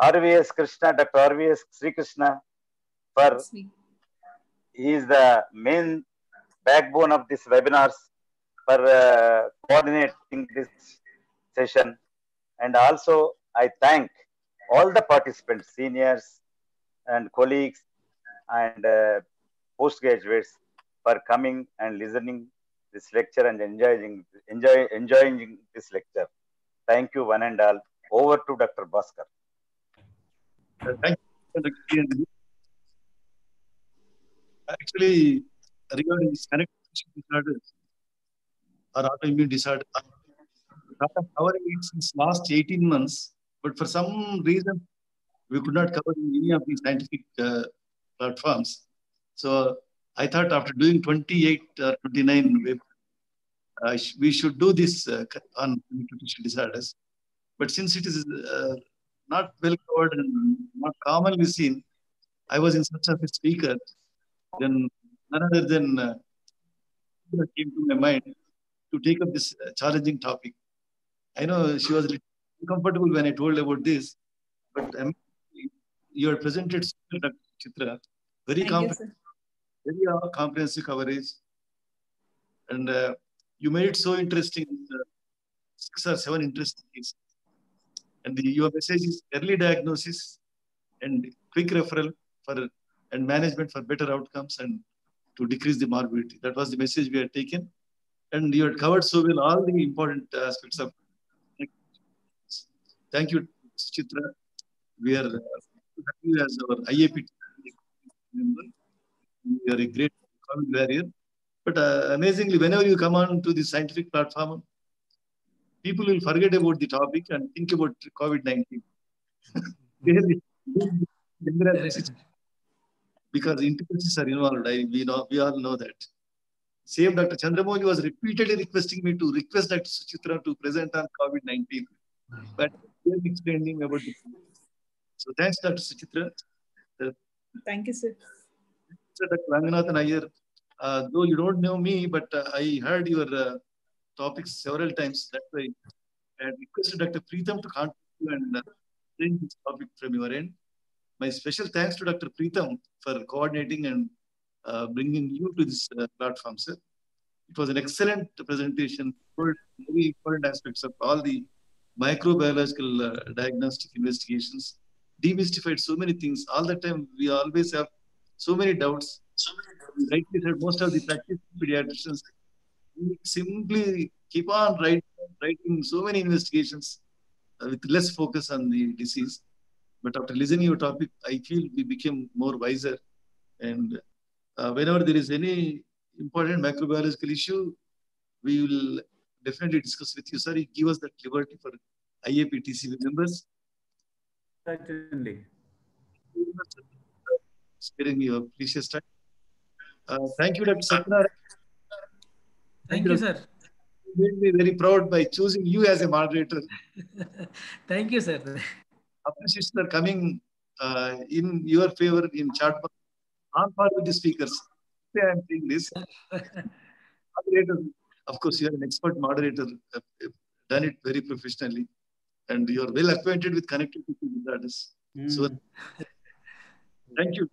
RVS Krishna, Dr. RVS Sri Krishna, for he is the main backbone of this webinars for uh, coordinating this session. And also, I thank all the participants, seniors and colleagues and uh, postgraduates for coming and listening this lecture and enjoying enjoy enjoying this lecture. Thank you one and all. Over to Dr. Bhaskar. Thank you, Actually, regarding connective disorders or autoimmune disorders, we have covering it since last 18 months, but for some reason, we could not cover any of these scientific uh, platforms. So I thought after doing 28 or 29 web, uh, we should do this uh, on tissue disorders. But since it is uh, not well covered and not commonly seen, I was in search of a speaker. Then none other than uh, came to my mind to take up this uh, challenging topic. I know she was uncomfortable when I told about this, but um, you are presented. Chitra, very very uh, comprehensive coverage, and uh, you made it so interesting. Uh, six or seven interesting cases, and the, your message is early diagnosis and quick referral for and management for better outcomes and to decrease the morbidity. That was the message we had taken, and you had covered so well all the important aspects of. Thank you, Chitra. We are uh, happy as our IAP member. You are a great COVID warrior. But uh, amazingly, whenever you come on to the scientific platform, people will forget about the topic and think about COVID 19. (laughs) because intricacies are involved. I, we, know, we all know that. Same Dr. Chandramouli was repeatedly requesting me to request Dr. Suchitra to present on COVID 19. But we are explaining about the. So thanks, Dr. Suchitra. Thank you, sir. so Dr. Ranganathan Iyer, uh, though you don't know me, but uh, I heard your uh, topics several times. That's why I requested Dr. Preetham to contact you and uh, bring this topic from your end. My special thanks to Dr. Preetham for coordinating and uh, bringing you to this uh, platform, sir. It was an excellent presentation, covered very important aspects of all the microbiological diagnostic investigations, demystified so many things. All the time, we always have so many doubts. You Rightly said, most of the practicing pediatricians simply keep on writing, writing so many investigations uh, with less focus on the disease. But after listening your topic, I feel we became more wiser. And uh, whenever there is any important microbiological issue, we will definitely discuss with you. You give us that liberty for IAP TCB members. Certainly. Sparing your precious time. Uh, thank you, Dr. Satyanarayana. Thank you, sir. You made me very proud by choosing you as a moderator. (laughs) Thank you, sir. Appreciations are coming uh, in your favor in chat box on par with the speakers. I am saying this. (laughs) moderator, of course, you are an expert moderator, uh, done it very professionally, and you are well acquainted with connectivity disorders. So, thank you.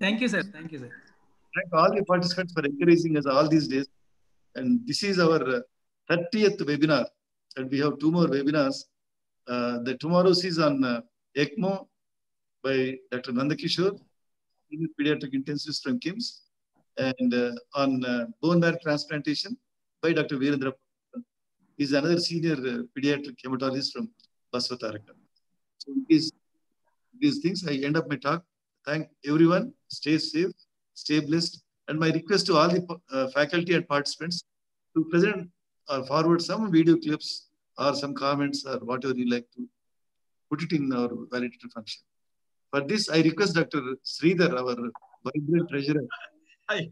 Thank you, sir. Thank you, sir. Thank all the participants for encouraging us all these days. And this is our uh, 30th webinar, and we have two more webinars. Uh, the tomorrow's is on uh, ECMO by Dr. Nandakishore, pediatric intensivist from KIMS, and uh, on uh, bone marrow transplantation by Dr. Virendra. He's another senior uh, pediatric hematologist from Basvataraka. So these, these things, I end up my talk. Thank everyone. Stay safe, stay blessed. And my request to all the uh, faculty and participants to present or forward some video clips or some comments or whatever you like to put it in our valedictory function. For this, I request Dr. Sridhar, our vibrant treasurer. Hi.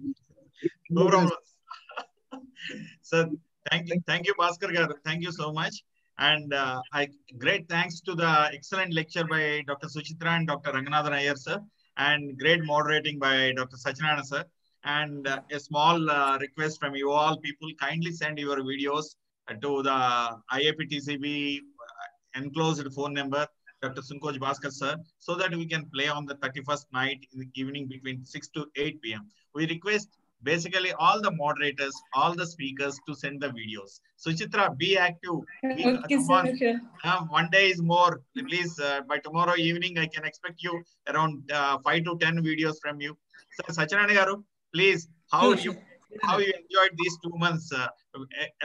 No problem. (laughs) Sir, thank you, thank you, Bhaskar garu. Thank you so much. And uh, I great thanks to the excellent lecture by Dr. Suchitra and Dr. Ranganathan Iyer, sir, and great moderating by Dr. Sachinana, sir. And uh, a small uh, request from you all people, kindly send your videos to the IAPTCB enclosed phone number, Dr. Sunkoj Bhaskar, sir, so that we can play on the 31st night in the evening between 6 to 8 p.m. We request basically all the moderators, all the speakers to send the videos. Suchitra, be active. Be, Okay, come sir. on. Uh, one day is more. Please, uh, by tomorrow evening, I can expect you around uh, five to ten videos from you. So Sachinani Garu, please, how Sure, you sure. how you enjoyed these two months uh,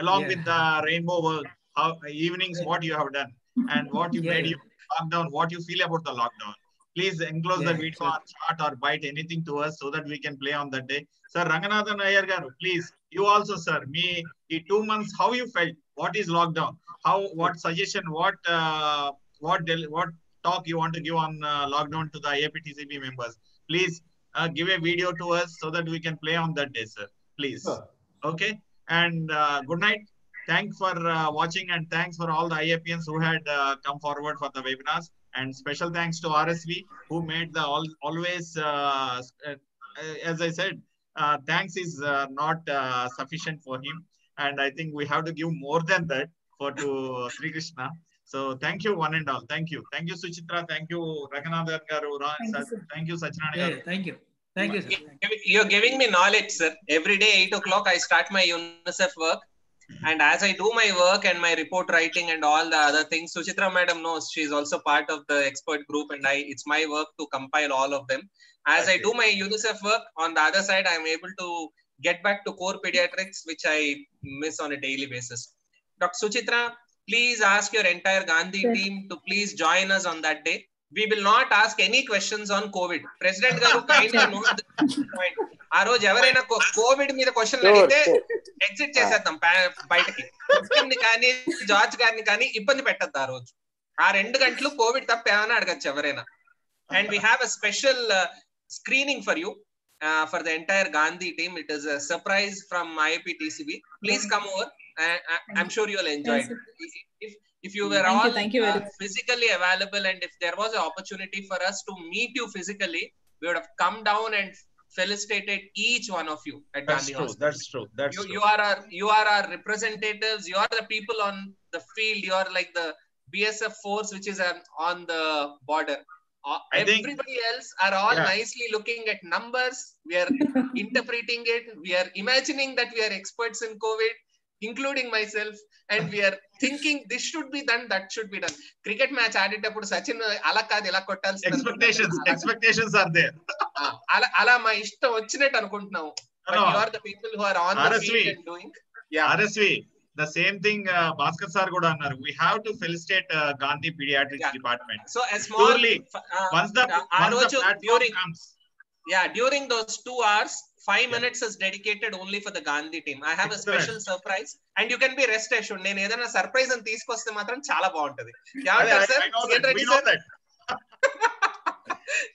along Yeah. with the rainbow work, how evenings, what you have done, and what you Yeah, made yeah. you lockdown, what you feel about the lockdown. Please enclose the video sure. or chart or bite anything to us so that we can play on that day. Sir Ranganathan Iyer garu, please, you also, sir, me, the two months, how you felt? What is lockdown? How, what suggestion, what, uh, what, del- what talk you want to give on uh, lockdown to the IAPTCB members? Please uh, give a video to us so that we can play on that day, sir. Please. Okay. And uh, good night. Thanks for uh, watching and thanks for all the IAPNs who had uh, come forward for the webinars. And special thanks to RSV who made the all, always, uh, uh, as I said, uh, thanks is uh, not uh, sufficient for him. And I think we have to give more than that for to Sri Krishna. So thank you one and all. Thank you. Thank you Suchitra. Thank you Raghunathan garu. Ra- Thank you, Sa- sir. Thank you Sachinani garu. yeah, thank you. Thank you, sir. You're giving me knowledge, sir. Every day, 8 o'clock, I start my UNICEF work. And as I do my work and my report writing and all the other things, Suchitra madam knows she's also part of the expert group, and I it's my work to compile all of them. As I do my UNICEF work, on the other side, I'm able to get back to core pediatrics, which I miss on a daily basis. Dr. Suchitra, please ask your entire Gandhi Sure. team to please join us on that day. We will not ask any questions on COVID. President Garu kindly (laughs) note this point. ఆ రోజు ఎవరైనా Covid మీద question అడిగితే. Exit చేసేద్దాం బయటకి. కానీ George గారిని కానీ ఇబ్బంది పెట్టద్దు ఆ రోజు. ఆ రెండు గంటలు కోవిడ్ తప్ప ఏమైనా అడగచ్చు ఎవరైనా. And we have a special screening for you for the entire Gandhi team it is surprise from IIP TCB please come over I'm sure you'll enjoy if if you were Thank you, all thank you uh, physically available and if there was an opportunity for us to meet you physically we would have come down and felicitated each one of you at That's Gandhi true. Hospital. That's true. That's you, true. you are our you are our representatives you are the people on the field you are like the bsf force which is um, on the border Uh, I think- everybody else are all Yeah. nicely looking at numbers we are (laughs) interpreting it we are imagining that we are experts in covid including myself and we are thinking this should be done that should be done cricket match ఆడేటప్పుడు సచిన్ అలా కాదు ఇలా కొట్టాల్సిన అలా మా ఇష్టం వచ్చినట్టు అనుకుంటున్నాము thing during those two hours two hours five Yeah. minutes is dedicated only for the Gandhi team I have a Excellent. special surprise and you can be rest assured నేను ఏదైనా సర్ప్రైజ్ అని తీసుకొస్తే మాత్రం చాలా బాగుంటది I, ఏమంటారు I, sir I know that. ఏంటండి We know sir that.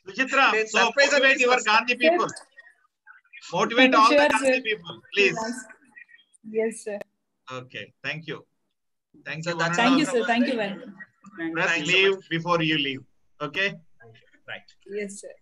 Suchitra, నేను so surprise అని motivate your తీసుకొస్తా. Gandhi people. Motivate all the Sure, Gandhi sir. people, please. Yes, sir. Okay, thank you. Thank So you. that's one and Thank all. you, sir. Thank you very much. Thank Press Thanks so leave much. before you leave. Okay? Right. Yes, sir.